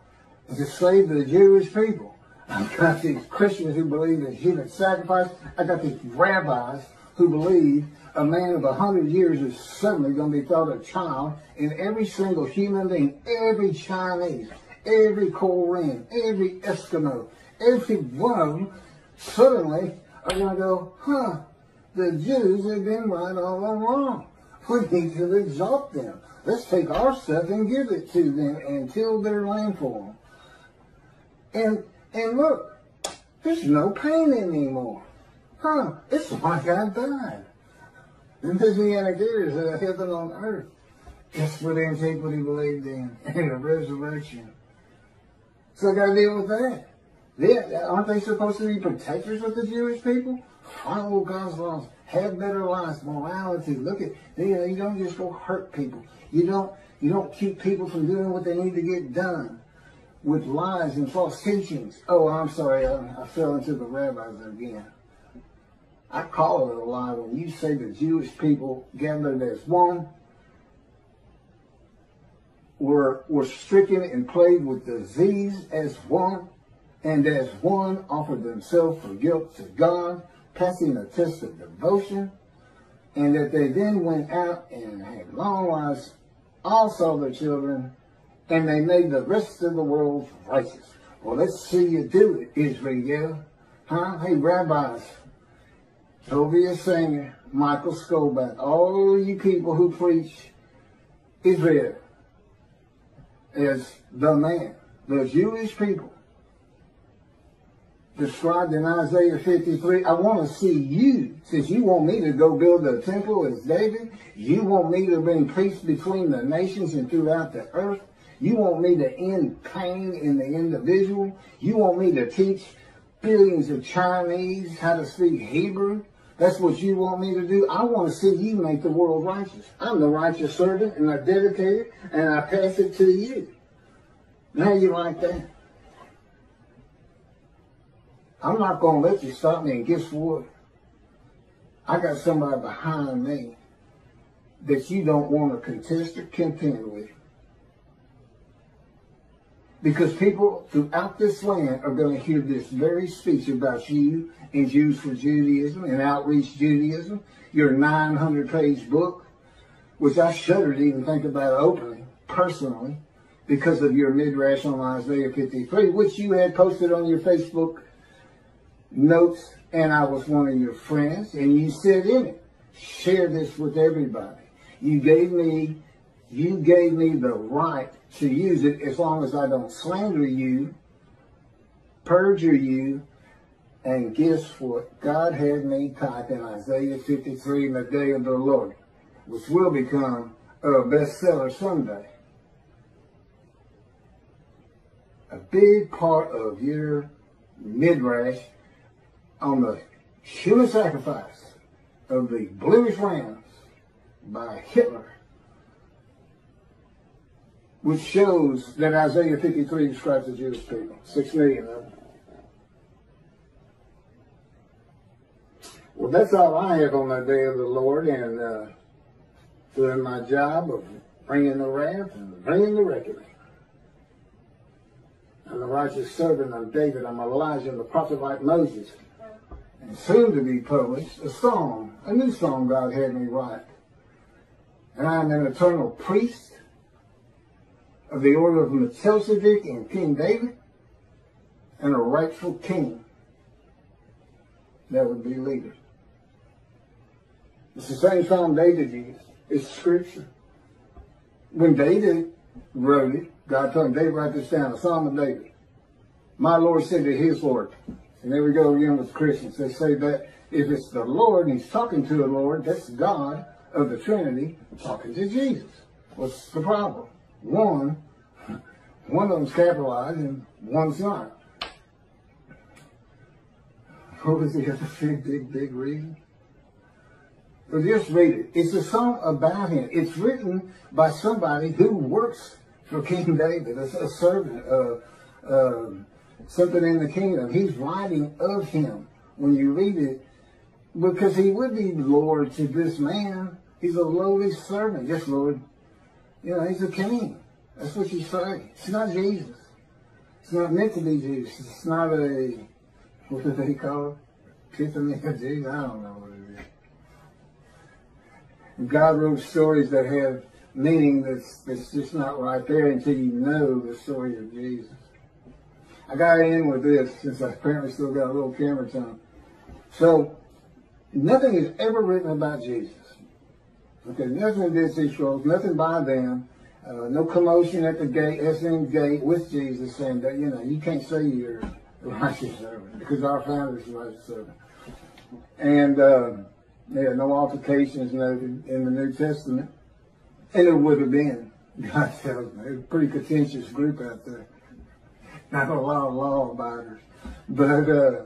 to save the Jewish people. I've got these Christians who believe in human sacrifice. I got these rabbis who believe a man of a hundred years is suddenly going to be thought a child, and every single human being, every Chinese, every Korean, every Eskimo, every one of them suddenly are going to go, huh, the Jews have been right all along. We need to exalt them. Let's take our stuff and give it to them and till their land for them. And, and look, there's no pain anymore. Huh, it's like I died. The Messianic is a heaven on earth. That's what antiquity believed in, *laughs* and the resurrection. So I gotta deal with that. They, aren't they supposed to be protectors of the Jewish people? Follow God's laws, have better lives, morality. Look at you, know, you don't just go hurt people. You don't you don't keep people from doing what they need to get done with lies and false teachings. Oh, I'm sorry, I, I fell into the rabbis again. I call it a lie when you say the Jewish people gathered as one were, were stricken and plagued with disease as one, and as one offered themselves for guilt to God, passing a test of devotion, and that they then went out and had long lives, all saw their children, and they made the rest of the world righteous. Well, let's see you do it, Israel. Huh? Hey, rabbis, Tovia Singer, Michael Skobac, all you people who preach Israel as the man, the Jewish people described in Isaiah 53. I want to see you, since you want me to go build a temple as David, you want me to bring peace between the nations and throughout the earth. You want me to end pain in the individual. You want me to teach billions of Chinese how to speak Hebrew. That's what you want me to do. I want to see you make the world righteous. I'm the righteous servant, and I dedicate it, and I pass it to you. Now you like that? I'm not going to let you stop me, and guess what? I got somebody behind me that you don't want to contest or contend with. Because people throughout this land are going to hear this very speech about you and Jews for Judaism and Outreach Judaism, your 900 page book, which I shudder to even think about opening personally because of your midrash on Isaiah 53, which you had posted on your Facebook notes, and I was one of your friends, and you said in it, share this with everybody. You gave me, you gave me the right to use it as long as I don't slander you, perjure you, and guess what? God had me type in Isaiah 53 in the day of the Lord, which will become a bestseller someday. A big part of your midrash on the human sacrifice of the bluish rams by Hitler which shows that Isaiah 53 describes the Jewish people, six million of them. Well, that's all I have on the day of the Lord and uh, doing my job of bringing the wrath and bringing the reckoning. I'm the righteous servant of David. I'm Elijah, the prophet like Moses. And soon to be published, a song, a new song God had me write. And I'm an eternal priest of the order of Melchizedek and King David, and a rightful king that would be leader. It's the same song David used. It's scripture. When David wrote it, God told him, David, write this down, a psalm of David. My Lord said to his Lord, And there we go again with Christians. They say that if it's the Lord and he's talking to the Lord, that's God of the Trinity talking to Jesus. What's the problem? One, one of them's capitalized and one's not. What was the other big, big, big reason? Well, just read it. It's a song about him. It's written by somebody who works for King David, a, a servant, uh, uh, something in the kingdom. He's writing of him when you read it because he would be Lord to this man. He's a lowly servant. Yes, Lord. You know, he's a king. That's what you say. It's not Jesus. It's not meant to be Jesus. It's not a, what do they call it? Epiphany of Jesus? I don't know what it is. God wrote stories that have meaning that's, that's just not right there until you know the story of Jesus. I got in with this since I apparently still got a little camera time. So, nothing is ever written about Jesus. Okay, nothing in Dead Sea Scrolls, nothing by them. Uh, no commotion at the gate, Essene gate with Jesus saying that, you know, you can't say you're a righteous servant because our founder is a righteous servant. And, uh, yeah, no altercations noted in the New Testament. And it would have been, God tells me. A pretty contentious group out there. Not a lot of law abiders. But, uh,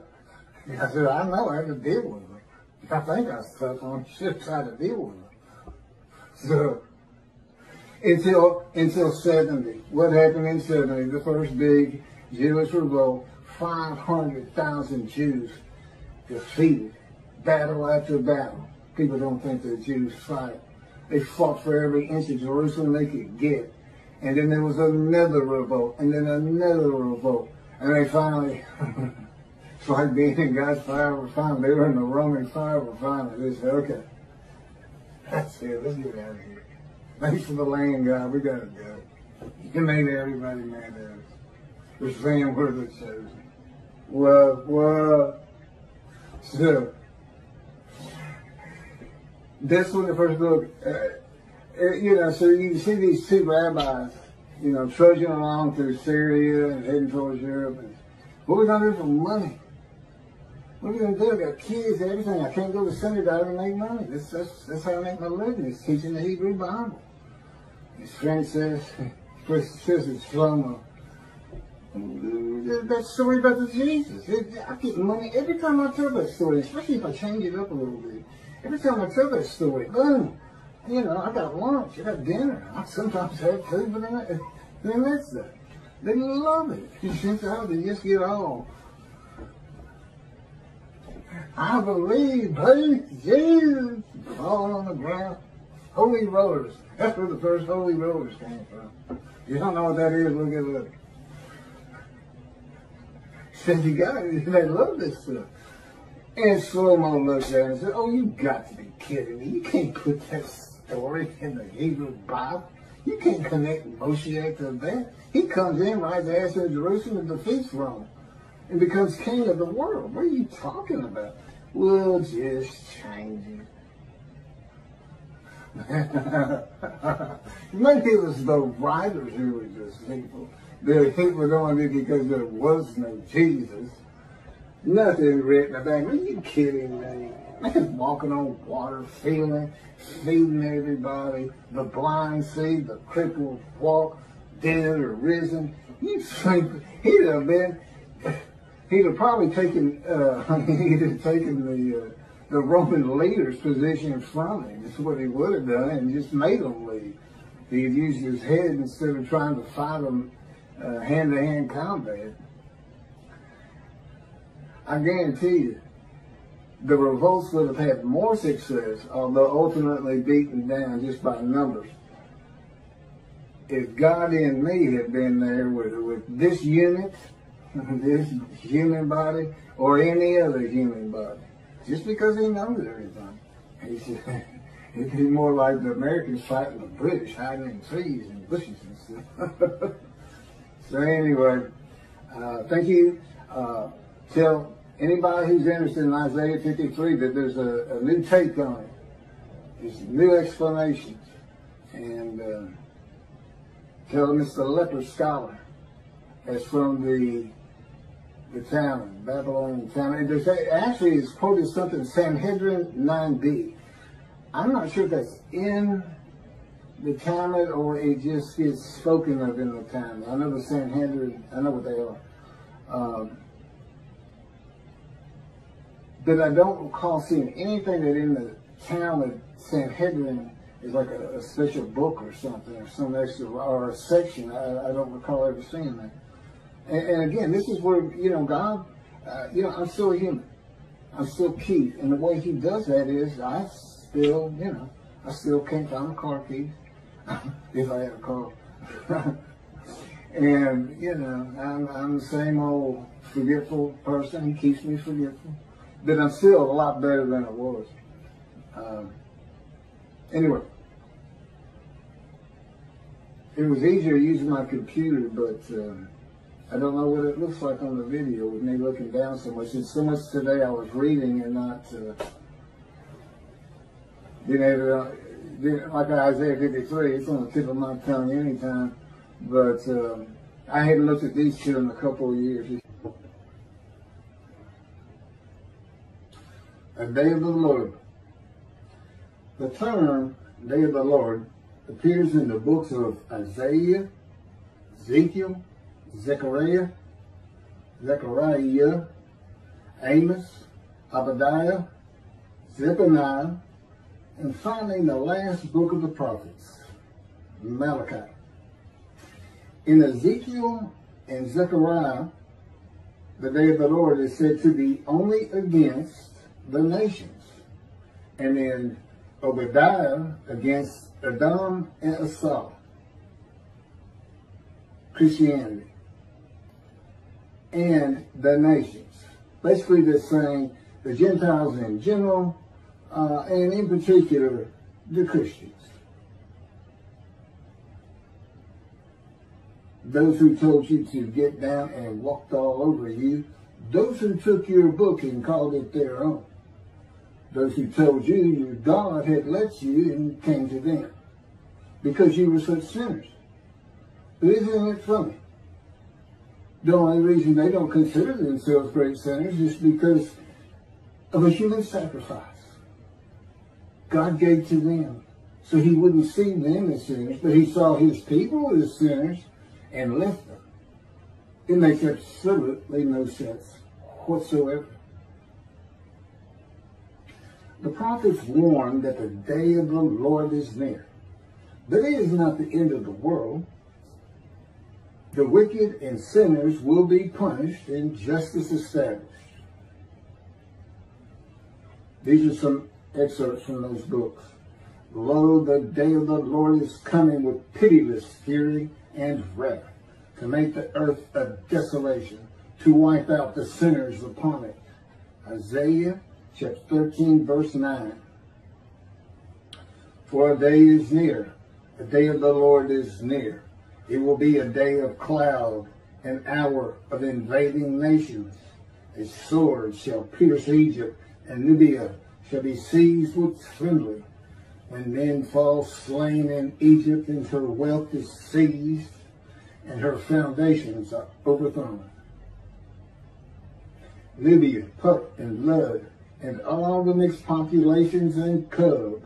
I said, I know I had to deal with them. I think I stuck on *laughs* should try to deal with them. So, until until 70. What happened in 70? The first big Jewish revolt, 500,000 Jews defeated, battle after battle. People don't think the Jews fight. They fought for every inch of Jerusalem they could get. And then there was another revolt, and then another revolt. And they finally, *laughs* it's like being in God's fire refinement. They were in the Roman fire refinement. They said, okay, that's it, let's get out of here. Thanks for the land, God. We gotta go. You made everybody mad at us. We're saying we're the chosen. What? So, that's when the first book, uh, uh, you know, so you see these two rabbis, you know, trudging along through Syria and heading towards Europe. And what are we going to do for money? What are you to do? I got kids, everything. I can't go to synagogue and make money. That's, that's, that's how I make my living, is teaching the Hebrew Bible. His friend says, *laughs* first says it's from uh, that story about the Jesus. I get money every time I tell that story, especially if I change it up a little bit. Every time I tell that story, boom, you know, I got lunch, I got dinner. I sometimes have food, but then, *laughs* then that's that. They love it. *laughs* You think how they just get all. I believe, praise Jesus, falling on the ground. Holy rollers. That's where the first holy rollers came from. You don't know what that is, look at it up. Said you got it. They love this stuff. And Shlomo looked at and said, oh, you got to be kidding me. You can't put that story in the Hebrew Bible. You can't connect Moshe to that. He comes in, rides ass in Jerusalem, and defeats Rome and becomes king of the world. What are you talking about? We'll just change it. *laughs* It was the writers who were just people. The people doing it because there was no Jesus. Nothing written about. Are you kidding me? Man walking on water, feeling, feeding everybody. The blind see, the crippled walk, dead or risen. You think he'd have been, he'd have probably taken, uh, *laughs* he'd have taken the, uh, the Roman leader's position from him. That's what he would have done and just made them leave. He'd used his head instead of trying to fight them uh, hand-to-hand combat. I guarantee you, the revolts would have had more success, although ultimately beaten down just by numbers. If God and me had been there with, with this unit, this human body, or any other human body, just because he knows everything. He said, *laughs* be more like the Americans fighting the British, hiding in trees and bushes and stuff. *laughs* so anyway, uh, thank you. Uh, tell anybody who's interested in Isaiah 53 that there's a, a new take on it. There's new explanations. And uh, tell them it's the leper scholar. That's from the the town, Babylonian. And there's actually it's quoted something Sanhedrin 9b. I'm not sure if that's in the Talmud or it just gets spoken of in the Talmud. I know the Sanhedrin, I know what they are. Um, but I don't recall seeing anything that in the Talmud Sanhedrin is like a, a, special book or something, or some extra, or a section. I, I don't recall ever seeing that. And, and, again, this is where, you know, God, uh, you know, I'm still a human. I'm still Keith. And the way he does that is I still, you know, I still can't find a car key *laughs* if I had a car. *laughs* and, you know, I'm, I'm the same old forgetful person. He keeps me forgetful. But I'm still a lot better than I was. Um, anyway, it was easier using my computer, but um, I don't know what it looks like on the video with me looking down so much. It's so much today I was reading and not uh, being able to, like Isaiah 53, it's on the tip of my tongue anytime. But um, I hadn't looked at these two in a couple of years. A day of the Lord. The term day of the Lord appears in the books of Isaiah, Ezekiel, Zechariah, Zechariah, Amos, Obadiah, Zephaniah, and finally in the last book of the prophets, Malachi. In Ezekiel and Zechariah, the day of the Lord is said to be only against the nations. And in Obadiah against Edom and Esau. Christianity and the nations. Basically, they're saying the Gentiles in general, uh, and in particular, the Christians. Those who told you to get down and walked all over you, those who took your book and called it their own, those who told you your God had let you and came to them because you were such sinners. Isn't it funny? The only reason they don't consider themselves great sinners is because of a human sacrifice. God gave to them. So he wouldn't see them as sinners, but he saw his people as sinners and left them. It makes absolutely no sense whatsoever. The prophets warn that the day of the Lord is near. But it is not the end of the world the wicked and sinners will be punished and justice established. These are some excerpts from those books. Lo, the day of the Lord is coming with pitiless fury and wrath, to make the earth a desolation, to wipe out the sinners upon it. Isaiah chapter 13, verse 9. For a day is near, the day of the Lord is near. It will be a day of cloud, an hour of invading nations. A sword shall pierce Egypt, and Nubia shall be seized with trembling. When men fall slain in Egypt, and her wealth is seized, and her foundations are overthrown. Libya, Put, and Lud, and all the mixed populations and Cub,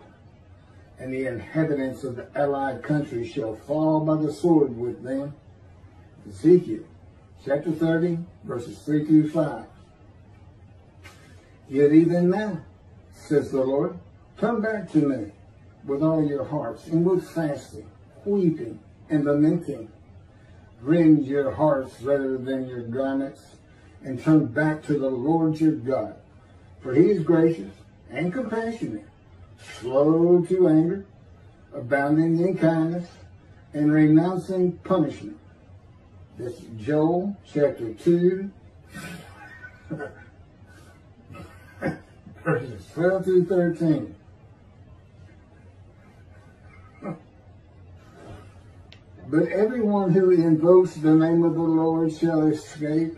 and the inhabitants of the allied countries shall fall by the sword with them. Ezekiel chapter 30, verses 3 through 5. Yet even now, says the Lord, come back to me with all your hearts, and with fasting, weeping, and lamenting. Rend your hearts rather than your garments, and turn back to the Lord your God. For he is gracious and compassionate, slow to anger, abounding in kindness, and renouncing punishment. This is Joel chapter 2, *laughs* verses 12 through 13. But everyone who invokes the name of the Lord shall escape.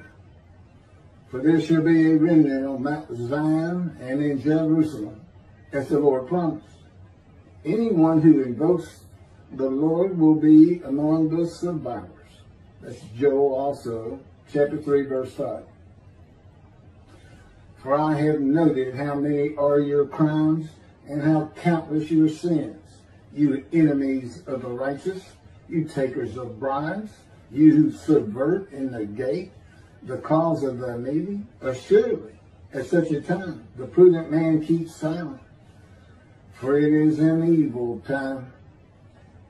For there shall be a remnant on Mount Zion and in Jerusalem as the Lord promised. Anyone who invokes the Lord will be among the survivors. That's Joel also, chapter 3, verse 5. For I have noted how many are your crimes and how countless your sins. You enemies of the righteous, you takers of bribes, you who subvert and negate the cause of the needy, assuredly at such a time the prudent man keeps silent. For it is an evil time.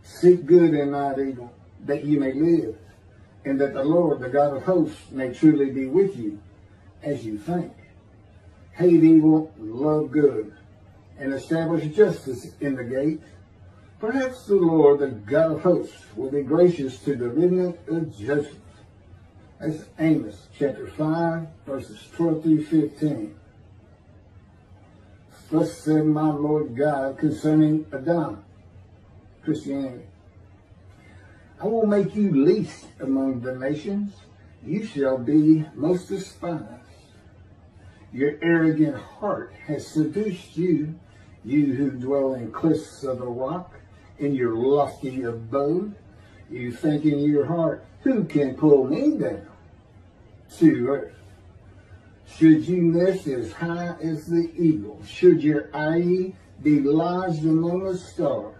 Seek good and not evil, that you may live, and that the Lord, the God of hosts, may truly be with you as you think. Hate evil, love good, and establish justice in the gate. Perhaps the Lord, the God of hosts, will be gracious to the remnant of Joseph. That's Amos chapter 5, verses 12 through 15. Thus said my Lord God concerning Edom, Christianity. I will make you least among the nations. You shall be most despised. Your arrogant heart has seduced you, you who dwell in cliffs of the rock, in your lofty abode. You think in your heart, who can pull me down to earth? Should you nest as high as the eagle? Should your eye be lodged among the stars?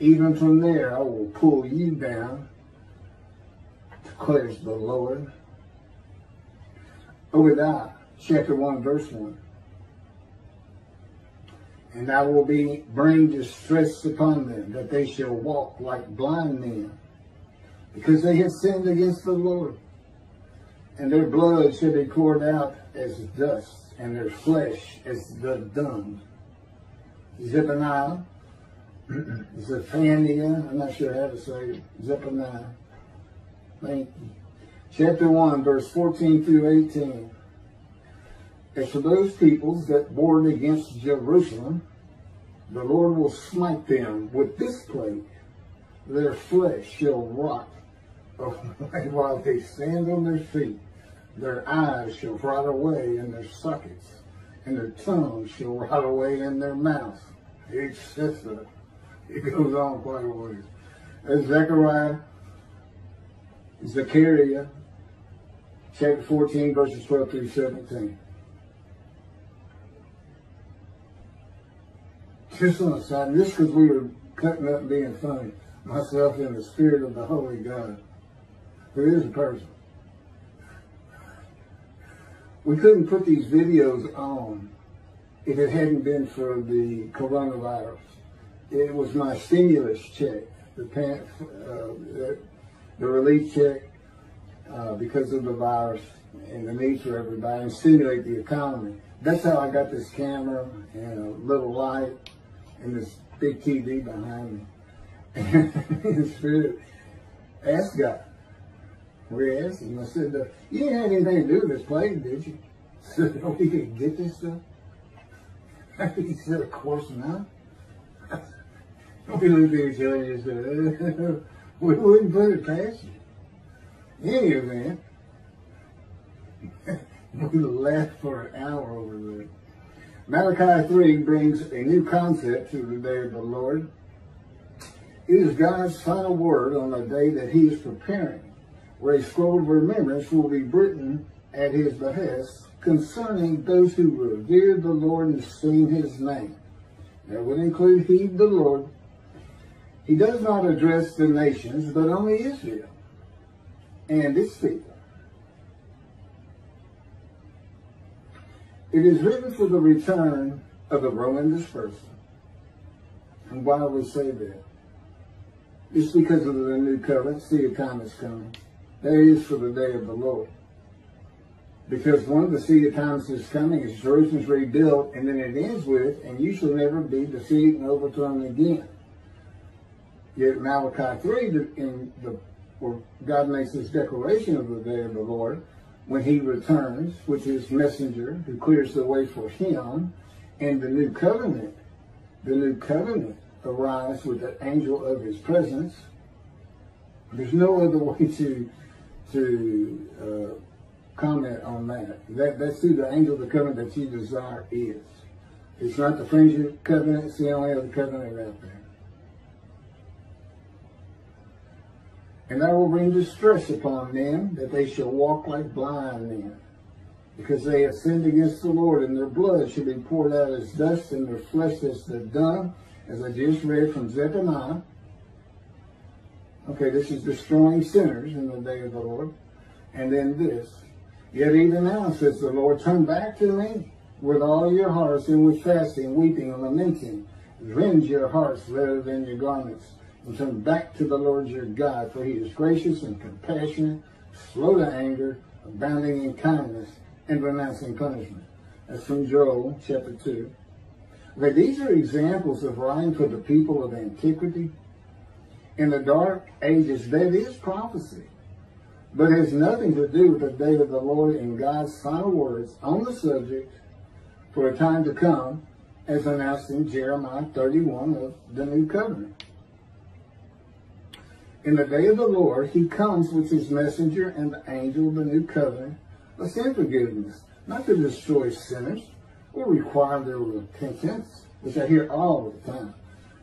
Even from there I will pull you down, declares the Lord. Obadiah chapter 1 verse 1. And I will be bring distress upon them, that they shall walk like blind men, because they have sinned against the Lord. And their blood shall be poured out as dust, and their flesh as the dung. Zephaniah Zephaniah, I'm not sure how to say it, Zephaniah. Thank you. Chapter 1, verse 14 through 18. As for those peoples that warred against Jerusalem, the Lord will smite them with this plague. Their flesh shall rot *laughs* while they stand on their feet. Their eyes shall rot away in their sockets, and their tongues shall rot away in their mouths. Etc. It goes on quite a ways. That's Zechariah, Zechariah, chapter 14, verses 12 through 17. Just on the side, just because we were cutting up being funny, myself in the spirit of the Holy God, who is a person. We couldn't put these videos on if it hadn't been for the coronavirus it was my stimulus check, the pants, uh, the, relief check, uh, because of the virus and the need for everybody and stimulate the economy. That's how I got this camera and a little light and this big TV behind me. *laughs* And Spirit asked God. We asked him. I said, uh, you didn't have anything to do with this plane, did you? So we could get this stuff? *laughs* he said, of course not. We looked at each other and said, we wouldn't put it past you. Any event, *laughs* we laughed for an hour over there. Malachi 3 brings a new concept to the day of the Lord. It is God's final word on the day that he is preparing, where a scroll of remembrance will be written at his behest concerning those who revere the Lord and sing his name. That would include heed the Lord, he does not address the nations, but only Israel and its people. It is written for the return of the Roman dispersal. And why we say that? It's because of the new covenant. See, a time is coming. Is for the day of the Lord. Because one of the seed of times is coming is Jerusalem's rebuilt, and then it ends with, and you shall never be defeated and overthrown again. Yet Malachi 3, in the, where God makes this declaration of the day of the Lord, when he returns with his messenger who clears the way for him, and the new covenant, the new covenant arrives with the angel of his presence. There's no other *laughs* way to to uh, comment on that. that. That's who the angel of the covenant that you desire is. It's not the friendship covenant, it's the only other covenant out there. And I will bring distress upon them, that they shall walk like blind men. because they have sinned against the Lord, and their blood shall be poured out as dust, and their flesh as the dung, as I just read from Zephaniah. Okay, this is destroying sinners in the day of the Lord. And then this. Yet even now, says the Lord, turn back to me with all your hearts and with fasting, weeping, and lamenting. Rend your hearts rather than your garments, and turn back to the Lord your God, for he is gracious and compassionate, slow to anger, abounding in kindness, and renouncing punishment. That's from Joel chapter 2. Okay, these are examples of writing for the people of antiquity. In the dark ages, that is prophecy, but has nothing to do with the day of the Lord and God's final words on the subject for a time to come, as announced in Jeremiah 31 of the New Covenant. In the day of the Lord, he comes with his messenger and the angel of the new covenant of sin forgiveness, not to destroy sinners or require their repentance, which I hear all the time.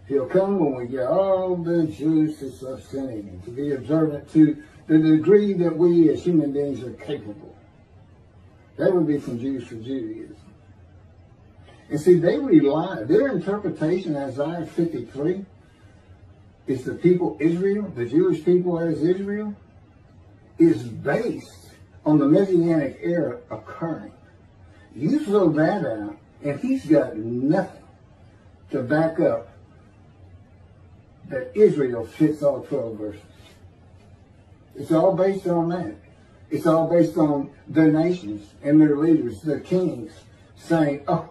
He'll come when we get all the juices of sinning to be observant to the degree that we as human beings are capable. That would be from Jews for Judaism. And see, they rely, their interpretation of Isaiah 53 is the people Israel, the Jewish people as Israel, is based on the Messianic era occurring. You throw that out, and he's got nothing to back up that Israel fits all 12 verses. It's all based on that. It's all based on the nations and their leaders, the kings, saying, oh,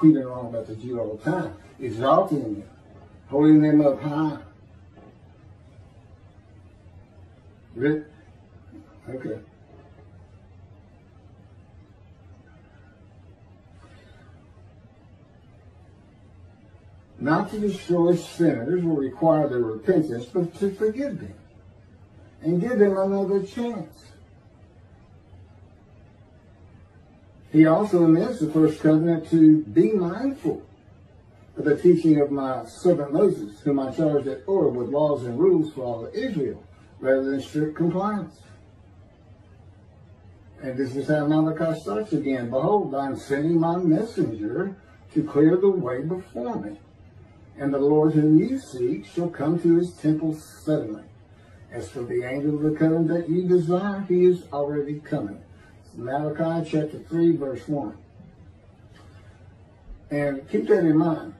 we've been wrong about the Jew all the time, exalting them, holding them up high. Really? Okay. Not to destroy sinners will require their repentance, but to forgive them and give them another chance. He also amends the first covenant to be mindful of the teaching of my servant Moses, whom I charged at Horeb with laws and rules for all of Israel, rather than strict compliance. And this is how Malachi starts again. Behold, I'm sending my messenger to clear the way before me and the Lord whom you seek shall come to his temple suddenly. As for the angel of the covenant that you desire, he is already coming. Malachi chapter 3, verse 1. And keep that in mind,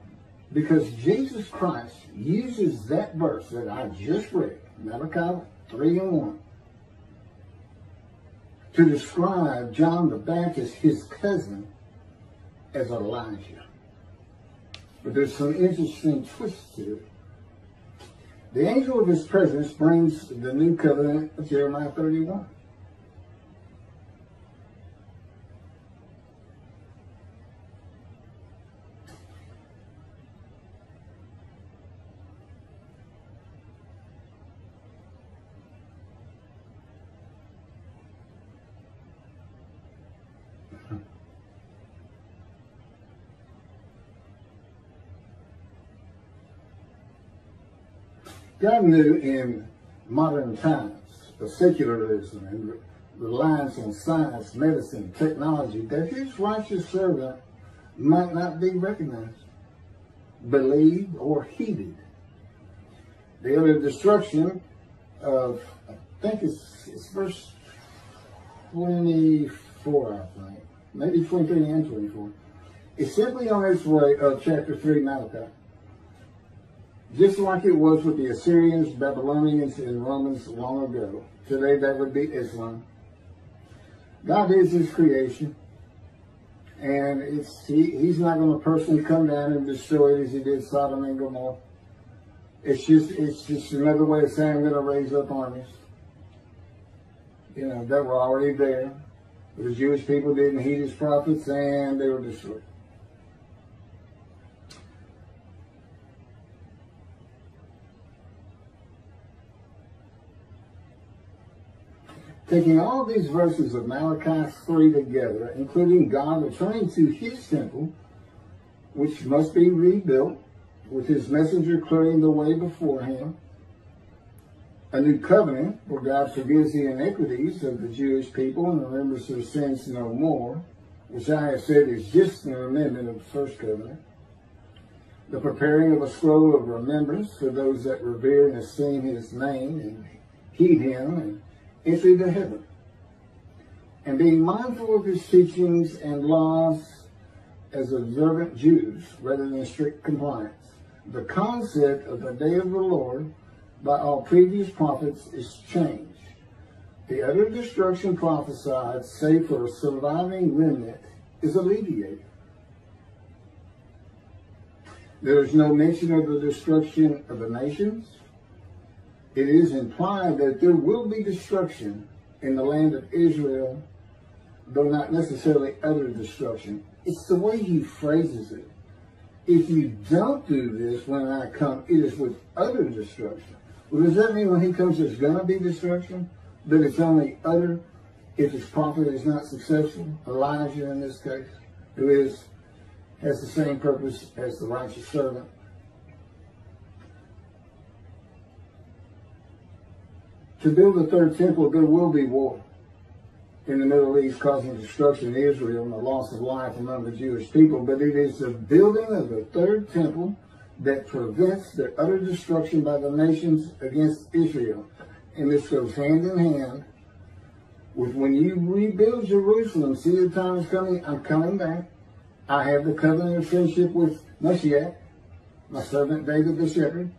because Jesus Christ uses that verse that I just read, Malachi 3 and 1, to describe John the Baptist, his cousin, as Elijah. But there's some interesting twists to it. The angel of his presence brings the new covenant of Jeremiah 31. God knew in modern times of secularism and reliance on science, medicine, technology, that his righteous servant might not be recognized, believed, or heeded. The utter destruction of, I think it's, it's verse 24, I think, maybe 23 and 24, is simply on its way of chapter 3 Malachi. Just like it was with the Assyrians, Babylonians, and Romans long ago. Today that would be Islam. God is his creation. And it's he, he's not going to personally come down and destroy it as he did Sodom and Gomorrah. It's just it's just another way of saying I'm going to raise up armies. You know, that were already there. The Jewish people didn't heed his prophets and they were destroyed. Taking all these verses of Malachi 3 together, including God returning to his temple, which must be rebuilt, with his messenger clearing the way before him, a new covenant where God forgives the iniquities of the Jewish people and remembers their sins no more, which I have said is just an amendment of the first covenant. The preparing of a scroll of remembrance for those that revere and esteem his name and heed him and enter into heaven. And being mindful of his teachings and laws as observant Jews rather than strict compliance. The concept of the day of the Lord by all previous prophets is changed. The utter destruction prophesied, save for a surviving remnant, is alleviated. There is no mention of the destruction of the nations. It is implied that there will be destruction in the land of Israel, though not necessarily utter destruction. It's the way he phrases it. If you don't do this when I come, it is with utter destruction. Well, does that mean when he comes there's going to be destruction? That it's only utter if his prophet is not successful? Elijah in this case, who is has the same purpose as the righteous servant. To build the third temple, there will be war in the Middle East causing destruction in Israel and the loss of life among the Jewish people, but it is the building of the third temple that prevents the utter destruction by the nations against Israel. And this goes hand in hand with when you rebuild Jerusalem, see the time is coming, I'm coming back. I have the covenant of friendship with Moshiach, my servant David the shepherd.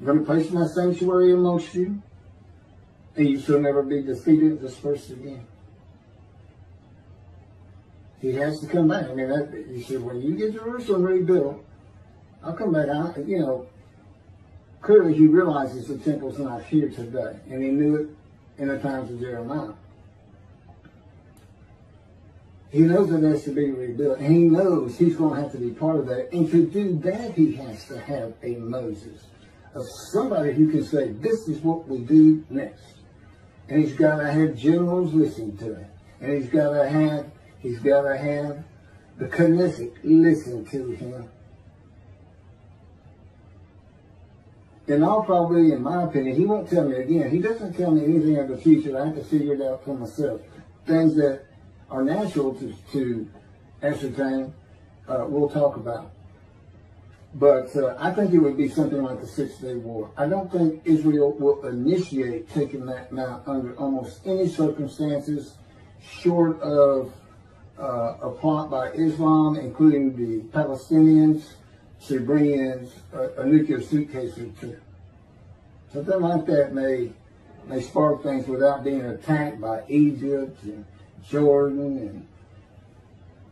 I'm going to place my sanctuary amongst you and you shall never be defeated, and dispersed again. He has to come back. I mean, that, he said, when you get Jerusalem rebuilt, I'll come back. I, you know, clearly he realizes the temple's not here today, and he knew it in the times of Jeremiah. He knows it has to be rebuilt, and he knows he's going to have to be part of that. And to do that, he has to have a Moses, of somebody who can say, this is what we do next. And he's got to have generals listen to him. And he's got to have, he's got to have the Knesset listen to him. In all probably, in my opinion, he won't tell me again. He doesn't tell me anything of the future. I have to figure it out for myself. Things that are natural to, to ascertain, uh, we'll talk about. But uh, I think it would be something like the Six Day War. I don't think Israel will initiate taking that now under almost any circumstances, short of uh, a plot by Islam, including the Palestinians, to bring in a, a nuclear suitcase or two. Something like that may may spark things without being attacked by Egypt and Jordan and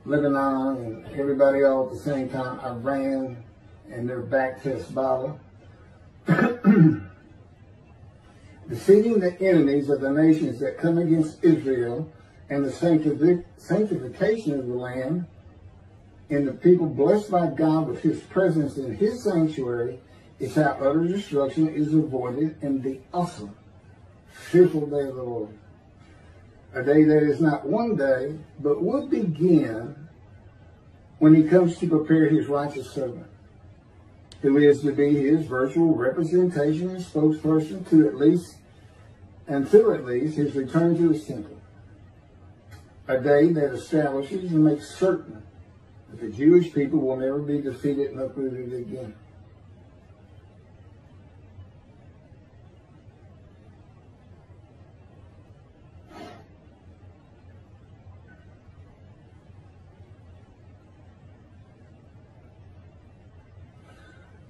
Lebanon and everybody all at the same time, Iran, and their back test bottle. *clears throat* Defeating the enemies of the nations that come against Israel and the sanctific sanctification of the land and the people blessed by God with his presence in his sanctuary is how utter destruction is avoided in the awesome, fearful day of the Lord. A day that is not one day, but will begin when he comes to prepare his righteous servant who is to be his virtual representation and spokesperson to at least, until at least, his return to his temple. A day that establishes and makes certain that the Jewish people will never be defeated and uprooted again.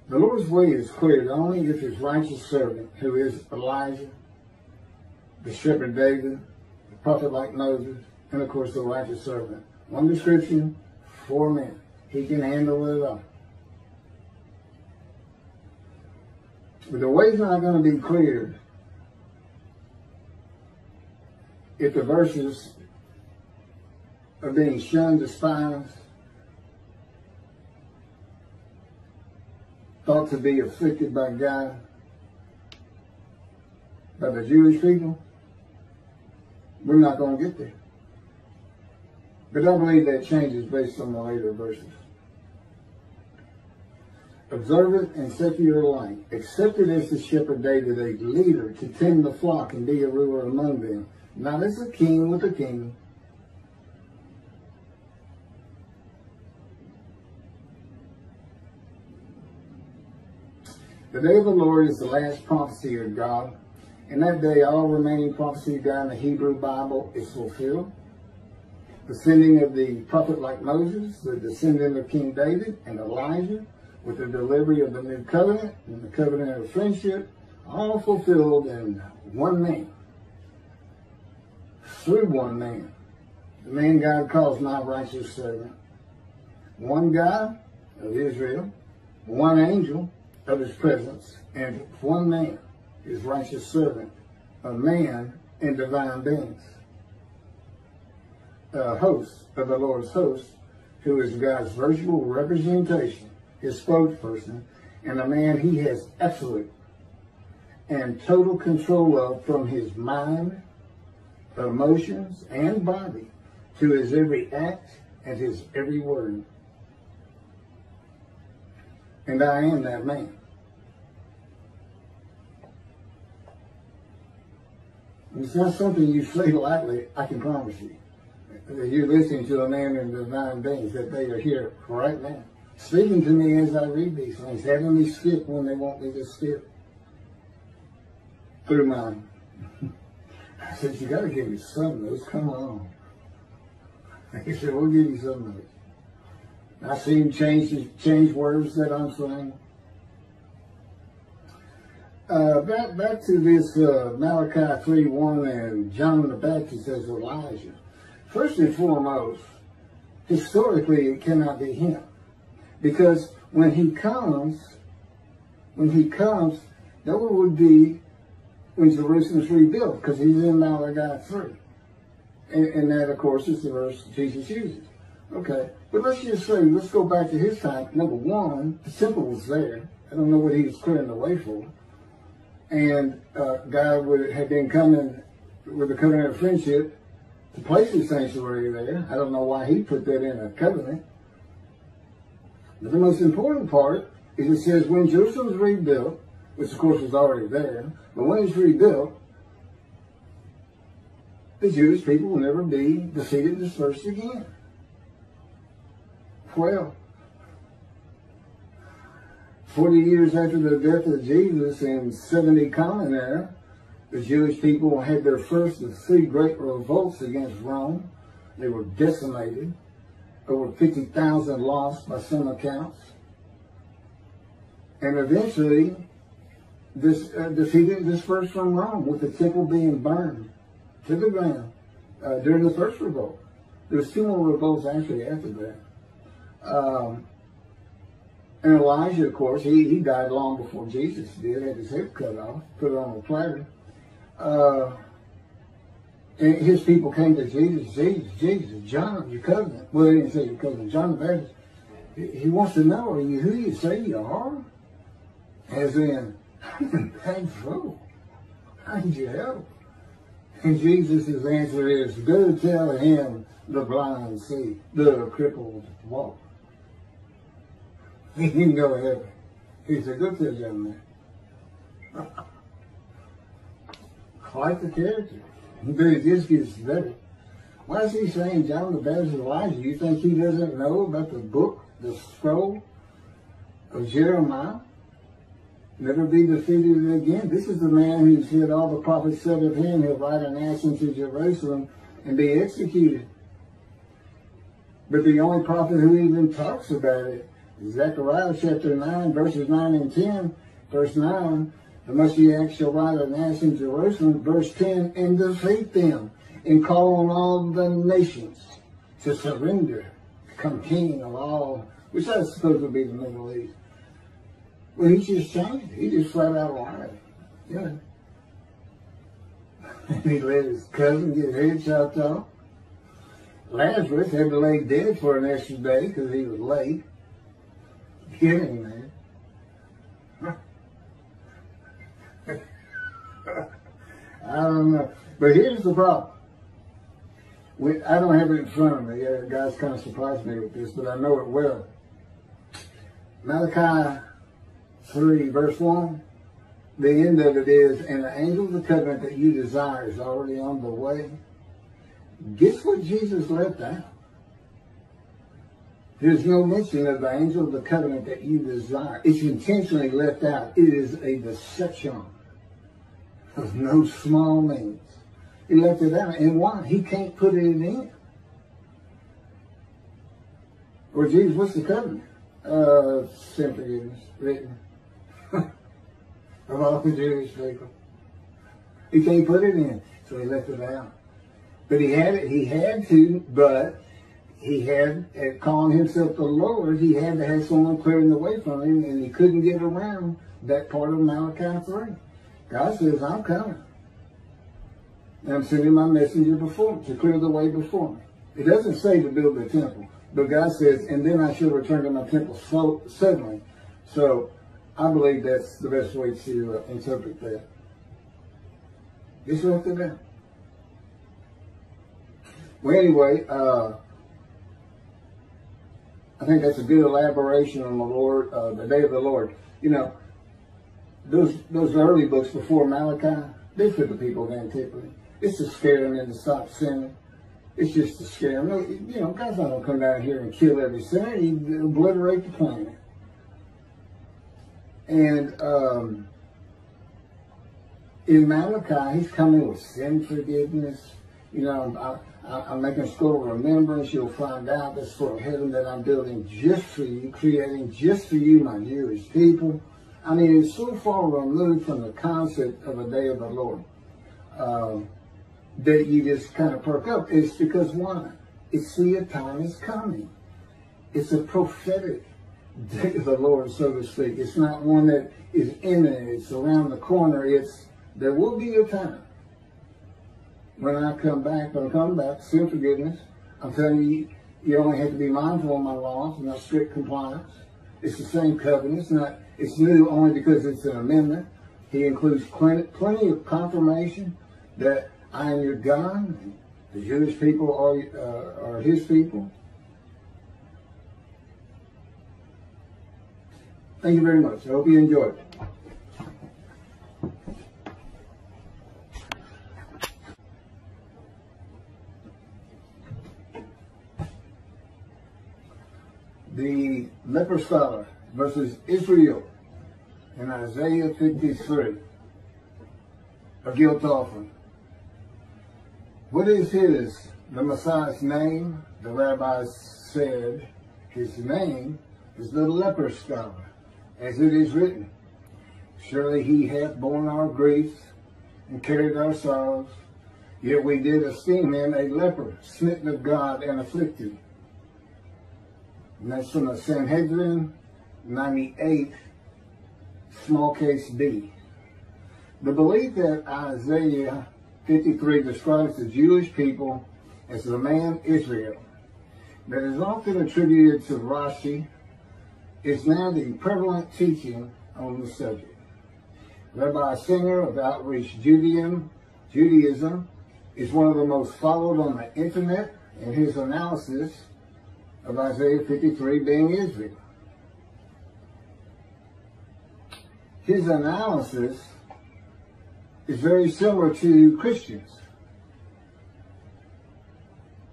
The Lord's way is clear only if his righteous servant, who is Elijah, the shepherd David, the prophet like Moses, and of course the righteous servant. One description, four men. He can handle it all. But the way's not going to be cleared if the verses are being shunned, despised, thought to be afflicted by God, by the Jewish people, we're not going to get there. But I believe that changes based on the later verses. Observe it and set your light. Accepted as the shepherd David, a leader to tend the flock and be a ruler among them. Not as a king with a king. The day of the Lord is the last prophecy of God. In that day, all remaining prophecy down the Hebrew Bible is fulfilled. The sending of the prophet like Moses, the descendant of King David and Elijah, with the delivery of the new covenant and the covenant of friendship, all fulfilled in one man, through one man, the man God calls my righteous servant. One God of Israel, one angel of his presence, and one man, his righteous servant, a man in divine beings. A host of the Lord's host, who is God's virtual representation his spokesperson, and a man he has absolute and total control of from his mind, emotions, and body to his every act and his every word. And I am that man. It's not something you say lightly, I can promise you. You're listening to a man in divine beings, that they are here right now speaking to me as I read these things, having me skip when they want me to skip through mine. I said, you got to give me some of those. Come on. *laughs* He said, we'll give you some of. I see him change, change words that I'm saying. Uh, back, back to this uh, Malachi 3 1 and John the Baptist as Elijah. First and foremost, historically, it cannot be him. Because when he comes, when he comes, that would be when Jerusalem's rebuilt, because he's in Malachi 3. And, and that, of course, is the verse Jesus uses. Okay, but let's just say, let's go back to his time. Number one, the temple was there. I don't know what he was clearing the way for. And uh, God would had been coming with the covenant of friendship to place his sanctuary there. I don't know why he put that in a covenant. But the most important part is it says when Jerusalem rebuilt, which of course was already there, but when it's rebuilt, the Jewish people will never be defeated and dispersed again. Well, 40 years after the death of Jesus in 70 Common Era, the Jewish people had their first of three great revolts against Rome. They were decimated over 50,000 lost by some accounts. And eventually, this uh, defeated dispersed from Rome with the temple being burned to the ground uh, during the first revolt. There was two more revolts actually after that. Um, and Elijah, of course, he, he died long before Jesus did, had his head cut off, put on a platter. Uh, and his people came to Jesus, Jesus, Jesus, John, your cousin. Well, they didn't say your cousin, John the Baptist. He wants to know, are you who you say you are? As in, *laughs* bad trouble. I need your help. And Jesus' answer is, go tell him the blind see, the crippled walk. He can go ahead. He said, good tell young man. Quite the character. Just gets better. Why is he saying John the Baptist Elijah? You think he doesn't know about the book, the scroll of Jeremiah? Never be defeated again. This is the man who said all the prophets said of him, he'll ride an ass into Jerusalem and be executed. But the only prophet who even talks about it Zechariah chapter 9, verses 9 and 10. Verse 9, the Messiah shall an ass in Jerusalem, verse 10, and defeat them, and call on all the nations to surrender, become king of all, which I suppose would be the Middle East. Well, he just changed it. He just flat out lied. Yeah. *laughs* He let his cousin get head chopped off. Lazarus had to lay dead for an extra day because he was late. Man. I don't know. But here's the problem. We, I don't have it in front of me. Yeah, guys kind of surprised me with this, but I know it well. Malachi 3, verse 1, the end of it is, and the angel of the covenant that you desire is already on the way. Guess what Jesus left out? There's no mention of the angel of the covenant that you desire. It's intentionally left out. It is a deception of no small means. He left it out. And why? He can't put it in. Well, Jesus, what's the covenant? Uh, simply is written *laughs* of all the Jewish people. He can't put it in, so he left it out. But he had it, he had to, but he had, at calling himself the Lord, he had to have someone clearing the way for him, and he couldn't get around that part of Malachi 3. God says, I'm coming. And I'm sending my messenger before to clear the way before me. It doesn't say to build the temple, but God says, and then I shall return to my temple so, suddenly. So I believe that's the best way to uh, interpret that. Just left it there. Well, anyway, uh, I think that's a good elaboration on the Lord, uh, the day of the Lord. You know, those those early books before Malachi, they for the people of antiquity. It's to scare them into stop sinning. It's just to scare them. You know, God's not gonna come down here and kill every sinner. He obliterate the planet. And um, in Malachi, he's coming with sin forgiveness. You know, I, am making a of remembrance. You'll find out this sort of heaven that I'm building just for you, creating just for you, my Jewish people. I mean, it's so far removed from the concept of a day of the Lord um, that you just kind of perk up. It's because why? It's the time is coming. It's a prophetic day of the Lord, so to speak. It's not one that is imminent. It's around the corner. It's there will be a time when I come back. When I come back, sin forgiveness. I'm telling you, you only have to be mindful of my laws, and not strict compliance. It's the same covenant. It's not. It's new only because it's an amendment. He includes plenty, of confirmation that I am your God. The Jewish people are, uh, are his people. Thank you very much. I hope you enjoyed The leper scholar versus Israel in Isaiah 53, a guilt offering. What is his, the Messiah's name? The rabbis said his name is the leper scholar as it is written, Surely he hath borne our griefs and carried our sorrows, yet we did esteem him a leper, smitten of God and afflicted. And that's the Sanhedrin 98, small case B. The belief that Isaiah 53 describes the Jewish people as the man Israel that is often attributed to Rashi is now the prevalent teaching on the subject. Rabbi Singer of Outreach Judaism, Judaism is one of the most followed on the internet and his analysis of Isaiah 53 being Israel. His analysis is very similar to Christians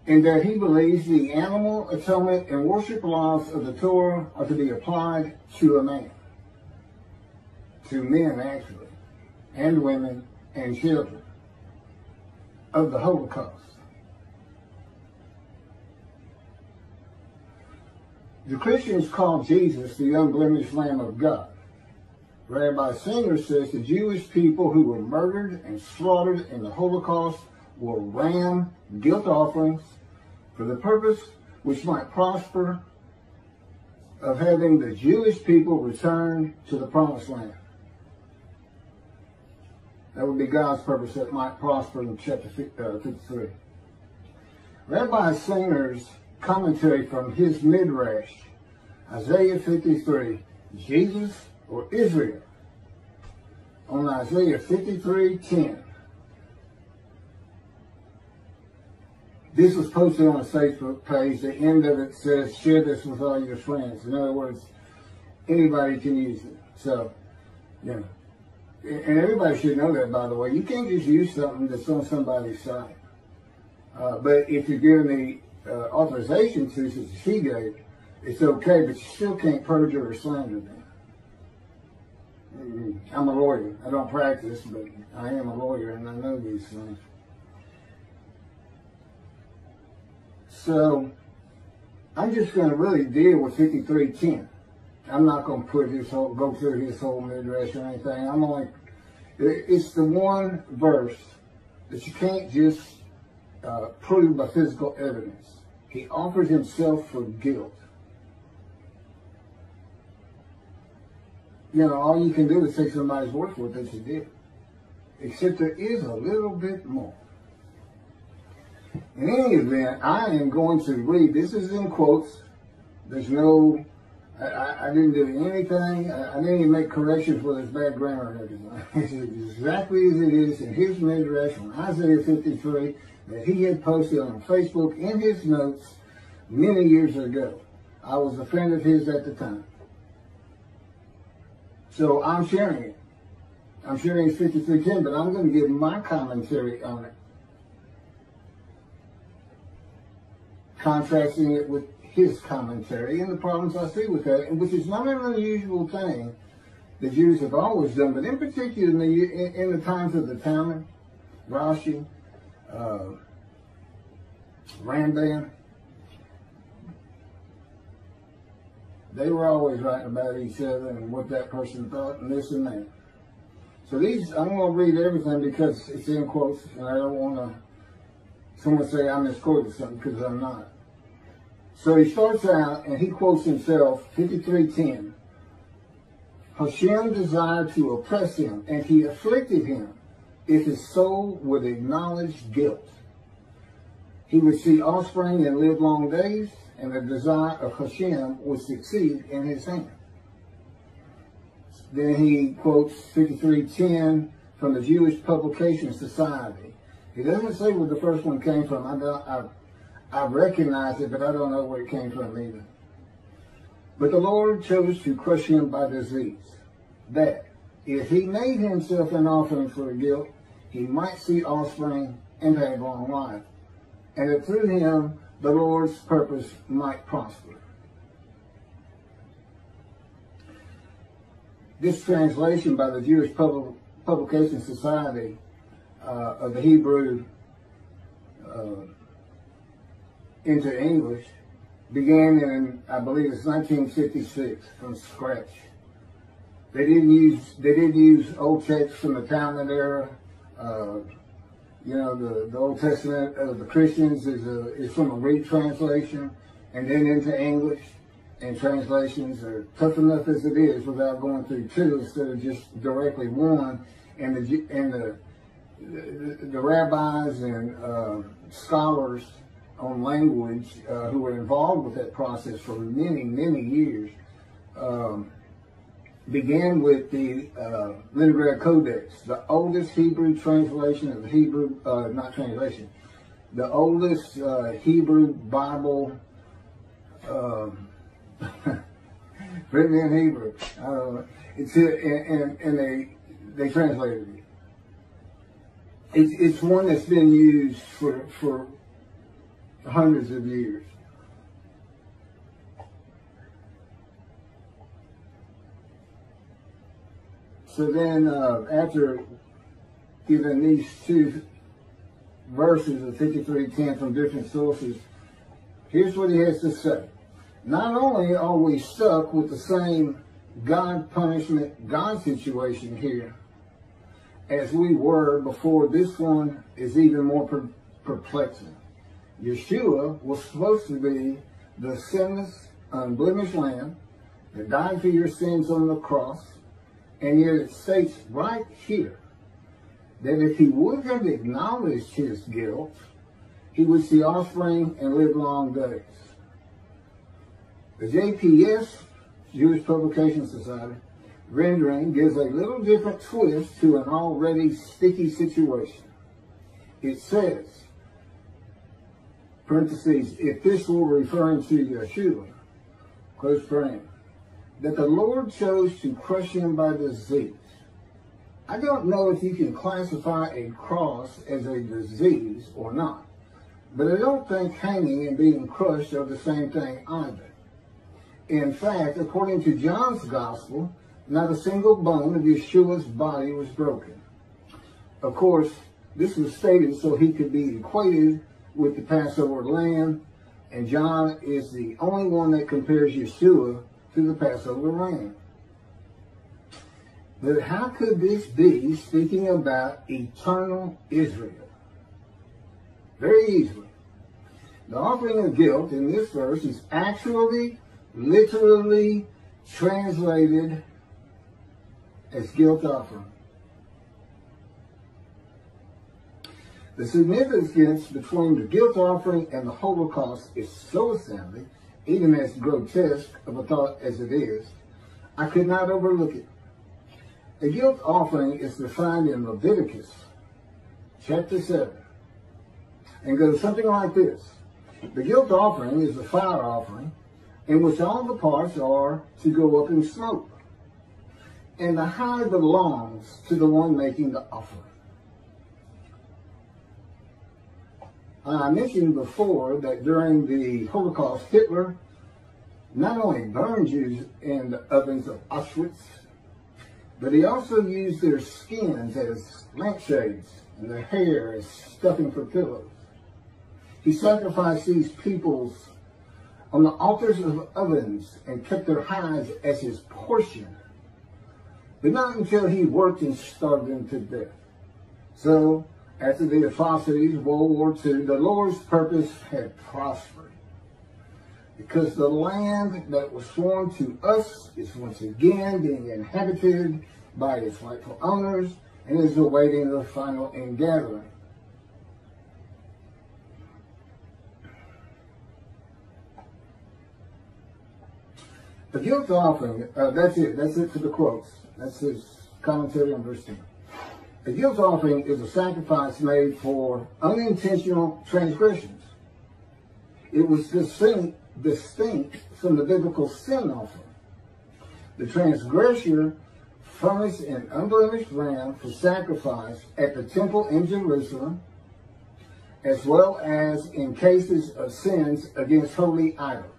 in that he believes the animal atonement and worship laws of the Torah are to be applied to a man. To men, actually, and women and children of the Holocaust. The Christians call Jesus the unblemished Lamb of God. Rabbi Singer says the Jewish people who were murdered and slaughtered in the Holocaust were ram guilt offerings for the purpose which might prosper of having the Jewish people return to the promised land. That would be God's purpose that might prosper in chapter uh, 53. Rabbi Singer's commentary from his Midrash, Isaiah 53, Jesus or Israel, on Isaiah 53, 10. This was posted on a Facebook page. The end of it says, share this with all your friends. In other words, anybody can use it. So, you know, and everybody should know that, by the way. You can't just use something that's on somebody's site. Uh, but if you're given the uh, authorization to, such as he gave, it's okay, but you still can't perjure or slander them. Mm-hmm. I'm a lawyer. I don't practice, but I am a lawyer and I know these things. So I'm just going to really deal with 5310. I'm not going to put his whole, go through his whole midrash or anything. I'm only, it's the one verse that you can't just uh, prove by physical evidence. He offers himself for guilt. You know, all you can do is take somebody's word for it that you did. Except there is a little bit more. In any event, I am going to read, this is in quotes. There's no, I, I didn't do anything. I, I, didn't even make corrections for this bad grammar everything. It's exactly as it is in his midrash on Isaiah 53 that he had posted on Facebook in his notes many years ago. I was a friend of his at the time. So I'm sharing it. I'm sharing it's 5310, but I'm going to give my commentary on it. Contrasting it with his commentary and the problems I see with that, which is not an unusual thing the Jews have always done, but in particular in the, in, the times of the Talmud, Rashi, uh, Ramban, they were always writing about each other and what that person thought and this and that. So these, I'm going to read everything because it's in quotes and I don't want to, someone say I misquoted something because I'm not. So he starts out and he quotes himself, 5310. Hashem desired to oppress him and he afflicted him if his soul would acknowledge guilt. He would see offspring and live long days and the desire of Hashem would succeed in his hand. Then he quotes 5310 from the Jewish Publication Society. He doesn't say where the first one came from. I, don't, I, I recognize it, but I don't know where it came from either. But the Lord chose to crush him by disease, that if he made himself an offering for guilt, he might see offspring and have long life, and that through him the Lord's purpose might prosper. This translation by the Jewish Public, Publication Society uh, of the Hebrew uh, into English began in, I believe it's 1956 from scratch. They didn't use, they didn't use old texts from the Talmud era. Uh, you know, the, the Old Testament of the Christians is, a, is from a Greek translation and then into English. And translations are tough enough as it is without going through two instead of just directly one. And the, and the, the, the rabbis and uh, scholars on language uh, who were involved with that process for many, many years um, began with the uh, Leningrad Codex, the oldest Hebrew translation of the Hebrew, uh, not translation, the oldest uh, Hebrew Bible um, *laughs* written in Hebrew. Uh, it's and, and, and, they they translated it. It's it's one that's been used for for hundreds of years. So then, uh, after giving these two verses of 5310 from different sources, here's what he has to say. Not only are we stuck with the same God punishment, God situation here, as we were before this one is even more per perplexing. Yeshua was supposed to be the sinless, unblemished lamb that died for your sins on the cross, and yet it states right here that if he would have acknowledged his guilt, he would see offspring and live long days. The JPS, Jewish Publication Society, rendering gives a little different twist to an already sticky situation. It says, parentheses, if this were referring to Yeshua, close friend, that the Lord chose to crush him by disease. I don't know if you can classify a cross as a disease or not, but I don't think hanging and being crushed are the same thing either. In fact, according to John's gospel, not a single bone of Yeshua's body was broken. Of course, this was stated so he could be equated with the Passover lamb, and John is the only one that compares Yeshua to the Passover lamb. But how could this be speaking about eternal Israel? Very easily. The offering of guilt in this verse is actually, literally translated as guilt offering. The significance between the guilt offering and the Holocaust is so astounding, even as grotesque of a thought as it is, I could not overlook it. A guilt offering is defined in Leviticus chapter 7 and goes something like this. The guilt offering is a fire offering in which all the parts are to go up in smoke. And the high belongs to the one making the offering. I mentioned before that during the Holocaust, Hitler not only burned Jews in the ovens of Auschwitz, but he also used their skins as lampshades and their hair as stuffing for pillows. He sacrificed these peoples on the altars of ovens and kept their hides as his portion. But not until he worked and starved them to death. So, after the atrocities of World War II, the Lord's purpose had prospered because the land that was sworn to us is once again being inhabited by its rightful owners and is awaiting the final ingathering. The guilt offering, uh, that's it, that's it for the quotes. That's his commentary on verse 10. The guilt offering is a sacrifice made for unintentional transgressions. It was distinct distinct from the biblical sin offering. The transgressor furnished an unblemished ram for sacrifice at the temple in Jerusalem, as well as in cases of sins against holy idols,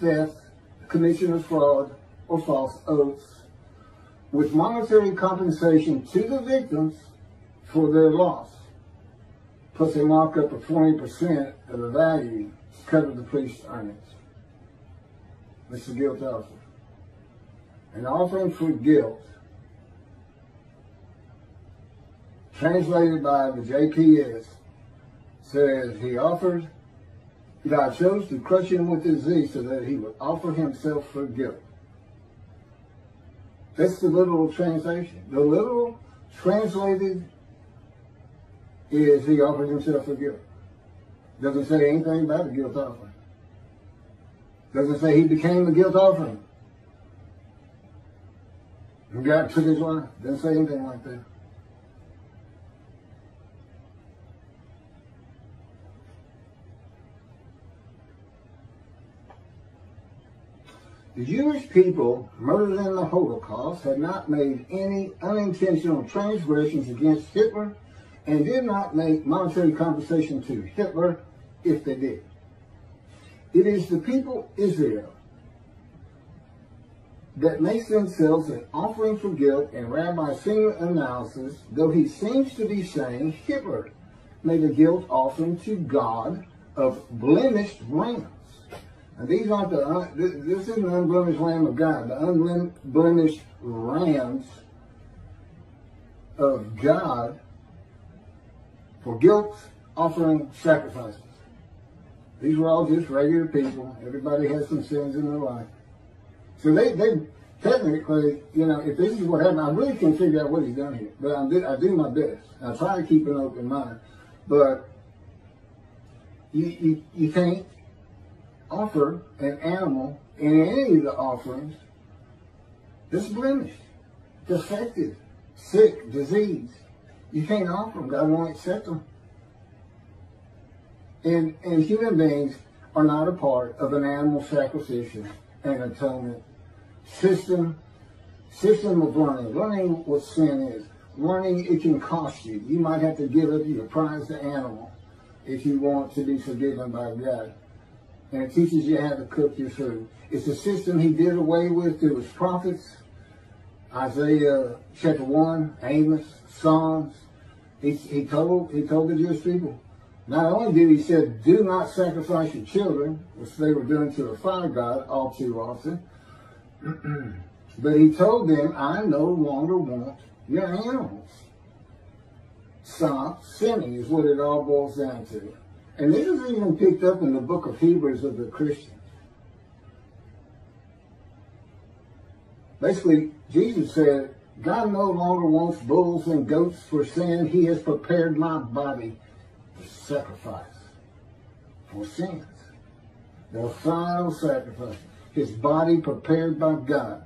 theft, commission of fraud, or false oaths, with monetary compensation to the victims for their loss, plus a markup of 20% of the value to cover the priest's earnings. This is guilt offering. An offering for guilt, translated by the JPS, says he offered, God chose to crush him with disease so that he would offer himself for guilt. That's the literal translation. The literal translated is he offered himself for guilt. Doesn't say anything about a guilt offering. Doesn't say he became a guilt offering. And God took his life. Doesn't say anything like that. The Jewish people murdered in the Holocaust had not made any unintentional transgressions against Hitler and did not make monetary compensation to Hitler if they did. It is the people Israel that makes themselves an offering for guilt and Rabbi Singer analysis, though he seems to be saying Hitler made a guilt offering to God of blemished rams. And these aren't the, this, this isn't the unblemished lamb of God, the unblemished rams of God for guilt offering sacrifices. These were all just regular people. Everybody has some sins in their life. So they, they technically, you know, if this is what happened, I really can't figure out what he's done here. But I do, I do my best. I try to keep an open mind. But you, you, you can't offer an animal in any of the offerings that's blemished, defective, sick, diseased. You can't offer them. God won't accept them. And, and human beings are not a part of an animal sacrificial and atonement system, system of learning, learning what sin is. Learning, it can cost you. You might have to give up your prized animal if you want to be forgiven by God. And it teaches you how to cook your food. It's a system he did away with through his prophets. Isaiah chapter 1, Amos, Psalms. He, he told he told the Jewish people, not only did he said, do not sacrifice your children, which they were doing to the fire god all too often, *clears throat* but he told them, I no longer want your animals. Stop sinning is what it all boils down to. And this is even picked up in the book of Hebrews of the Christians. Basically, Jesus said, God no longer wants bulls and goats for sin. He has prepared my body to sacrifice for sins. The final sacrifice. His body prepared by God.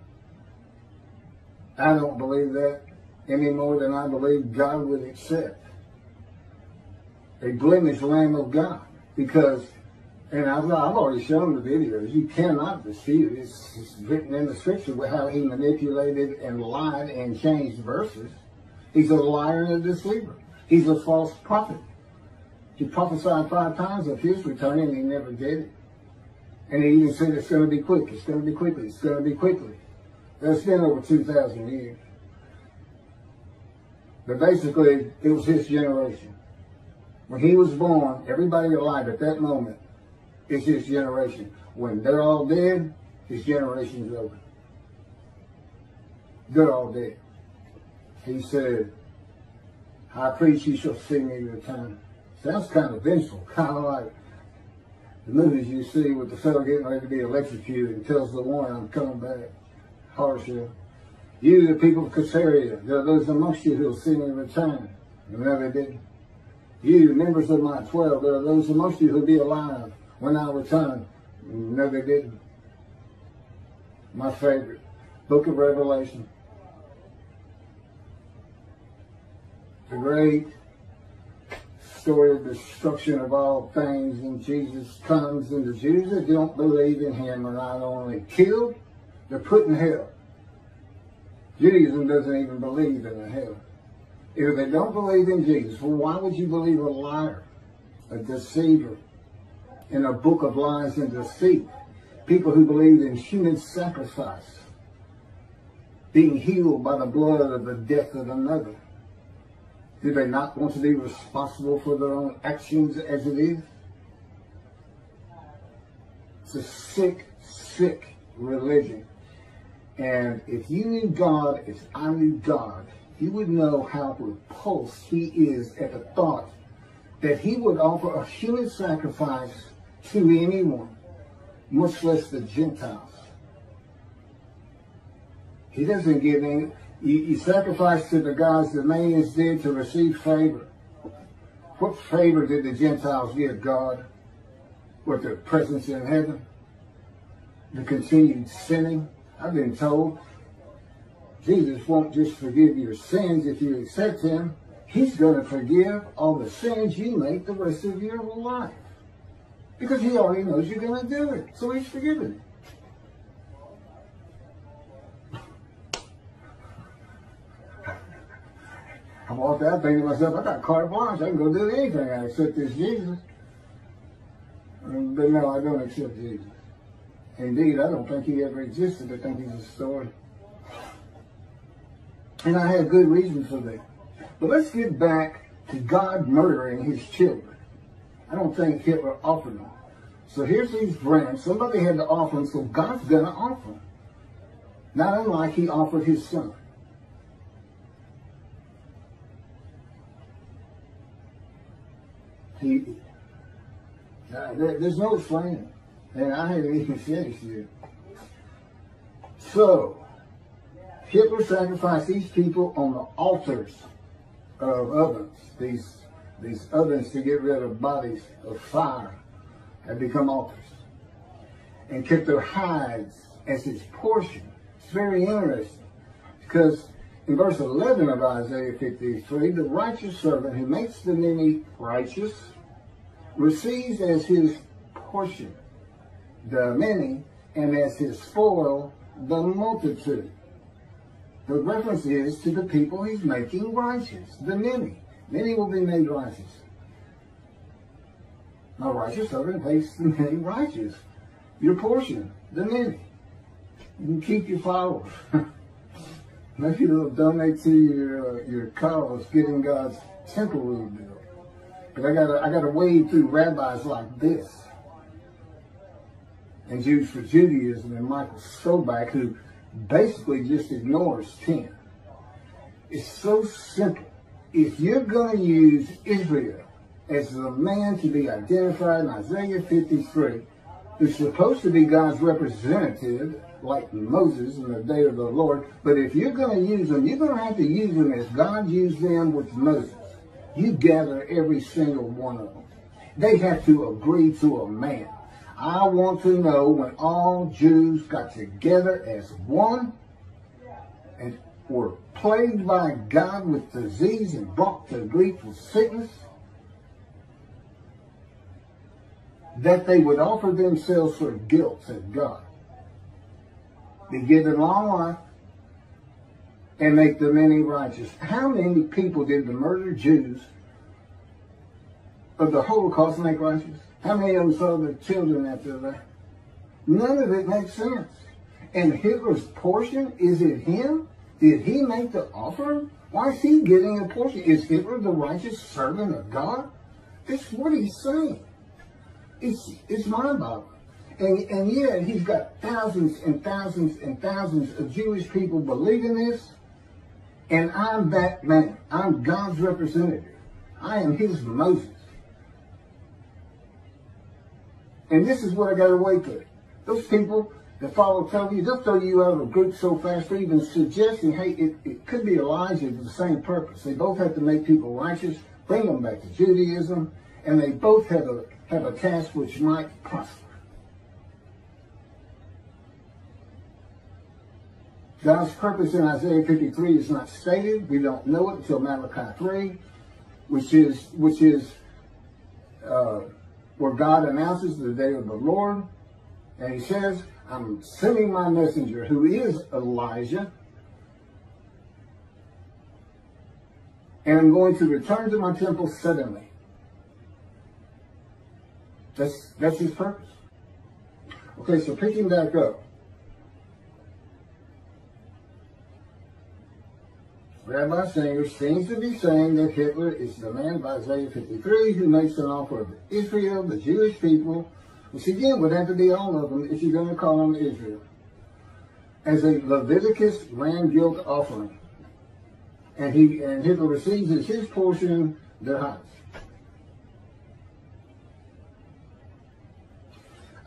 I don't believe that any more than I believe God would accept a blemished Lamb of God. Because, and I've, I've already shown the videos, you cannot deceive it. It's, it's written in the scripture how he manipulated and lied and changed verses. He's a liar and a deceiver. He's a false prophet. He prophesied five times of his return and he never did it. And he even said it's going to be quick. It's going to be quickly. It's going to be quickly. That's been over 2,000 years. But basically, it was his generation. When he was born, everybody alive at that moment is his generation. When they're all dead, his generation's over. They're all dead. He said, I preach you shall see me return. Sounds kind of vengeful, *laughs* kind of like the movies you see with the fellow getting ready to be electrocuted and tells the one, I'm coming back. Harsher. You, the people of Caesarea, there are those amongst you who will see me return. You know they did. You, members of my twelve, there are those amongst you who will be alive when I return. No, they didn't. My favorite, Book of Revelation. The great story of destruction of all things, and Jesus comes, and the Jews that don't believe in him are not only killed, they're put in hell. Judaism doesn't even believe in a hell. If they don't believe in Jesus, well, why would you believe a liar, a deceiver, in a book of lies and deceit? People who believe in human sacrifice, being healed by the blood of the death of another. Do they not want to be responsible for their own actions as it is? It's a sick, sick religion. And if you knew God as I knew God, you would know how repulsed he is at the thought that he would offer a human sacrifice to anyone, much less the Gentiles. He doesn't give any, he, you sacrifice to the gods the Mayans did to receive favor. What favor did the Gentiles give God? With their presence in heaven? The continued sinning? I've been told Jesus won't just forgive your sins if you accept him. He's going to forgive all the sins you make the rest of your life. Because he already knows you're going to do it. So he's forgiven I walked out thinking to myself, I got carte blanche. I can go do anything. I accept this Jesus. But no, I don't accept Jesus. Indeed, I don't think he ever existed. I think he's a story. And I have good reason for that. But let's get back to God murdering his children. I don't think Hitler offered them. So here's these brands. Somebody had to offer them, so God's going to offer them. Not unlike he offered his son. He, uh, there, there's no explaining. And I haven't even finished yet. So, Hitler sacrificed these people on the altars of ovens. These, these ovens to get rid of bodies of fire had become authors And kept their hides as his portion. It's very interesting. Because in verse 11 of Isaiah 53, the righteous servant who makes the many righteous receives as his portion the many, and as his spoil, the multitude. The reference is to the people he's making righteous, the many. Many will be made righteous. My righteous servant makes the many righteous. Your portion, the many. You can keep your followers. *laughs* Maybe they'll donate to your uh, your cause, getting God's temple rebuilt. But I gotta I gotta wade through rabbis like this. And Jews for Judaism and Michael Skobac, who basically just ignores 10. It's so simple. If you're to use Israel as a man to be identified in Isaiah 53, who's supposed to be God's representative, like Moses in the day of the Lord, but if you're going to use them, you're going to have to use them as God used them with Moses. You gather every single one of them. They have to agree to a man. I want to know when all Jews got together as one and were plagued by God with disease and brought to grief with sickness, that they would offer themselves for guilt to God, be given long life, and make the many righteous. How many people did the murdered Jews of the Holocaust make righteous? How many of them saw their children after that? None of it makes sense. And Hitler's portion, is it him? Did he make the offering? Why is he getting a portion? Is Hitler the righteous servant of God? That's what he's saying. It's, it's mind-boggling. And, and yet he's got thousands and thousands and thousands of Jewish people believing this. And I'm that man. I'm God's representative. I am his Moses. And this is what I got to wait for. Those people that follow Toby, they'll throw you out of a group so fast for even suggesting, hey, it, it could be Elijah for the same purpose. They both have to make people righteous, bring them back to Judaism, and they both have a have a task which might prosper. God's purpose in Isaiah 53 is not stated. We don't know it until Malachi 3, which is which is uh, where God announces the day of the Lord. And he says, I'm sending my messenger, who is Elijah, and I'm going to return to my temple suddenly. That's, that's his purpose. Okay, so picking back up. Rabbi Singer seems to be saying that Hitler is the man of Isaiah 53 who makes an offer of Israel, the Jewish people, which again would have to be all of them if you're going to call them Israel, as a Leviticus land guilt offering. And he and Hitler receives as his portion the house.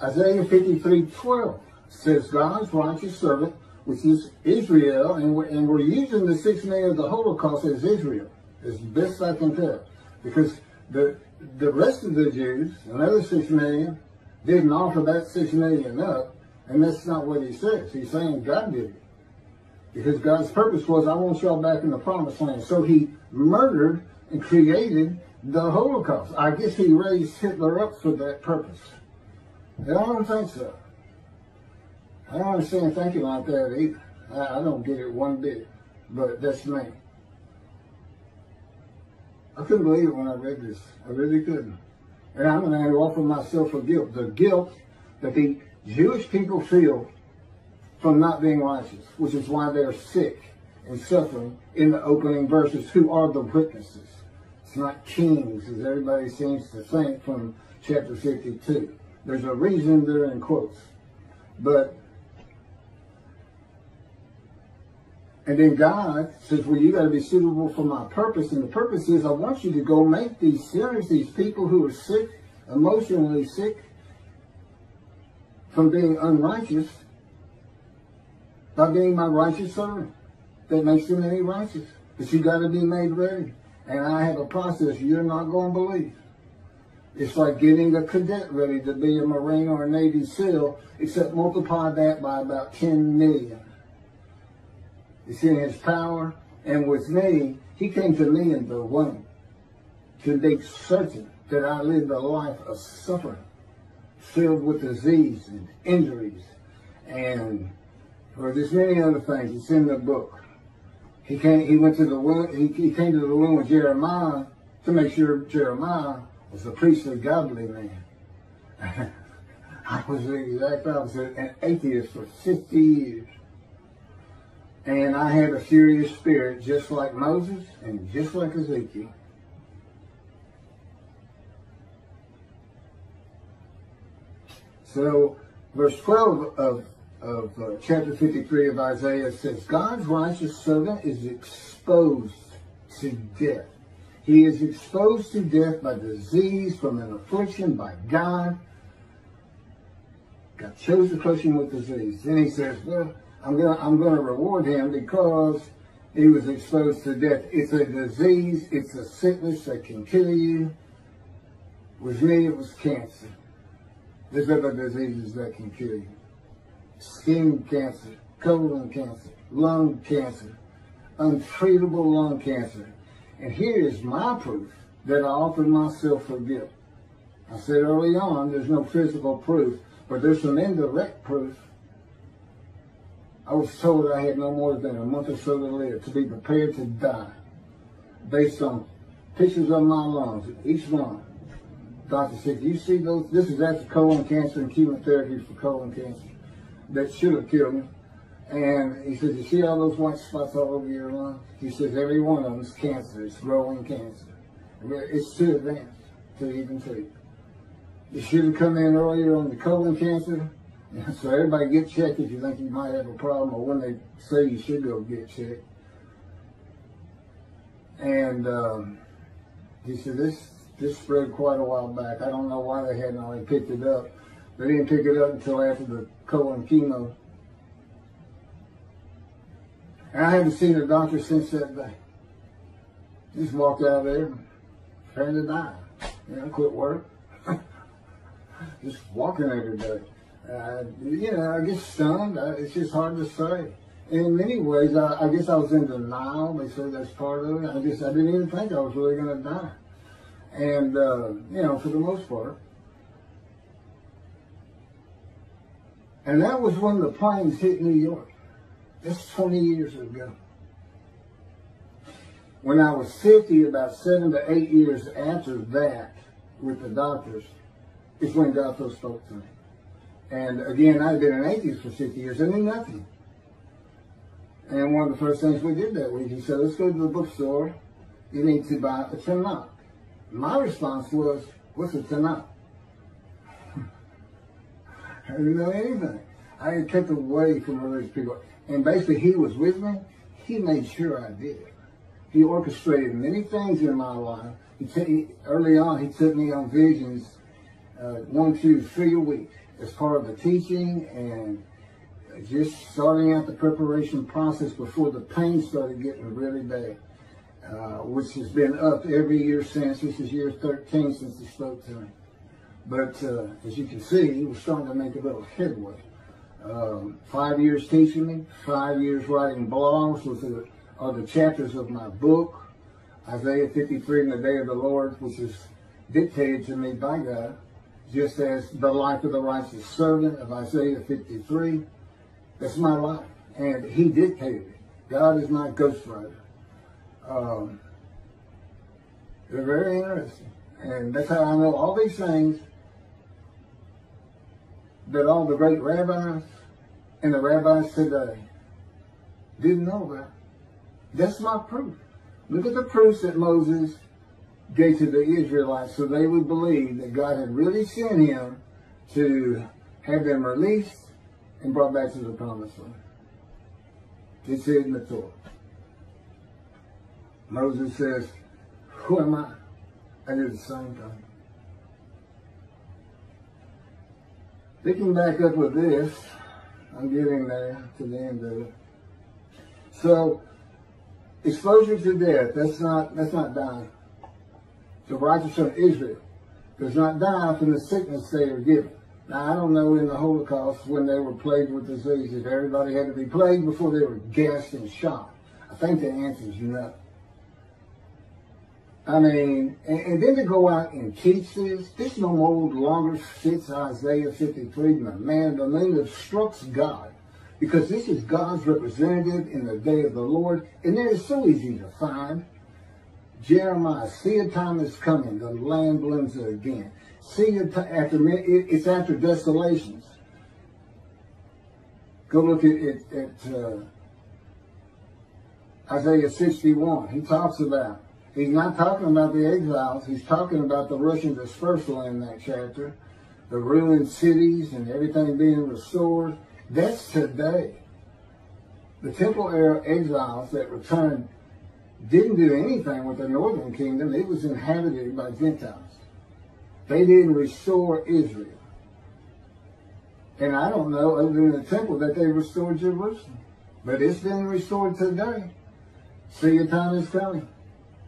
Isaiah 53, 12 says God's righteous servant which is Israel, and we're, and we're using the six million of the Holocaust as Israel, as best I can tell, because the the rest of the Jews, another six million, didn't offer that six million up, and that's not what he says. He's saying God did it. Because God's purpose was, I want y'all back in the promised land. So he murdered and created the Holocaust. I guess he raised Hitler up for that purpose. I don't think so. I don't understand thinking like that either. I, I don't get it one bit, but that's me. I couldn't believe it when I read this. I really couldn't. And I'm going to offer myself for guilt. The guilt that the Jewish people feel from not being righteous, which is why they're sick and suffering in the opening verses. Who are the witnesses? It's not kings, as everybody seems to think from chapter 52. There's a reason they're in quotes. But And then God says, well, you got to be suitable for my purpose. And the purpose is I want you to go make these sinners, these people who are sick, emotionally sick, from being unrighteous, by being my righteous servant that makes them any righteous. But you got to be made ready. And I have a process you're not going to believe. It's like getting a cadet ready to be a Marine or a Navy SEAL, except multiply that by about 10 million. It's in his power. And with me, he came to me in the womb to make certain that I lived a life of suffering, filled with disease and injuries and or just many other things. It's in the book. He came, he went to the, he, he came to the room with Jeremiah to make sure Jeremiah was a priestly, godly man. *laughs* I was the exact opposite, an atheist for 50 years. And I had a serious spirit just like Moses and just like Ezekiel. So, verse 12 of, of uh, chapter 53 of Isaiah says, God's righteous servant is exposed to death. He is exposed to death by disease, from an affliction by God. God chose to crush him with disease. Then he says, well, I'm gonna I'm gonna reward him because he was exposed to death. It's a disease, it's a sickness that can kill you. With me it was cancer. There's other diseases that can kill you. Skin cancer, colon cancer, lung cancer, untreatable lung cancer. And here is my proof that I offered myself for gift. I said early on, there's no physical proof, but there's some indirect proof. I was told I had no more than a month or so to live, to be prepared to die, based on pictures of my lungs, each one. Doctor said, you see those, this is after colon cancer and chemotherapy for colon cancer that should have killed me. And he says, you see all those white spots all over your lungs? He says, every one of them is cancer. It's growing cancer. It's too advanced to even treat. You should have come in earlier on the colon cancer. *laughs* So everybody get checked if you think you might have a problem or when they say you should go get checked. And um, he said, this this spread quite a while back. I don't know why they hadn't already picked it up. They didn't pick it up until after the colon chemo. And I haven't seen a doctor since that day. Just walked out of there, trying to die. You know, quit work. *laughs* just walking every day. Uh, you know, I get stunned. Uh, it's just hard to say. In many ways, I, I guess I was in denial. They said that's part of it. I just, I didn't even think I was really going to die. And, uh, you know, for the most part. And that was when the planes hit New York. That's 20 years ago. When I was 50, about seven to eight years after that, with the doctors, is when God first spoke to me. And again, I'd been an atheist for 50 years. I knew nothing. And one of the first things we did that week, he said, let's go to the bookstore. You need to buy a Tanakh. My response was, what's a Tanakh? *laughs* I didn't know anything. I had kept away from religious people. And basically, he was with me. He made sure I did. He orchestrated many things in my life. He early on, he took me on visions, uh, one, two, three a week as part of the teaching and just starting out the preparation process before the pain started getting really bad. Uh, which has been up every year since. This is year 13 since he spoke to me. But uh, as you can see, he was starting to make a little headway. Um, five years teaching me, five years writing blogs, which are the chapters of my book, Isaiah 53 and the Day of the Lord, which is dictated to me by God, just as the life of the righteous servant of Isaiah 53. That's my life. And he dictated it. God is not ghostwriter. Um, they're very interesting. And that's how I know all these things that all the great rabbis and the rabbis today didn't know about. That's my proof. Look at the proofs that Moses gave to the Israelites so they would believe that God had really sent him to have them released and brought back to the promised land. It's in the Torah. Moses says, Who am I? I do the same thing. Picking back up with this, I'm getting there to the end of it. So, exposure to death, that's not that's not dying. The righteous of Israel does not die from the sickness they are given. Now, I don't know in the Holocaust when they were plagued with diseases, everybody had to be plagued before they were gassed and shot. I think the answer is no. I mean, and, and, then to go out and teach this, this no more longer fits Isaiah 53. The man, the man that struck God because this is God's representative in the day of the Lord, and they're so easy to find. Jeremiah, see a time is coming, the land blooms again. See after it's after desolations. Go look at, at, at uh, Isaiah 61. He talks about, he's not talking about the exiles, he's talking about the Assyrian dispersal in that chapter, the ruined cities and everything being restored. That's today. The temple era exiles that returned didn't do anything with the northern kingdom. It was inhabited by Gentiles. They didn't restore Israel. And I don't know, other than the temple, that they restored Jerusalem. But it's been restored today. See, your time is coming.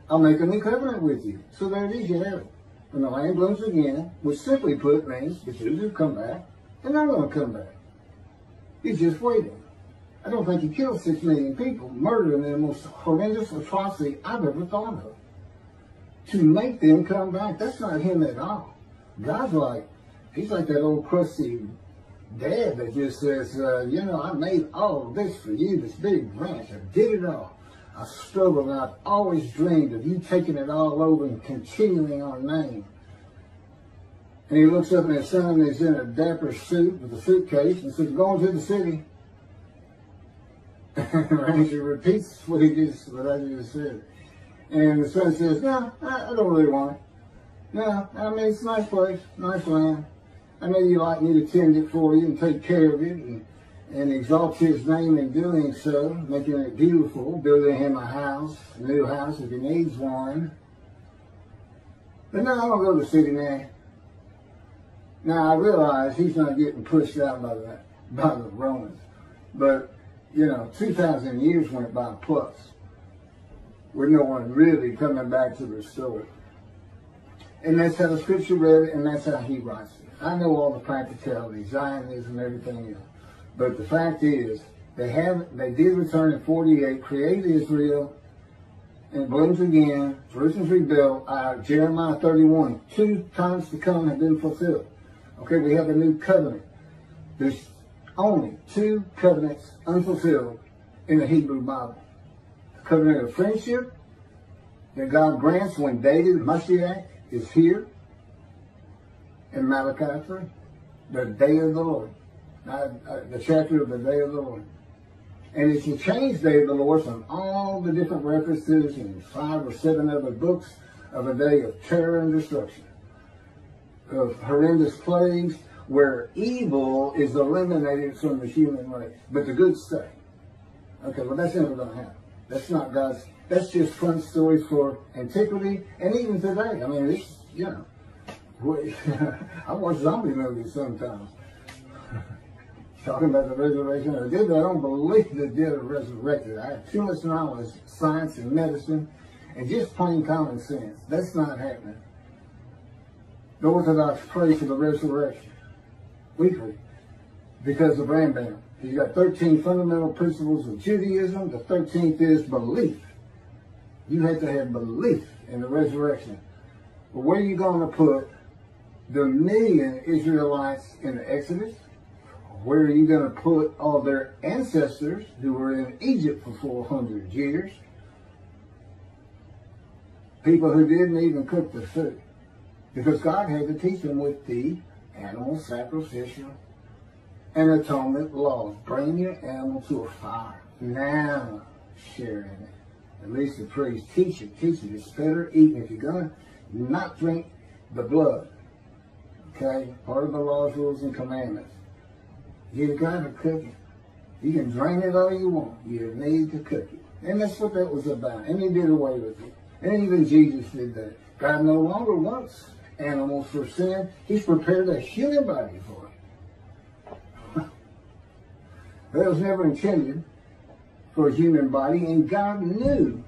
I'll make a new covenant with you. So there it is, you have it. When the land blooms again, which simply put means the Jews will come back, and they're going to come back. He's just waiting. I don't think he killed six million people, murdering them the most horrendous atrocity I've ever thought of. To make them come back, that's not him at all. God's like, he's like that old crusty dad that just says, uh, you know, I made all this for you, this big ranch. I did it all. I struggled and I've always dreamed of you taking it all over and continuing our name. And he looks up and his son is in a dapper suit with a suitcase and says, going to the city. *laughs* and he repeats what he just, what I just said. And the son says, no, I, I don't really want it. No, I mean, it's a nice place, nice land. I know you like me to tend it for you and take care of it and, and exalt his name in doing so, making it beautiful, building him a house, a new house if he needs one. But now I don't go to city now. Now I realize he's not getting pushed out by the, by the Romans. But, you know, 2,000 years went by plus with no one really coming back to restore it. And that's how the scripture read it, and that's how he writes it. I know all the practicalities, Zionism, everything else. But the fact is, they have they did return in 48, created Israel, and blooms again. Jerusalem's rebuilt. Uh, Jeremiah 31, two times to come have been fulfilled. Okay, we have a new covenant. There's only two covenants unfulfilled in the Hebrew Bible. The covenant of friendship that God grants when David, Mashiach, is here in Malachi 3, the day of the Lord, uh, uh, the chapter of the day of the Lord. And it's a changed day of the Lord from all the different references in five or seven other books of a day of terror and destruction, of horrendous plagues, where evil is eliminated from the human race, but the good stay. Okay, well that's never going to happen. That's not God's, that's just fun stories for antiquity and even today. I mean, it's, you know, *laughs* I watch zombie movies sometimes. Talking about the resurrection of the dead, I don't believe the dead are resurrected. I have too much knowledge, science and medicine, and just plain common sense. That's not happening. The Orthodox pray for the resurrection weekly because of Rambam. He's got 13 fundamental principles of Judaism. The 13th is belief. You have to have belief in the resurrection. But where are you going to put the million Israelites in the Exodus? Where are you going to put all their ancestors who were in Egypt for 400 years? People who didn't even cook the food. Because God had to teach them with the animal sacrificial and atonement laws. Bring your animal to a fire. Now share in it. At least the priest teach it. Teach it. It's better eating if you're going to not drink the blood. Okay? Part of the laws, rules, and commandments. You got to cook it. You can drain it all you want. You need to cook it. And that's what that was about. And he did away with it. And even Jesus did that. God no longer wants animals for sin. He's prepared a human body for it. *laughs* that was never intended for a human body. And God knew,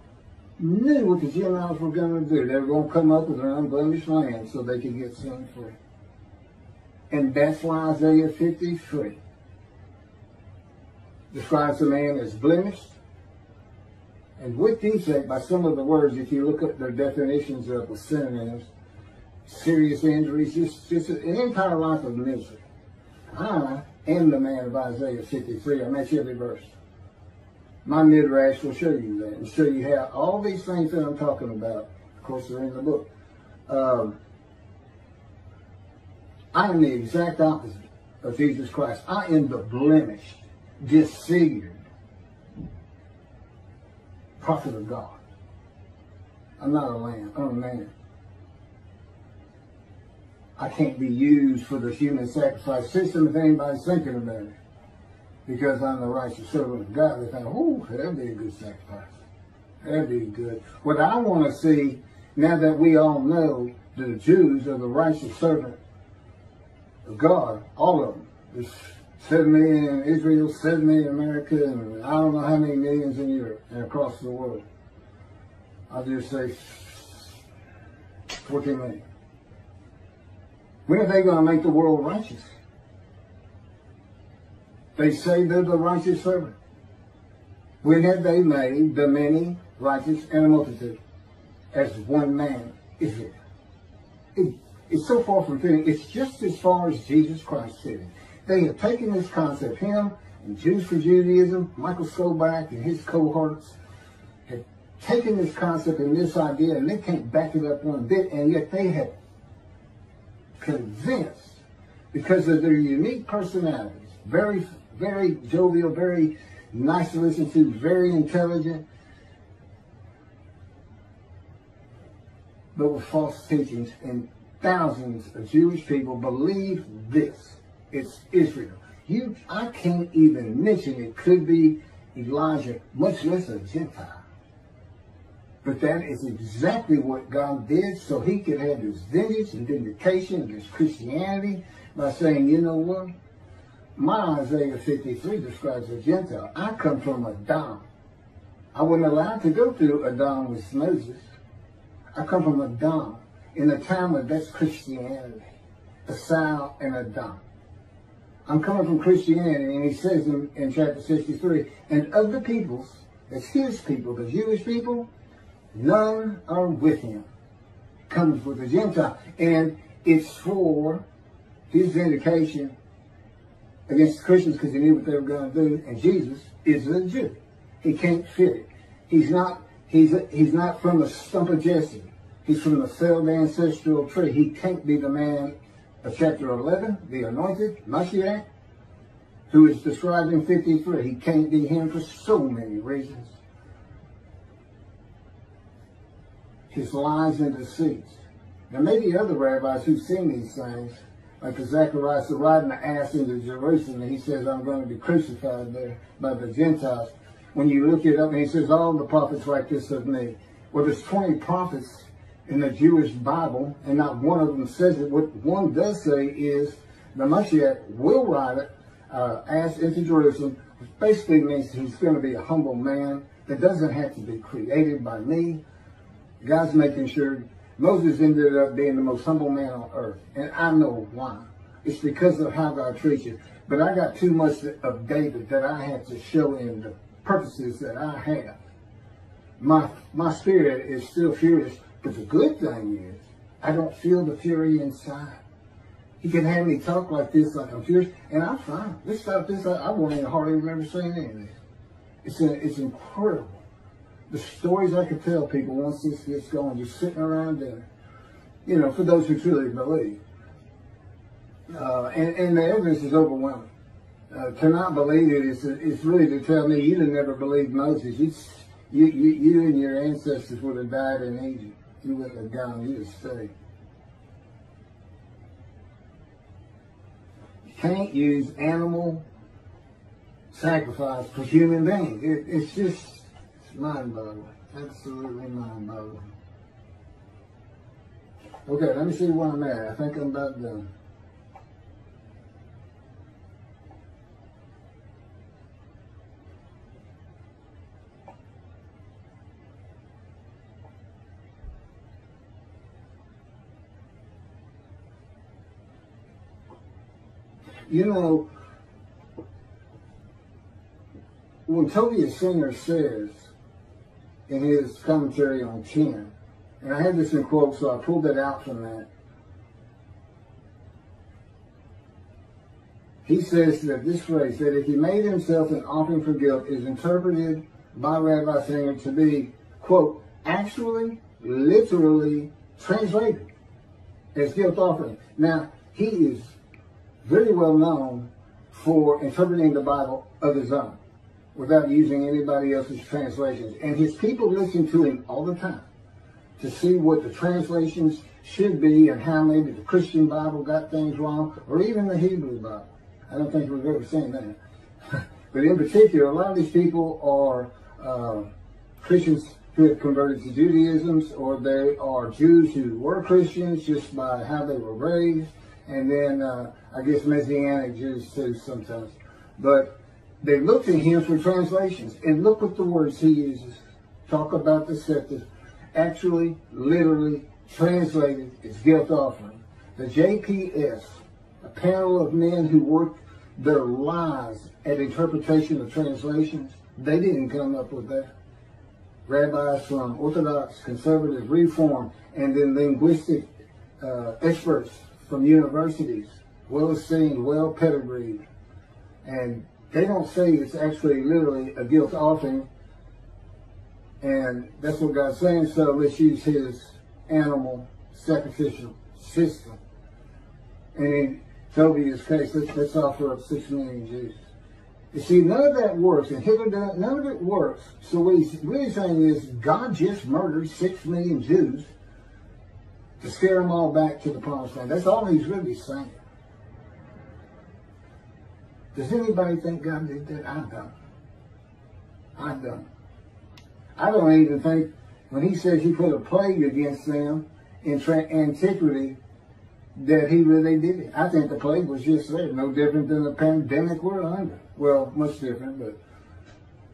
knew what the Gentiles were going to do. They were going to come up with an unblemished land so they could get sin free. And that's why Isaiah 53 describes a man as blemished and with defect by some of the words, if you look up their definitions of the synonyms, serious injuries, just, just an entire life of misery. I am the man of Isaiah 53. I match every verse. My midrash will show you that and show you how all these things that I'm talking about, of course, are in the book. Um, I am the exact opposite of Jesus Christ. I am the blemished, disfigured prophet of God. I'm not a lamb. I'm a man. I can't be used for the human sacrifice system if anybody's thinking about it. Because I'm the righteous servant of God, they think, oh, that'd be a good sacrifice. That'd be good. What I want to see, now that we all know the Jews are the righteous servant of God, all of them. There's 7 million in Israel, 7 million in America, and I don't know how many millions in Europe and across the world. I'll just say 14 million. When are they going to make the world righteous? They say they're the righteous servant. When have they made the many righteous and a multitude as one man is it? it it's so far from fitting. It's just as far as Jesus Christ said. They have taken this concept, him and Jews for Judaism, Michael Skobac and his cohorts, have taken this concept and this idea and they can't back it up one bit, and yet they have convinced, because of their unique personalities, very, very jovial, very nice to listen to, very intelligent, but with false teachings. And thousands of Jewish people believe this. It's Israel. You, I can't even mention it could be Elijah, much less a Gentile. But that is exactly what God did so he could have his vengeance and vindication against Christianity by saying, you know what? My Isaiah 53 describes a Gentile. I come from Edom. I wasn't allowed to go through Edom with Moses. I come from Edom in a time of that's Christianity. Esau and Edom. I'm coming from Christianity, and he says in, in chapter 63, and of the peoples, that's his people, the Jewish people, None are with him. Comes with the Gentile. And it's for his vindication against Christians because he knew what they were going to do. And Jesus is a Jew. He can't fit it. He's not, he's, he's not from the stump of Jesse. He's from the failed ancestral tree. He can't be the man of chapter 11, the anointed, Mashiach, who is described in 53. He can't be him for so many reasons. his lies and deceits. There may be other rabbis who've seen these things, like the Zacharias riding the ass into Jerusalem, and he says, I'm going to be crucified there by the Gentiles. When you look it up, and he says, all the prophets write this of me. Well, there's 20 prophets in the Jewish Bible, and not one of them says it. What one does say is the Mashiach will ride it, uh, ass into Jerusalem, which basically means he's going to be a humble man that doesn't have to be created by me, God's making sure Moses ended up being the most humble man on earth. And I know why. It's because of how God treats you. But I got too much of David that I had to show in the purposes that I have. My, my spirit is still furious. But the good thing is, I don't feel the fury inside. He can have me talk like this, like I'm furious, and I'm fine. This stuff, this, I, won't even hardly remember saying any of this. It's, a, it's incredible the stories I could tell people once this gets going, just sitting around dinner, you know, for those who truly believe. Uh, and, and, the evidence is overwhelming. Uh, to not believe it is, is really to tell me you didn't never believe Moses. It's, you, you, you and your ancestors would have died in Egypt. You have gone, you'd have stayed. You can't use animal sacrifice for human beings. It, it's just mind-boggling. Absolutely mind-boggling. Okay, let me see where I'm at. I think I'm about done. You know, when Tovia Singer says in his commentary on 10. And I had this in quotes, so I pulled it out from that. he says that this phrase, that if he made himself an offering for guilt, is interpreted by Rabbi Singer to be, quote, actually, literally translated as guilt offering. Now, he is very well known for interpreting the Bible of his own without using anybody else's translations. And his people listen to him all the time to see what the translations should be and how maybe the Christian Bible got things wrong, or even the Hebrew Bible. I don't think we've ever seen that. *laughs* but in particular, a lot of these people are uh, Christians who have converted to Judaism, or they are Jews who were Christians just by how they were raised, and then uh, I guess Messianic Jews too sometimes. But they looked to him for translations, and look what the words he uses. Talk about deceptive. Actually, literally translated as guilt offering. The JPS, a panel of men who work their lives at interpretation of translations, they didn't come up with that. Rabbis from Orthodox, Conservative, Reform, and then linguistic uh, experts from universities, well esteemed, well pedigreed. And they don't say it's actually literally a guilt offering. And that's what God's saying. So let's use his animal sacrificial system. And in Tovia's case, let's, let's offer up six million Jews. You see, none of that works, and Hitler none of it works. So what he's really saying is God just murdered six million Jews to scare them all back to the promised land. That's all he's really saying. Does anybody think God did that? I don't. I don't. I don't even think when he says he put a plague against them in antiquity that he really did it. I think the plague was just there, no different than the pandemic we're under. Well, much different, but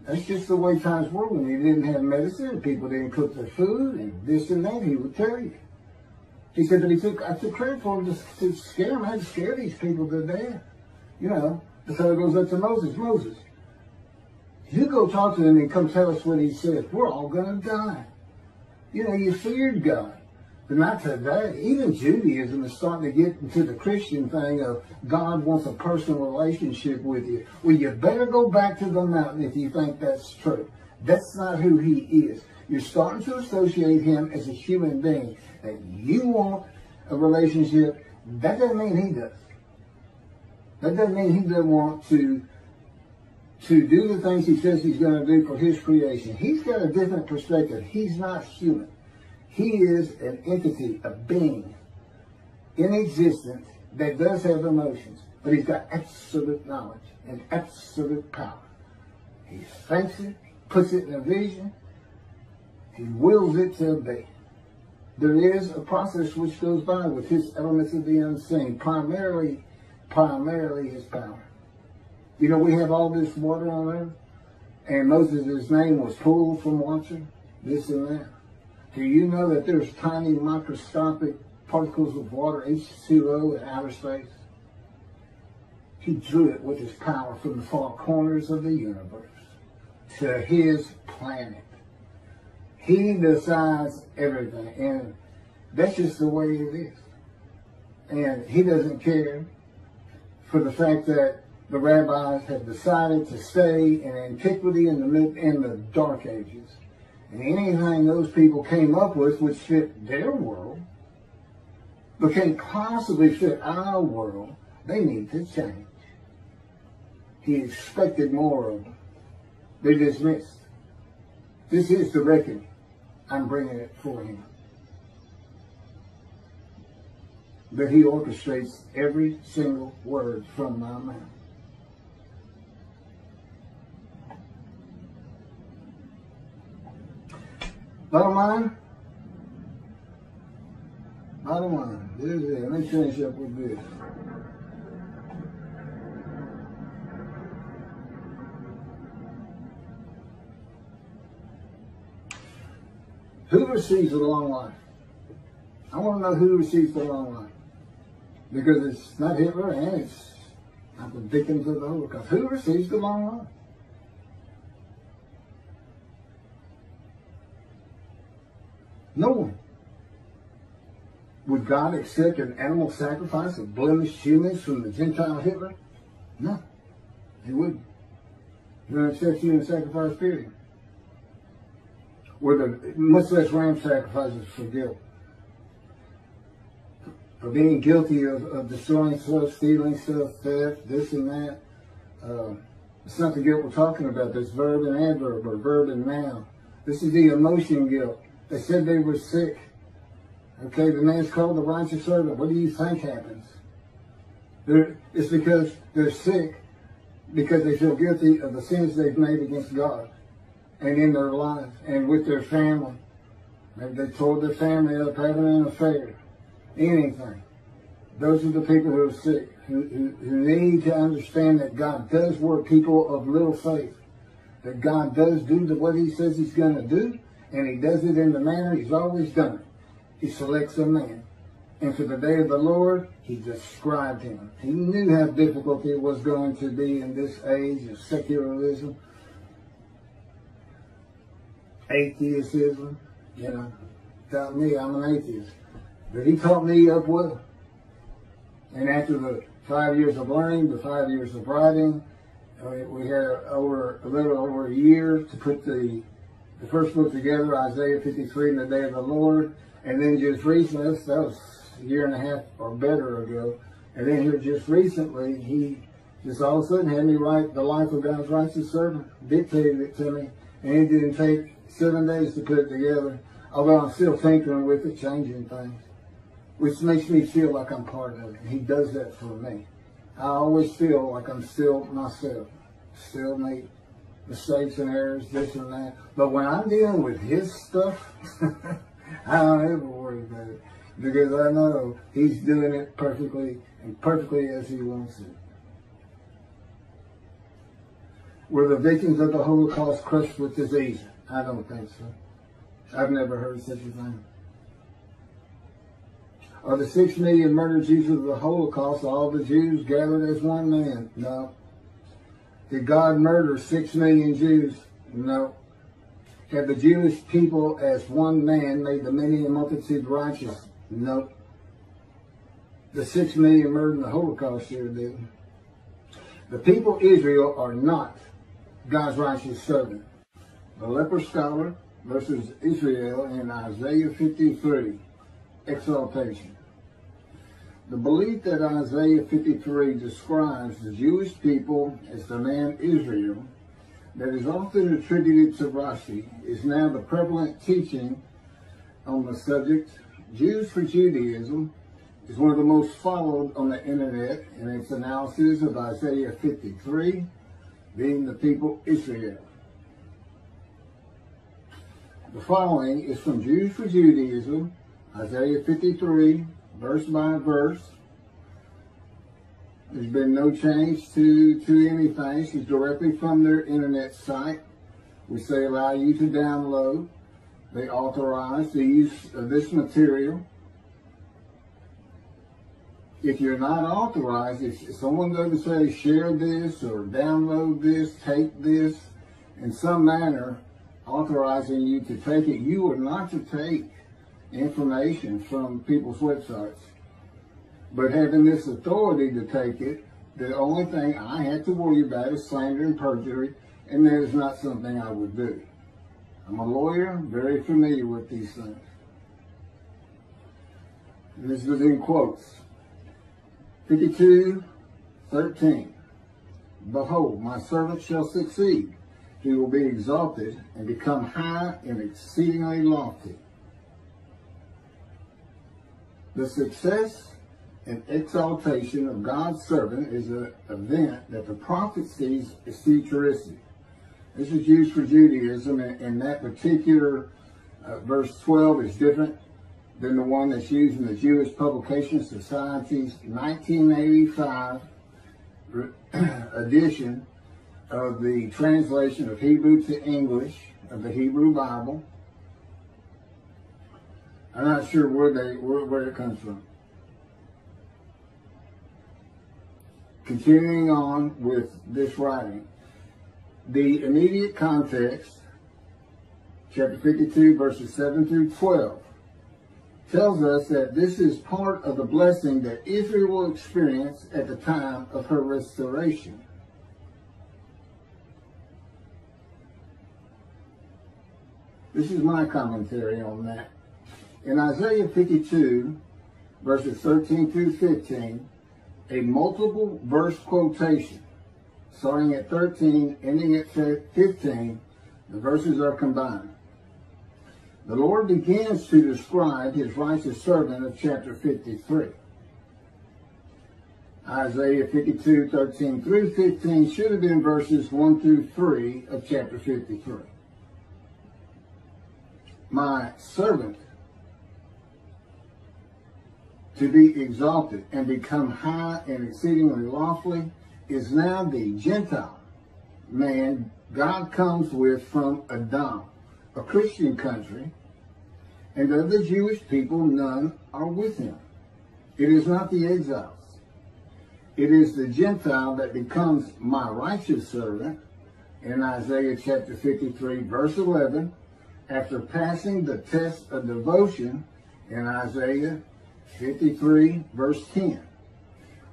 that's just the way times were when you didn't have medicine, people didn't cook their food, and this and that, he would tell you. He said that he took, I took credit for him to, to scare him. I had to scare these people to death. You know, so it goes up to Moses. Moses, you go talk to him and come tell us what he said. We're all going to die. You know, you feared God. But not today. Even Judaism is starting to get into the Christian thing of God wants a personal relationship with you. Well, you better go back to the mountain if you think that's true. That's not who he is. You're starting to associate him as a human being. That you want a relationship. That doesn't mean he does. That doesn't mean he doesn't want to to do the things he says he's going to do for his creation. He's got a different perspective. He's not human. He is an entity, a being in existence that does have emotions, but he's got absolute knowledge and absolute power. He thinks it, puts it in a vision, he wills it to be. There is a process which goes by with his elements of the unseen, primarily, primarily his power. You know, we have all this water on earth, and Moses' name was pulled from water, this and that. Do you know that there's tiny microscopic particles of water, H2O, in outer space? He drew it with his power from the far corners of the universe to his planet. He decides everything, and that's just the way it is. And he doesn't care for the fact that the rabbis had decided to stay in antiquity in the in the dark ages and anything those people came up with which fit their world, but can't possibly fit our world, they need to change. He expected more of them. They dismissed. This is the reckoning. I'm bringing it for him. But he orchestrates every single word from my mouth. Bottom line, bottom line, this is it. Let me finish up with this. Who receives the long life? I want to know who receives the long life. Because it's not Hitler and it's not the victims of the Holocaust. Who receives the long life? No one. Would God accept an animal sacrifice of blemished humans from the Gentile Hitler? No, he wouldn't. He don't accept in sacrifice period. With a much less ram sacrifices for guilt. For being guilty of, of destroying stuff, stealing stuff, theft, this and that. Uh, it's not the guilt we're talking about. This verb and adverb or verb and noun. This is the emotion guilt. They said they were sick. Okay, the man's called the righteous servant. What do you think happens? They're, it's because they're sick because they feel guilty of the sins they've made against God and in their lives and with their family. Maybe they told their family up having an affair. Anything. Those are the people who are sick, who, who, who need to understand that God does work people of little faith. That God does do the, what he says he's going to do, and he does it in the manner he's always done it. He selects a man. And for the day of the Lord, he described him. He knew how difficult it was going to be in this age of secularism, atheism. You know, taught me I'm an atheist. But he taught me up with. And after the five years of learning, the five years of writing, uh, we had over a little over a year to put the the first book together, Isaiah 53 and the day of the Lord. And then just recently, that was a year and a half or better ago. And then here just recently, he just all of a sudden had me write the life of God's righteous servant, dictated it to me. And it didn't take seven days to put it together, although I'm still tinkering with it, changing things, which makes me feel like I'm part of it. He does that for me. I always feel like I'm still myself, still me mistakes and errors, this and that. But when I'm dealing with his stuff, *laughs* I don't ever worry about it because I know he's doing it perfectly and perfectly as he wants it. Were the victims of the Holocaust crushed with disease? I don't think so. I've never heard such a thing. Are the six million murdered Jews of the Holocaust all the Jews gathered as one man? No. Did God murder six million Jews? No. Have the Jewish people as one man made the many a multitude righteous? No. The six million murdered in the Holocaust sure did. The people Israel are not God's righteous servant. The leper scholar versus Israel in Isaiah 53, exaltation. The belief that Isaiah 53 describes the Jewish people as the man Israel that is often attributed to Rashi is now the prevalent teaching on the subject. Jews for Judaism is one of the most followed on the internet in its analysis of Isaiah 53, being the people Israel. The following is from Jews for Judaism, Isaiah 53, verse by verse. There's been no change to, to anything. It's directly from their internet site, which they allow you to download. They authorize the use of this material. If you're not authorized, if someone doesn't say share this or download this, take this, in some manner authorizing you to take it, you are not to take information from people's websites. But having this authority to take it, the only thing I have to worry about is slander and perjury, and that is not something I would do. I'm a lawyer, very familiar with these things. This is in quotes. 52, 13. Behold, my servant shall succeed. He will be exalted and become high and exceedingly lofty. The success and exaltation of God's servant is an event that the prophet sees as futuristic. This is used for Judaism, and, and that particular uh, verse 12 is different than the one that's used in the Jewish Publication Society's 1985 *clears throat* edition of the translation of Hebrew to English of the Hebrew Bible. I'm not sure where they where, where it comes from. Continuing on with this writing, the immediate context, chapter 52, verses 7 through 12, tells us that this is part of the blessing that Israel will experience at the time of her restoration. This is my commentary on that. In Isaiah 52, verses 13 through 15, a multiple verse quotation, starting at 13, ending at 15, the verses are combined. The Lord begins to describe his righteous servant of chapter 53. Isaiah 52, 13 through 15 should have been verses 1 through 3 of chapter 53 my servant to be exalted and become high and exceedingly lofty is now the Gentile man God comes with from Edom, a Christian country, and of the Jewish people none are with him. It is not the exiles. It is the Gentile that becomes my righteous servant in Isaiah chapter 53, verse 11, after passing the test of devotion in Isaiah 53, verse 10,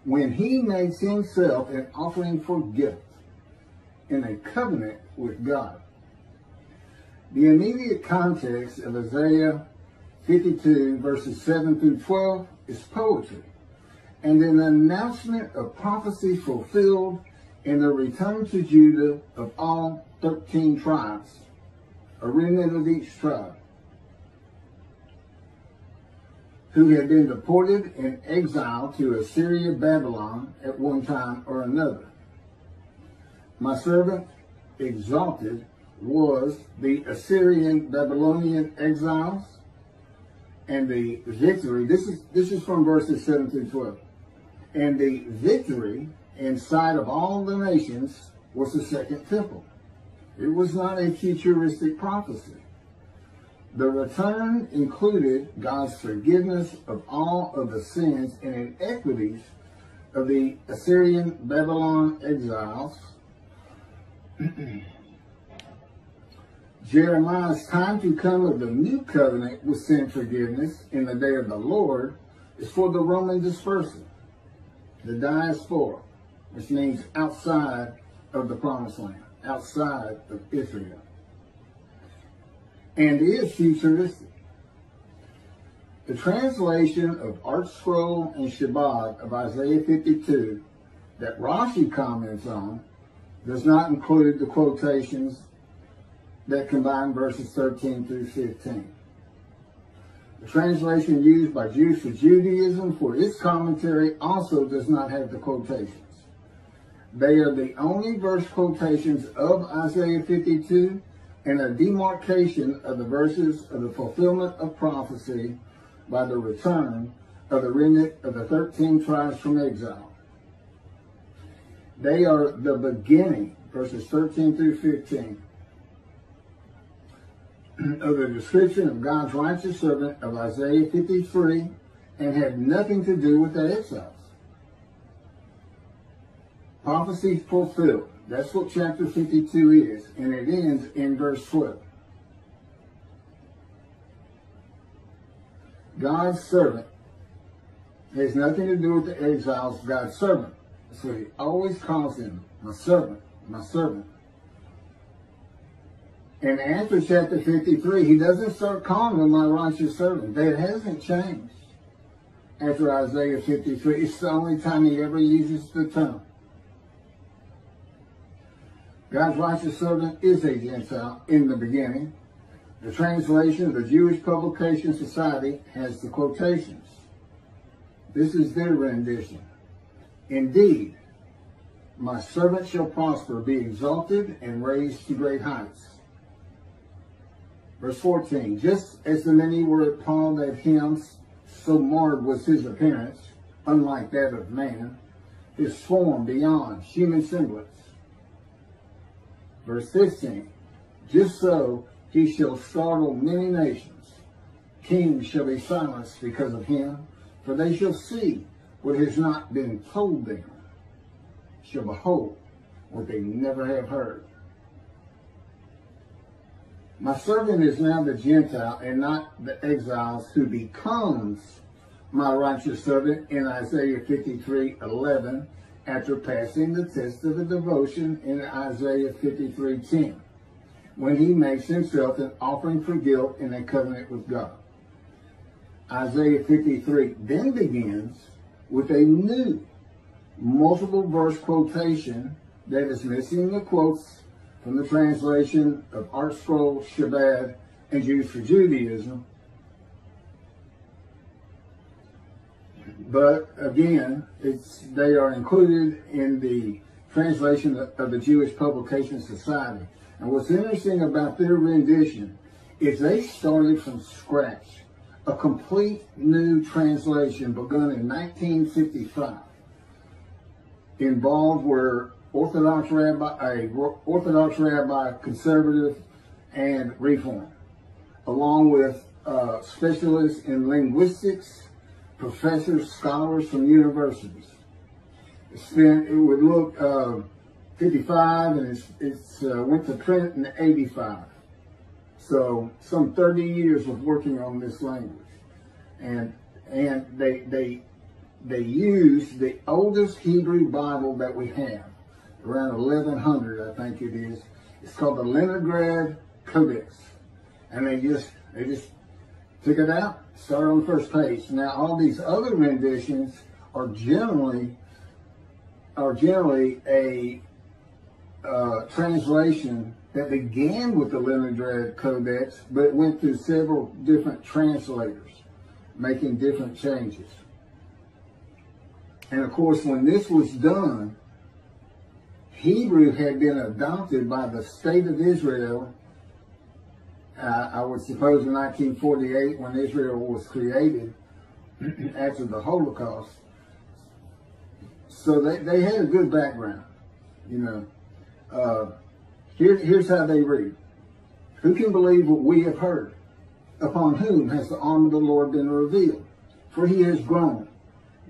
when he makes himself an offering for gift in a covenant with God. The immediate context of Isaiah 52, verses 7 through 12, is poetry and an announcement of prophecy fulfilled in the return to Judah of all 13 tribes a remnant of each tribe, who had been deported and exiled to Assyria, Babylon at one time or another. My servant exalted was the Assyrian Babylonian exiles and the victory. This is this is from verses 7 through 12. And the victory in sight of all the nations was the second temple. It was not a futuristic prophecy. The return included God's forgiveness of all of the sins and inequities of the Assyrian Babylon exiles. *clears throat* Jeremiah's time to come of the new covenant with sin forgiveness in the day of the Lord is for the Roman dispersal, the diaspora, which means outside of the promised land outside of Israel and is futuristic. The translation of ArtScroll and Chabad of Isaiah 52 that Rashi comments on does not include the quotations that combine verses 13 through 15. The translation used by Jews for Judaism for its commentary also does not have the quotations. They are the only verse quotations of Isaiah 52 and a demarcation of the verses of the fulfillment of prophecy by the return of the remnant of the 13 tribes from exile. They are the beginning, verses 13 through 15, *clears throat* of the description of God's righteous servant of Isaiah 53 and have nothing to do with the exiles. Prophecy fulfilled. That's what chapter 52 is. And it ends in verse 12. God's servant has nothing to do with the exiles, God's servant. So he always calls him my servant, my servant. And after chapter 53, he doesn't start calling him my righteous servant. That hasn't changed. After Isaiah 53, it's the only time he ever uses the term. God's righteous servant is a Gentile in the beginning. The translation of the Jewish Publication Society has the quotations. This is their rendition. Indeed, my servant shall prosper, be exalted, and raised to great heights. Verse 14, just as the many were appalled at him, so marred was his appearance, unlike that of man, his form beyond human semblance. Verse 15, just so he shall startle many nations. Kings shall be silenced because of him, for they shall see what has not been told them, shall behold what they never have heard. My servant is now the Gentile and not the exiles who becomes my righteous servant in Isaiah 53, 11, after passing the test of the devotion in Isaiah 53, 10, when he makes himself an offering for guilt in a covenant with God. Isaiah 53 then begins with a new multiple verse quotation that is missing the quotes from the translation of ArtScroll, Chabad, and Jews for Judaism. But again, it's they are included in the translation of the Jewish Publication Society. And what's interesting about their rendition is they started from scratch, a complete new translation begun in 1955. Involved were Orthodox rabbi, a Orthodox rabbi, conservative, and reform, along with uh, specialists in linguistics, professors, scholars from universities. It spent, it would look uh, 55 and it's, it's uh, went to print in 85. So some 30 years of working on this language. And, and they, they, they used the oldest Hebrew Bible that we have around 1100, I think it is. It's called the Leningrad Codex. And they just, they just took it out, started on the first page. Now, all these other renditions are generally, are generally a uh, translation that began with the Leningrad Codex, but went through several different translators, making different changes. And of course, when this was done, Hebrew had been adopted by the state of Israel, uh, I would suppose in 1948 when Israel was created *clears throat* after the Holocaust. So they, they had a good background, you know. Uh, here, here's how they read. Who can believe what we have heard? Upon whom has the arm of the Lord been revealed? For he has grown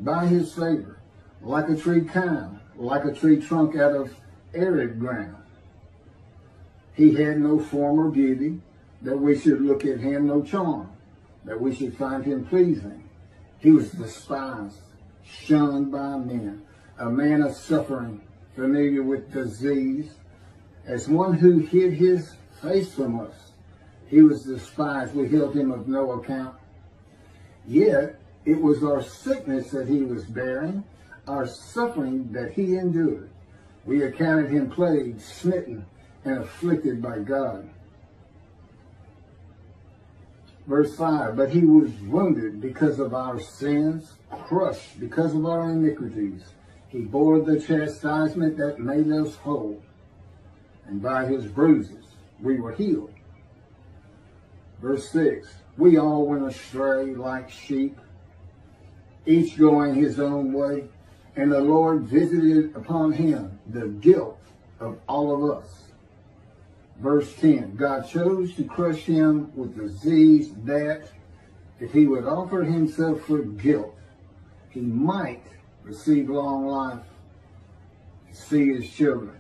by his favor, like a tree kind, like a tree trunk out of arid ground. He had no form or beauty, that we should look at him, no charm, that we should find him pleasing. He was despised, shunned by men, a man of suffering, familiar with disease, as one who hid his face from us. He was despised, we held him of no account. Yet, it was our sickness that he was bearing, our suffering that he endured. We accounted him plagued, smitten, and afflicted by God. Verse 5, but he was wounded because of our sins, crushed because of our iniquities. He bore the chastisement that made us whole, and by his bruises we were healed. Verse 6, we all went astray like sheep, each going his own way, and the Lord visited upon him the guilt of all of us. Verse 10, God chose to crush him with disease that if he would offer himself for guilt, he might receive long life, see his children.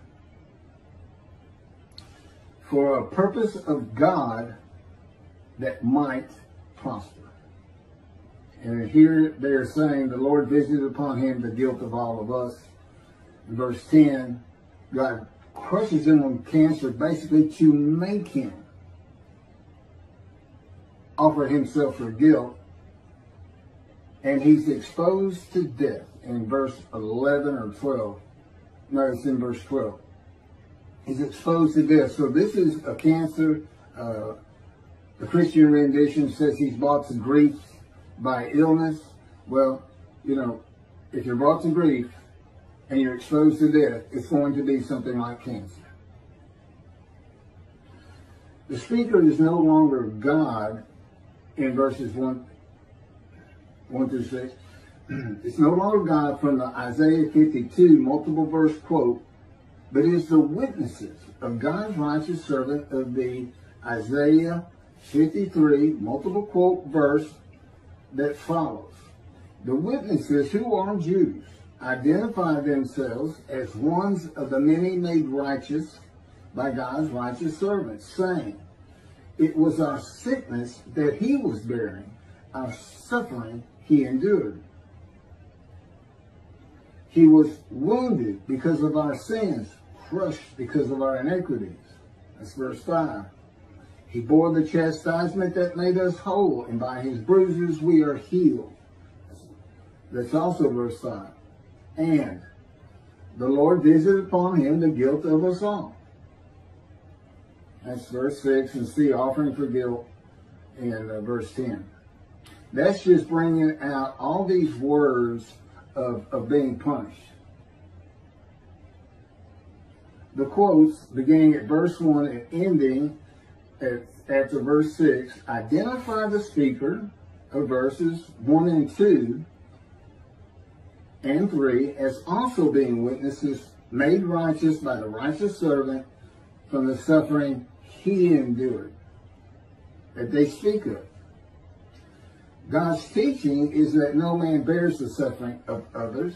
For a purpose of God that might prosper. And here they're saying the Lord visited upon him the guilt of all of us. In verse 10, God crushes him on cancer basically to make him offer himself for guilt. And he's exposed to death in verse 11 or 12. No, it's in verse 12. He's exposed to death. So this is a cancer. Uh, the Christian rendition says he's brought to grief by illness, well, you know, if you're brought to grief and you're exposed to death, it's going to be something like cancer. The speaker is no longer God in verses 1, 1 through 6. *clears throat* it's no longer God from the Isaiah 52 multiple verse quote, but is the witnesses of God's righteous servant of the Isaiah 53 multiple quote verse that follows. The witnesses who are Jews identify themselves as ones of the many made righteous by God's righteous servants, saying, It was our sickness that he was bearing, our suffering he endured. He was wounded because of our sins, crushed because of our iniquities. That's verse 5. He bore the chastisement that made us whole, and by his bruises we are healed. That's also verse 5. And the Lord visited upon him the guilt of us all. That's verse 6, and see offering for guilt in uh, verse 10. That's just bringing out all these words of, of being punished. The quotes, beginning at verse 1 and ending at, after verse 6, identify the speaker of verses 1 and 2 and 3 as also being witnesses made righteous by the righteous servant from the suffering he endured that they speak of. God's teaching is that no man bears the suffering of others.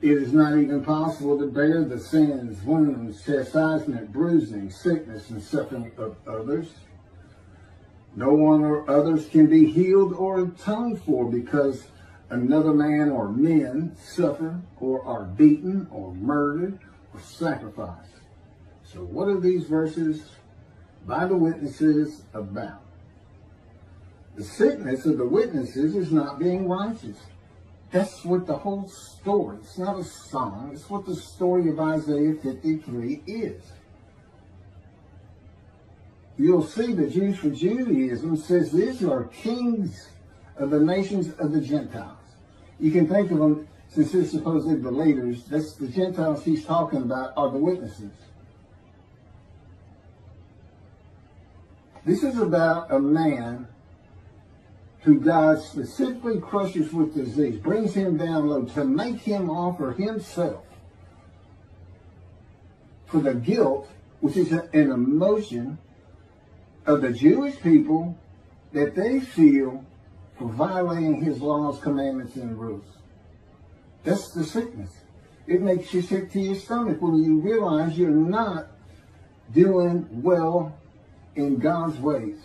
It is not even possible to bear the sins, wounds, chastisement, bruising, sickness, and suffering of others. No one or others can be healed or atoned for because another man or men suffer or are beaten or murdered or sacrificed. So what are these verses by the witnesses about? The sickness of the witnesses is not being righteous. That's what the whole story, it's not a song, it's what the story of Isaiah 53 is. You'll see the Jews for Judaism says these are kings of the nations of the Gentiles. You can think of them, since they're supposedly the leaders, that's the Gentiles he's talking about are the witnesses. This is about a man who God specifically crushes with disease, brings him down low to make him offer himself for the guilt, which is an emotion of the Jewish people that they feel for violating his laws, commandments, and rules. That's the sickness. It makes you sick to your stomach when you realize you're not doing well in God's ways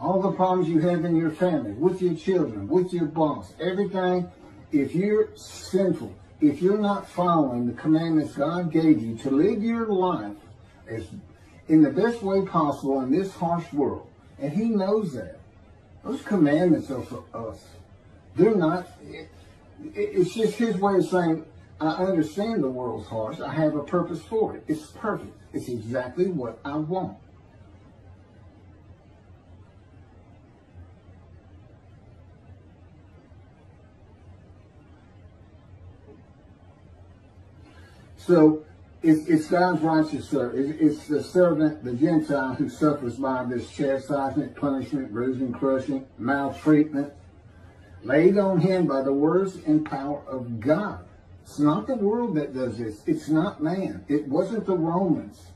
all the problems you have in your family, with your children, with your boss, everything, if you're sinful, if you're not following the commandments God gave you to live your life as in the best way possible in this harsh world, and he knows that. Those commandments are for us. They're not, it, it's just his way of saying, I understand the world's harsh. I have a purpose for it. It's perfect. It's exactly what I want. So it's, it's God's righteous servant. It's the servant, the Gentile, who suffers by this chastisement, punishment, bruising, crushing, maltreatment, laid on him by the words and power of God. It's not the world that does this. It's not man. It wasn't the Romans.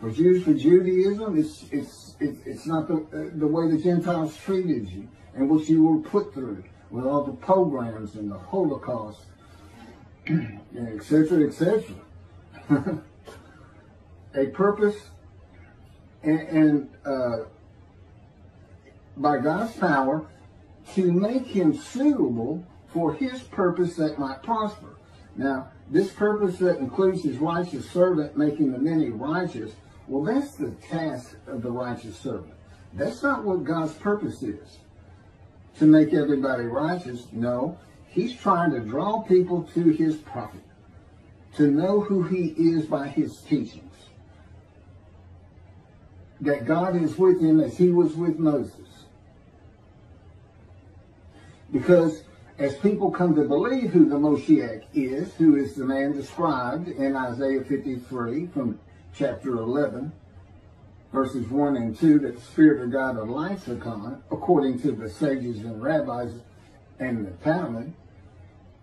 For Jews, for Judaism, it's it's it's, it's not the uh, the way the Gentiles treated you and what you were put through with all the pogroms and the Holocaust *clears throat* etc., etc. *laughs* a purpose and, and uh, by God's power to make him suitable for his purpose that might prosper. Now, this purpose that includes his righteous servant making the many righteous, well, that's the task of the righteous servant. That's not what God's purpose is. To make everybody righteous. No, He's trying to draw people to his prophet, to know who he is by his teachings. That God is with him as he was with Moses. Because as people come to believe who the Moshiach is, who is the man described in Isaiah 53 from chapter 11, verses 1 and 2, that the Spirit of God alights upon, according to the sages and rabbis and the Talmud,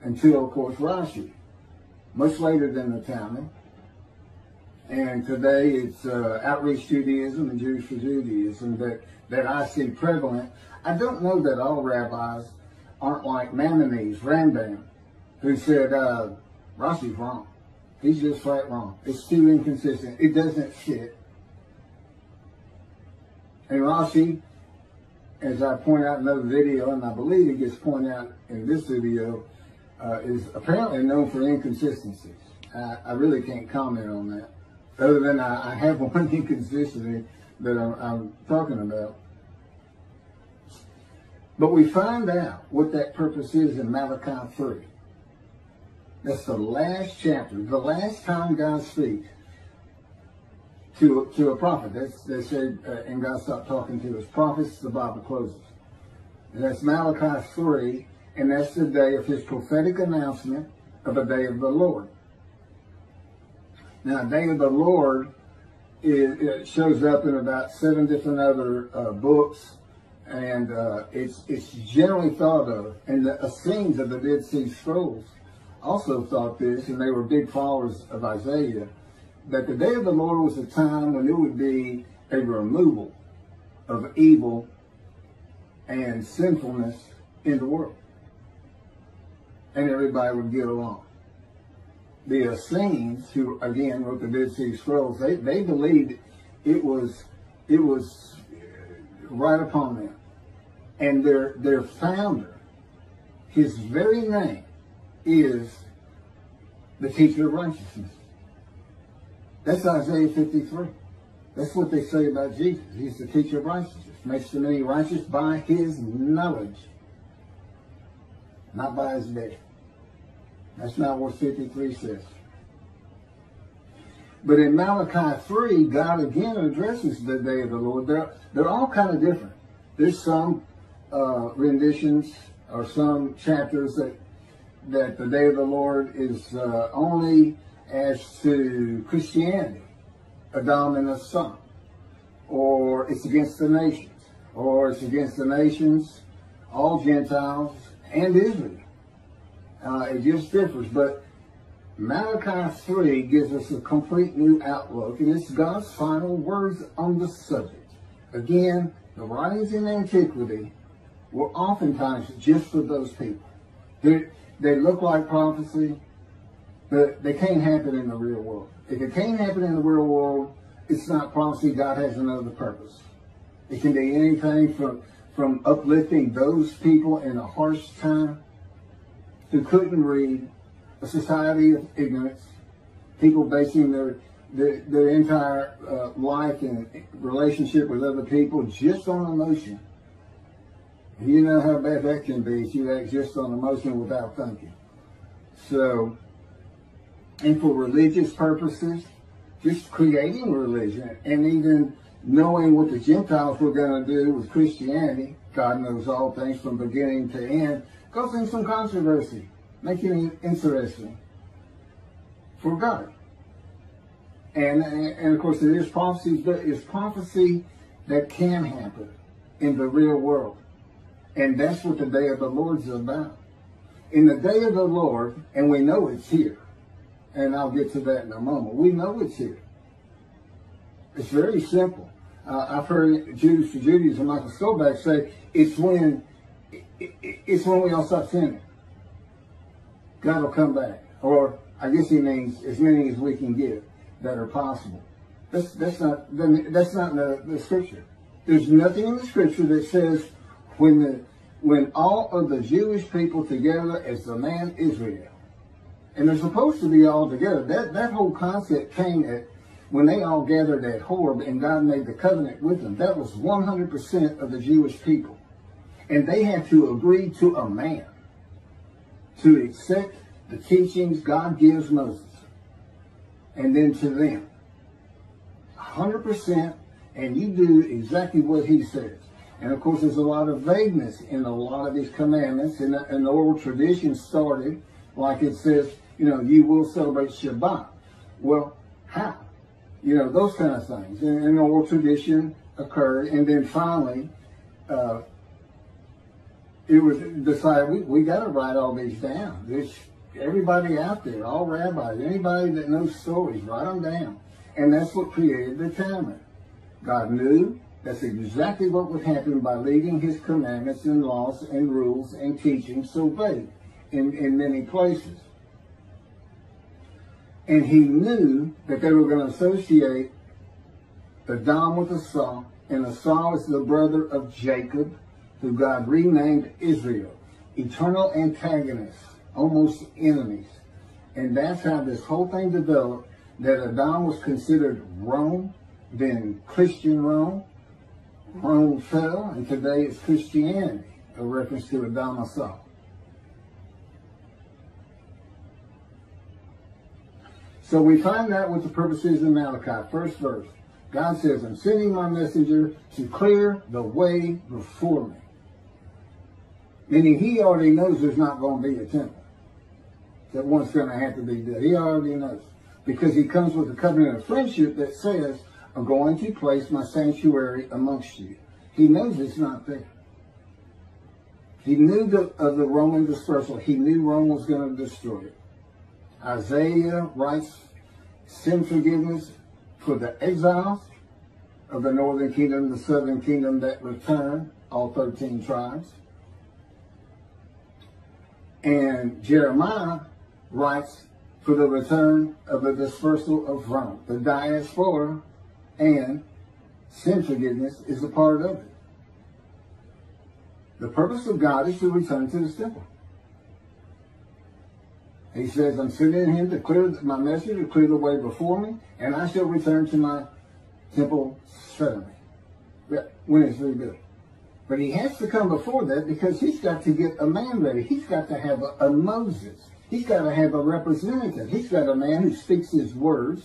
until, of course, Rashi, much later than the Talmud. And today it's uh, outreach Judaism and Jewish for Judaism that, that I see prevalent. I don't know that all rabbis aren't like Maimonides, Rambam, who said uh, Rashi's wrong. He's just flat wrong. It's too inconsistent. It doesn't fit. And Rashi, as I point out in another video, and I believe it gets pointed out in this video, uh, is apparently known for inconsistencies. I, I, really can't comment on that, other than I, I have *laughs* one inconsistency that I'm, I'm talking about. But we find out what that purpose is in Malachi 3. That's the last chapter, the last time God speaks to, to a prophet. That's, they said, uh, and God stopped talking to his prophets, the Bible closes. And that's Malachi 3, and that's the day of his prophetic announcement of the day of the Lord. Now, day of the Lord it shows up in about seven different other uh, books, and uh, it's it's generally thought of, and the Essenes of the Dead Sea Scrolls also thought this, and they were big followers of Isaiah, that the day of the Lord was a time when it would be a removal of evil and sinfulness in the world. And everybody would get along. The Essenes, who again wrote the Dead Sea Scrolls, they, they believed it was it was right upon them. And their their founder, his very name, is the teacher of righteousness. That's Isaiah 53. That's what they say about Jesus. He's the teacher of righteousness. Makes the many righteous by his knowledge, not by his death. That's not what 53 says. But in Malachi 3, God again addresses the day of the Lord. They're, they're all kind of different. There's some uh, renditions or some chapters that that the day of the Lord is uh, only as to Christianity, and his son, or it's against the nations, or it's against the nations, all Gentiles, and Israel. Uh, it just differs, but Malachi 3 gives us a complete new outlook, and it's God's final words on the subject. Again, the writings in antiquity were oftentimes just for those people. They, they look like prophecy, but they can't happen in the real world. If it can't happen in the real world, it's not prophecy. God has another purpose. It can be anything from, from uplifting those people in a harsh time who couldn't read, a society of ignorance, people basing their their, their entire uh, life and relationship with other people just on emotion. You know how bad that can be you act just on emotion without thinking. So and for religious purposes, just creating religion and even knowing what the Gentiles were going to do with Christianity, God knows all things from beginning to end, causing some controversy, making it interesting for God. And, and of course, it is prophecy, but it's prophecy that can happen in the real world. And that's what the day of the Lord is about. In the day of the Lord, and we know it's here, and I'll get to that in a moment. We know it's here. It's very simple. Uh, I've heard Jews for Judaism, Michael Skobac say, it's when it's when we all stop sinning. God will come back. Or I guess he means as many as we can give that are possible. That's that's not that's not the, the scripture. There's nothing in the scripture that says when the when all of the Jewish people together as the man Israel and they're supposed to be all together. That that whole concept came at when they all gathered at Horeb and God made the covenant with them. That was 100% of the Jewish people. And they had to agree to a man to accept the teachings God gives Moses and then to them. 100% and you do exactly what he says. And of course, there's a lot of vagueness in a lot of these commandments. And the oral tradition started, like it says, you know, you will celebrate Shabbat. Well, how? You know, those kind of things. And an oral tradition occurred. And then finally, uh, it was decided we, we got to write all these down. There's everybody out there, all rabbis, anybody that knows stories, write them down. And that's what created the Talmud. God knew that's exactly what would happen by leaving his commandments and laws and rules and teachings so vague in, in many places. And he knew that they were going to associate Edom with Esau, and Esau is the brother of Jacob, who God renamed Israel. Eternal antagonists, almost enemies. And that's how this whole thing developed, that Edom was considered Rome, then Christian Rome. Rome fell, and today it's Christianity, a reference to Edom Esau. So we find out what the purpose is in Malachi, first verse. God says, I'm sending my messenger to clear the way before me. Meaning he already knows there's not going to be a temple. That one's going to have to be built. He already knows. Because he comes with a covenant of friendship that says, I'm going to place my sanctuary amongst you. He knows it's not there. He knew the, of the Roman dispersal. He knew Rome was going to destroy it. Isaiah writes sin forgiveness for the exiles of the northern kingdom, the southern kingdom that return, all 13 tribes. And Jeremiah writes for the return of the dispersal of Rome. The diaspora and sin forgiveness is a part of it. The purpose of God is to return to the temple. He says, I'm sending him to clear my message, to clear the way before me, and I shall return to my temple suddenly when it's rebuilt. But he has to come before that because he's got to get a man ready. He's got to have a, a Moses. He's got to have a representative. He's got a man who speaks his words,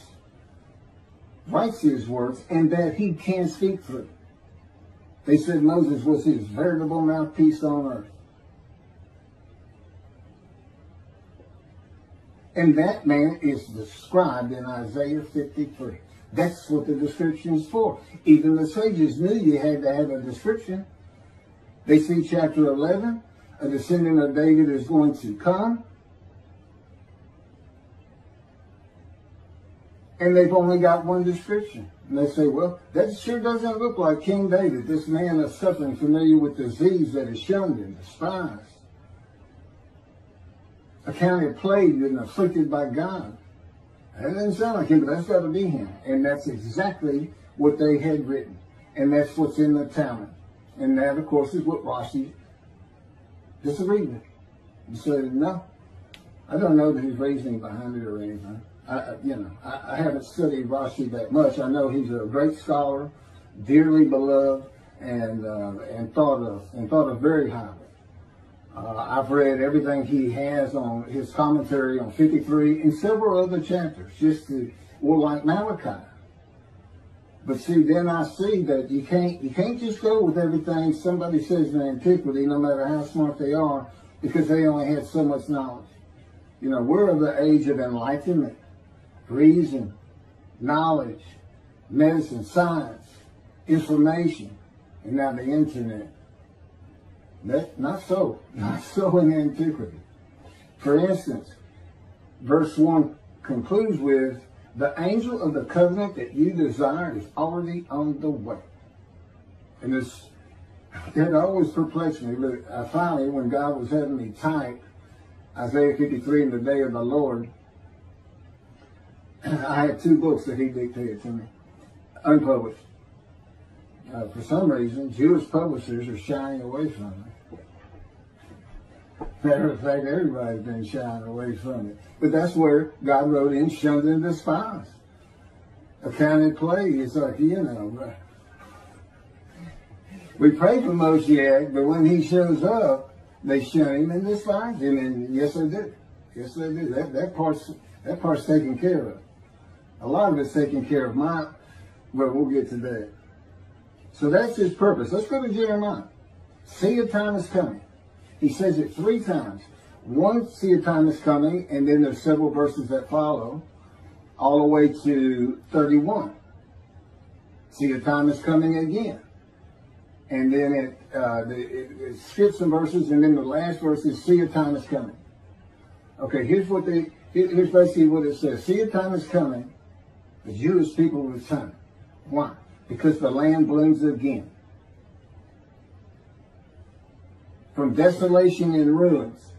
writes his words, and that he can speak through. They said Moses was his veritable mouthpiece on earth. And that man is described in Isaiah 53. That's what the description is for. Even the sages knew you had to have a description. They see chapter 11, a descendant of David is going to come. And they've only got one description. And they say, well, that sure doesn't look like King David, this man of suffering, familiar with disease that is shunned and despised accounted plagued and afflicted by God. That doesn't sound like him, but that's got to be him. And that's exactly what they had written. And that's what's in the Talmud. And that, of course, is what Rashi disagreed with. He said, no, I don't know that he's reasoning behind it or anything. I, you know, I, I haven't studied Rashi that much. I know he's a great scholar, dearly beloved, and uh, and thought of and thought of very highly. Uh, I've read everything he has on his commentary on 53 and several other chapters, just to, well, like Malachi. But see, then I see that you can't you can't just go with everything somebody says in antiquity, no matter how smart they are, because they only had so much knowledge. You know, we're of the age of enlightenment, reason, knowledge, medicine, science, information, and now the internet. That, not so. *laughs* Not so in antiquity. For instance, verse 1 concludes with, the angel of the covenant that you desire is already on the way. And this, it always perplexed me, but finally, when God was having me type Isaiah 53 in the day of the Lord, I had two books that he dictated to me, unpublished. Uh, for some reason, Jewish publishers are shying away from me. Matter of fact, everybody's been shying away from it. But that's where God wrote in shunned and despised. Accounted plague is like, you know, we pray for Moshiach, but when he shows up, they shun him and despise him. And yes, they do. Yes, they do. That, that, part's, that part's taken care of. A lot of it's taken care of. My, but we'll get to that. So that's his purpose. Let's go to Jeremiah. See a time is coming. He says it three times. Once see a time is coming, and then there's several verses that follow, all the way to 31. See a time is coming again. And then it, uh, it, it skips some verses, and then the last verse is see a time is coming. Okay, here's what they, here's basically what it says. See a time is coming, the Jewish people return. Why? Because the land blooms again. From desolation and ruins.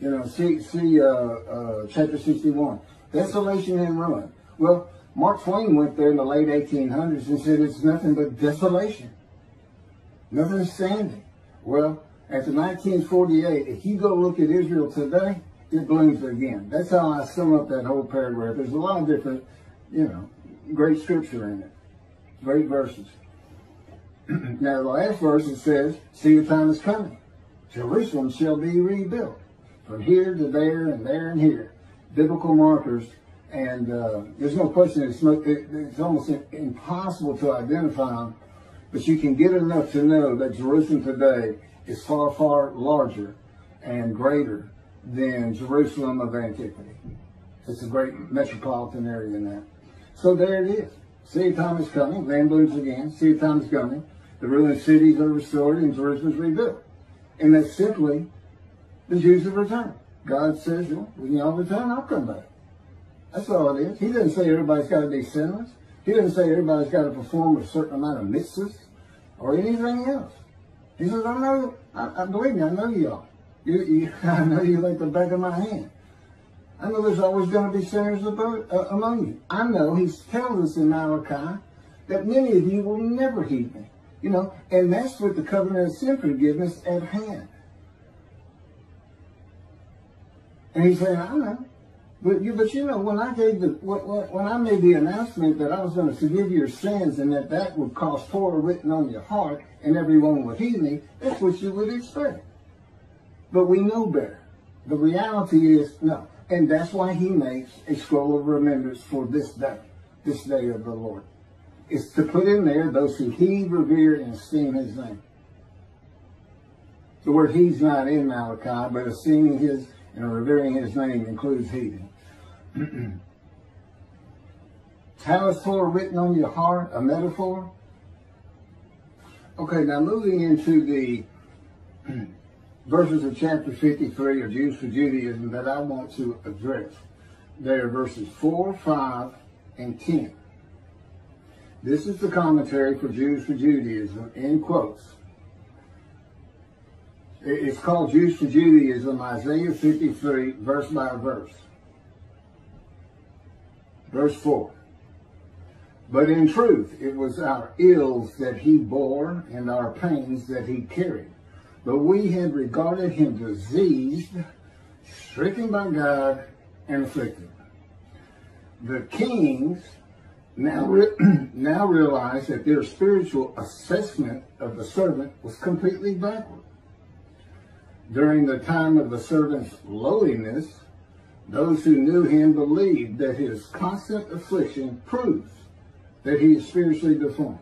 You know, see, see uh, uh, chapter 61. Desolation and ruin. Well, Mark Twain went there in the late 1800s and said it's nothing but desolation. Nothing standing. Well, after 1948, if you go look at Israel today, it blooms again. That's how I sum up that whole paragraph. There's a lot of different, you know, great scripture in it. Great verses. *clears throat* now, the last verse it says, See, the time is coming. Jerusalem shall be rebuilt from here to there and there and here. Biblical markers. And uh, there's no question it's, it's almost impossible to identify them, but you can get enough to know that Jerusalem today is far, far larger and greater than Jerusalem of antiquity. It's a great metropolitan area that. So there it is. City time is coming. Land blooms again. City time is coming. The ruined cities are restored and Jerusalem is rebuilt. And that's simply the Jews have returned. God says, well, when y'all return, I'll come back. That's all it is. He doesn't say everybody's got to be sinless. He doesn't say everybody's got to perform a certain amount of mitzvahs or anything else. He says, I know, I, I believe me, I know y'all. You, you, *laughs* I know you like the back of my hand. I know there's always going to be sinners about, uh, among you. I know he's telling us in Malachi that many of you will never heed me. You know, and that's with the covenant of sin forgiveness at hand. And he said, I know. But you, but you know, when I gave the, when I made the announcement that I was going to forgive your sins and that that would cause Torah written on your heart and everyone would heed me, that's what you would expect. But we know better. The reality is no. And that's why he makes a scroll of remembrance for this day, this day of the Lord. It's to put in there those who heed, revere, and esteem his name. The word he's not in Malachi, but esteeming his and revering his name includes heeding. Is Torah written on your heart? A metaphor? Okay, now moving into the *clears throat* verses of chapter 53 of Jews for Judaism that I want to address. They are verses 4, 5, and 10. This is the commentary for Jews for Judaism in quotes. It's called Jews for Judaism, Isaiah 53, verse by verse. Verse 4. But in truth, it was our ills that he bore and our pains that he carried. But we had regarded him diseased, stricken by God, and afflicted. The kings now, re *clears throat* now realize that their spiritual assessment of the servant was completely backward. During the time of the servant's lowliness, those who knew him believed that his constant affliction proves that he is spiritually deformed.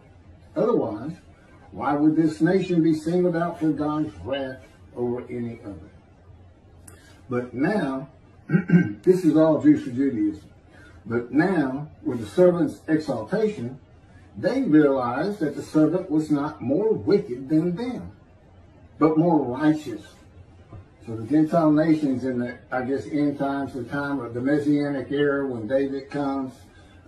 Otherwise, why would this nation be singled out for God's wrath over any other? But now, *clears throat* this is all for Judaism. But now, with the servant's exaltation, they realized that the servant was not more wicked than them, but more righteous so the Gentile nations in the, I guess, end times, the time of the Messianic era when David comes,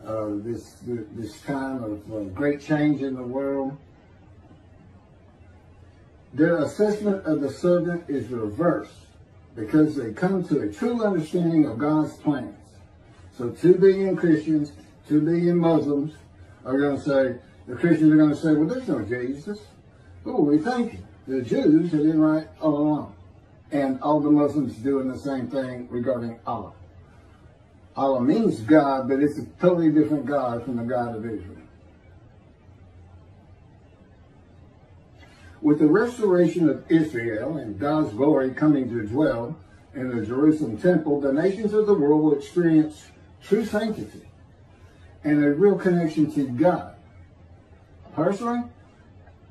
uh, this this time of uh, great change in the world, their assessment of the servant is reversed because they come to a true understanding of God's plans. So two billion Christians, two billion Muslims are going to say, the Christians are going to say, well, there's no Jesus. Oh, we thank you. The Jews have been right all along and all the Muslims doing the same thing regarding Allah. Allah means God, but it's a totally different God from the God of Israel. With the restoration of Israel and God's glory coming to dwell in the Jerusalem temple, the nations of the world will experience true sanctity and a real connection to God. Personally,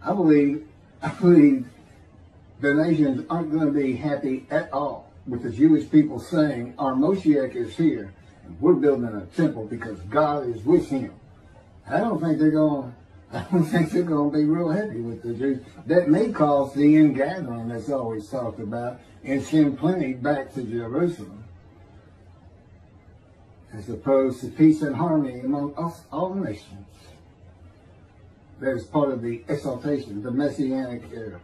I believe, *laughs* I believe the nations aren't going to be happy at all with the Jewish people saying, our Moshiach is here, and we're building a temple because God is with him. I don't think they're going *laughs* I don't think they're going to be real happy with the Jews. That may cause the ingathering that's always talked about and send plenty back to Jerusalem. As opposed to peace and harmony among us, all nations. That is part of the exaltation, the Messianic era.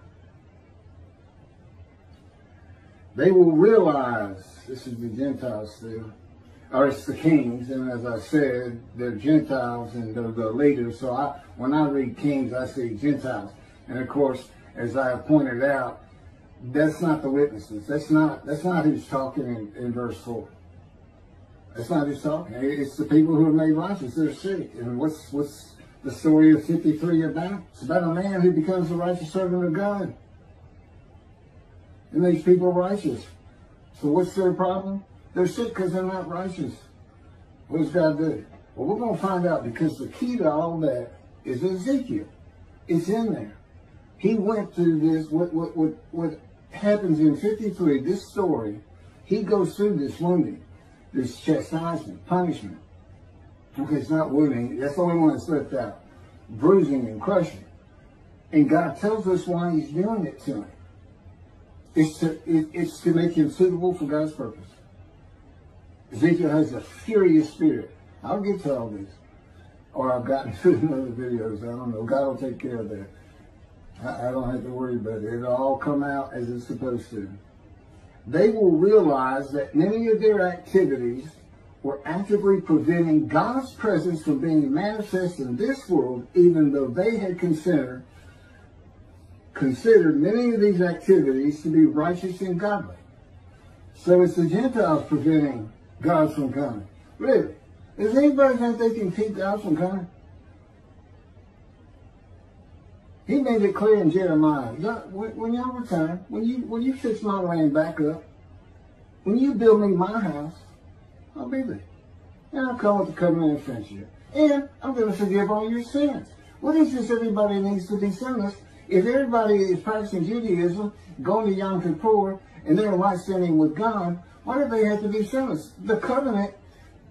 They will realize, this is the Gentiles still, or it's the kings, and as I said, they're Gentiles and they're the leaders. So I, when I read kings, I see Gentiles. And of course, as I have pointed out, that's not the witnesses. That's not that's not who's talking in, in verse four. That's not talking. It's the people who are made righteous. They're sick. And what's what's the story of 53 about? It's about a man who becomes a righteous servant of God. And makes people righteous. So what's their problem? They're sick because they're not righteous. What does God do? Well, we're going to find out because the key to all that is Ezekiel. It's in there. He went through this, what, what, what, what happens in 53, this story, he goes through this wounding, this chastisement, punishment. It's not wounding, that's the only one that's left out. Bruising and crushing. And God tells us why he's doing it to him. It's to, it, it's to make him suitable for God's purpose. Ezekiel has a furious spirit. I'll get to all this. Or I've gotten *laughs* to in other videos. I don't know. God will take care of that. I, I don't have to worry about it. It'll all come out as it's supposed to. They will realize that many of their activities were actively preventing God's presence from being manifest in this world, even though they had considered considered many of these activities to be righteous and godly. So it's the Gentiles preventing God from coming. Really? Does anybody think they can keep God from coming? He made it clear in Jeremiah. When y'all return, when you when you fix my land back up, when you build me my house, I'll be there. And I'll come with the covenant of friendship. And I'm going to forgive all your sins. What is this everybody needs to be sinless? If everybody is practicing Judaism, going to Yom Kippur, and they're right standing with God, why do they have to be sinless? The covenant,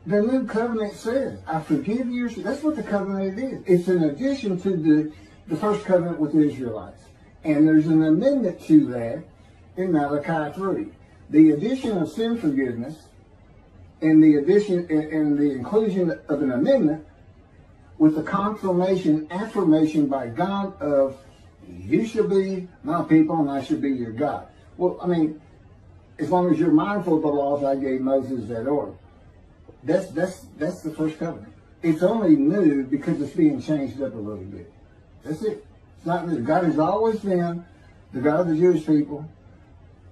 the new covenant says, I forgive your. That's what the covenant is. It's an addition to the the first covenant with the Israelites. And there's an amendment to that in Malachi 3. The addition of sin forgiveness and the addition and the inclusion of an amendment with the confirmation, affirmation by God of you should be my people and I should be your God. Well, I mean, as long as you're mindful of the laws I gave Moses that order. That's that's that's the first covenant. It's only new because it's being changed up a little bit. That's it. It's not new. God has always been the God of the Jewish people.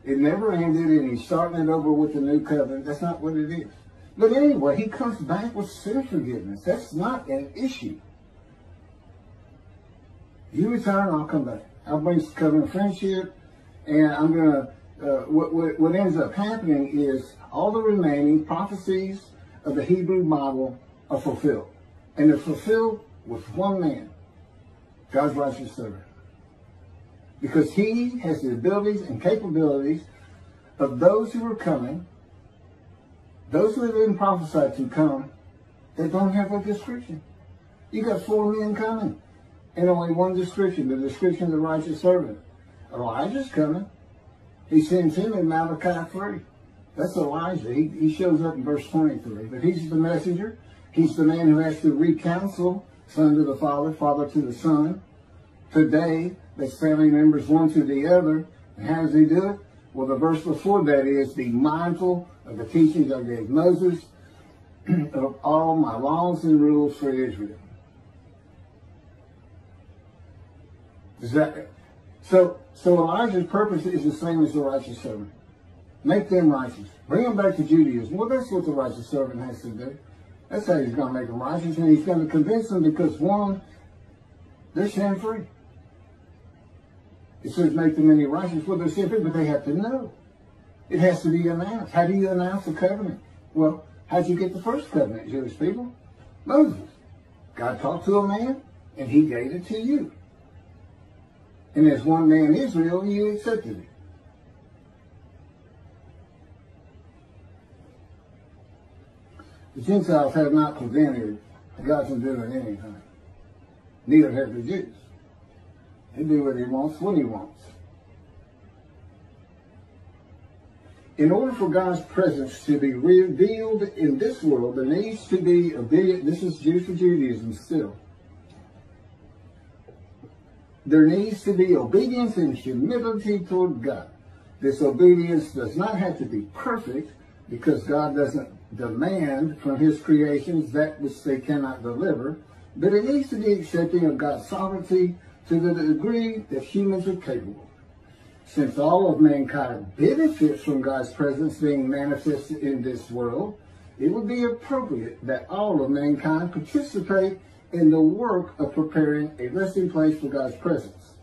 It never ended, and he's starting it over with the new covenant. That's not what it is. But anyway, he comes back with sin forgiveness. That's not an issue. You return, I'll come back. I'll bring covenant friendship, and I'm going to, uh, what, what, what ends up happening is all the remaining prophecies of the Hebrew model are fulfilled. And they're fulfilled with one man, God's righteous servant. Because he has the abilities and capabilities of those who are coming, those who have been prophesied to come, that don't have a description. You got four men coming, and only one description, the description of the righteous servant. Elijah's coming. He sends him in Malachi 3. That's Elijah. He, he shows up in verse 23. But he's the messenger. He's the man who has to recounsel son to the father, father to the son. Today, that's family members one to the other. And how does he do it? Well, the verse before that is, be mindful of the teachings I gave Moses, *clears throat* of all my laws and rules for Israel. Is that so? So Elijah's purpose is the same as the righteous servant. Make them righteous. Bring them back to Judaism. Well, that's what the righteous servant has to do. That's how he's going to make them righteous, and he's going to convince them because one, they're sin free. It says make them any righteous. Well, they're sin free, but they have to know. It has to be announced. How do you announce the covenant? Well, how'd you get the first covenant, Jewish people? Moses. God talked to a man, and he gave it to you. And as one man Israel, you accepted it. The Gentiles have not prevented God from doing anything. Neither have the Jews. He do what he wants when he wants. In order for God's presence to be revealed in this world, there needs to be obedience. This is Jewish Judaism still. There needs to be obedience and humility toward God. This obedience does not have to be perfect because God doesn't demand from his creations that which they cannot deliver, but it needs to be accepting of God's sovereignty to the degree that humans are capable. Since all of mankind benefits from God's presence being manifested in this world, it would be appropriate that all of mankind participate in the work of preparing a resting place for God's presence.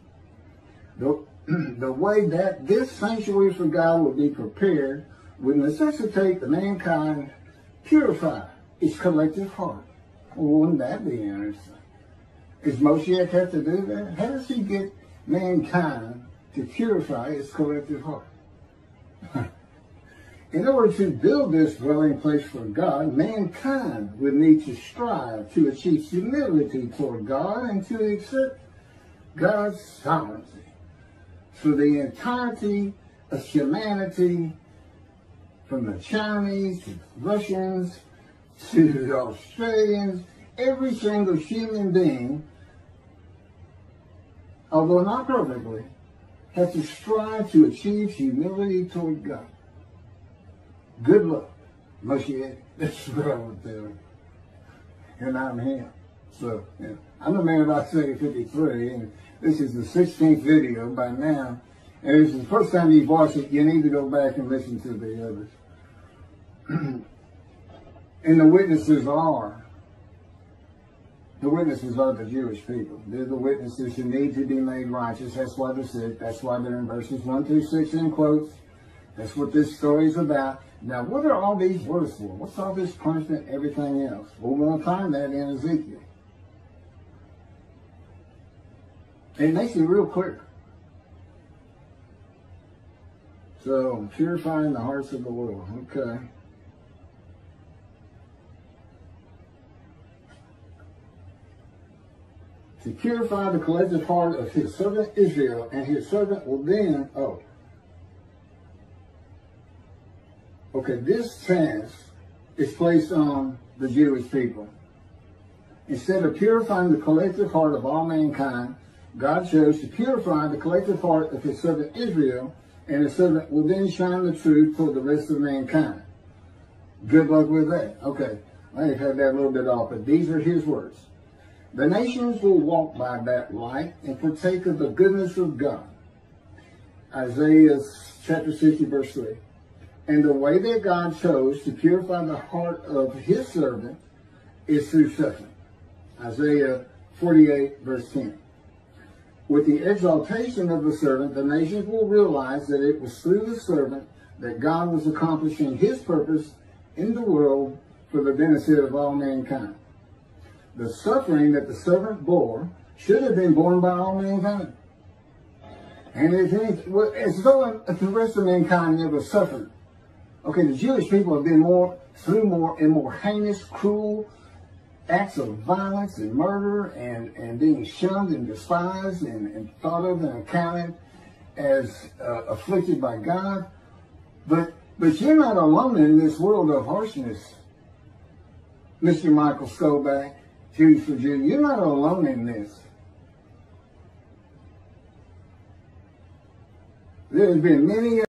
The, *clears throat* the way that this sanctuary for God will be prepared would necessitate that mankind purify its collective heart. Well, wouldn't that be interesting? Does Moshiach have to do that? How does he get mankind to purify its collective heart? *laughs* In order to build this dwelling place for God, mankind would need to strive to achieve humility toward God and to accept God's sovereignty. For the entirety of humanity, from the Chinese to the Russians to the Australians, every single human being, although not perfectly, has to strive to achieve humility toward God. Good luck, Moshe. *laughs* That's what I would tell you. And I'm him. So, yeah. I'm a man about 753, and this is the 16th video by now. And this is the first time you've watched it, you need to go back and listen to the others. *clears throat* and the witnesses are, the witnesses are the Jewish people. They're the witnesses who need to be made righteous. That's why they're sick. That's why they're in verses 1 through 6 in quotes. That's what this story is about. Now, what are all these words for? What's all this punishment, everything else? Well, to find that in Ezekiel. It makes it real clear. So, purifying the hearts of the world. Okay. To purify the collective heart of his servant Israel, and his servant will then, oh, Okay, this chance is placed on the Jewish people. Instead of purifying the collective heart of all mankind, God chose to purify the collective heart of his servant Israel, and his servant will then shine the truth for the rest of mankind. Good luck with that. Okay, I had that a little bit off, but these are his words. The nations will walk by that light and partake of the goodness of God. Isaiah chapter 60, verse 3. And the way that God chose to purify the heart of his servant is through suffering. Isaiah 48, verse 10. With the exaltation of the servant, the nations will realize that it was through the servant that God was accomplishing his purpose in the world for the benefit of all mankind. The suffering that the servant bore should have been borne by all mankind. And as, as though the rest of mankind never suffered Okay, the Jewish people have been more through more and more heinous, cruel acts of violence and murder and, and being shunned and despised and, and thought of and accounted as uh, afflicted by God. But but you're not alone in this world of harshness, Mr. Michael Skobac, Jews for Jews. You're not alone in this. There's been many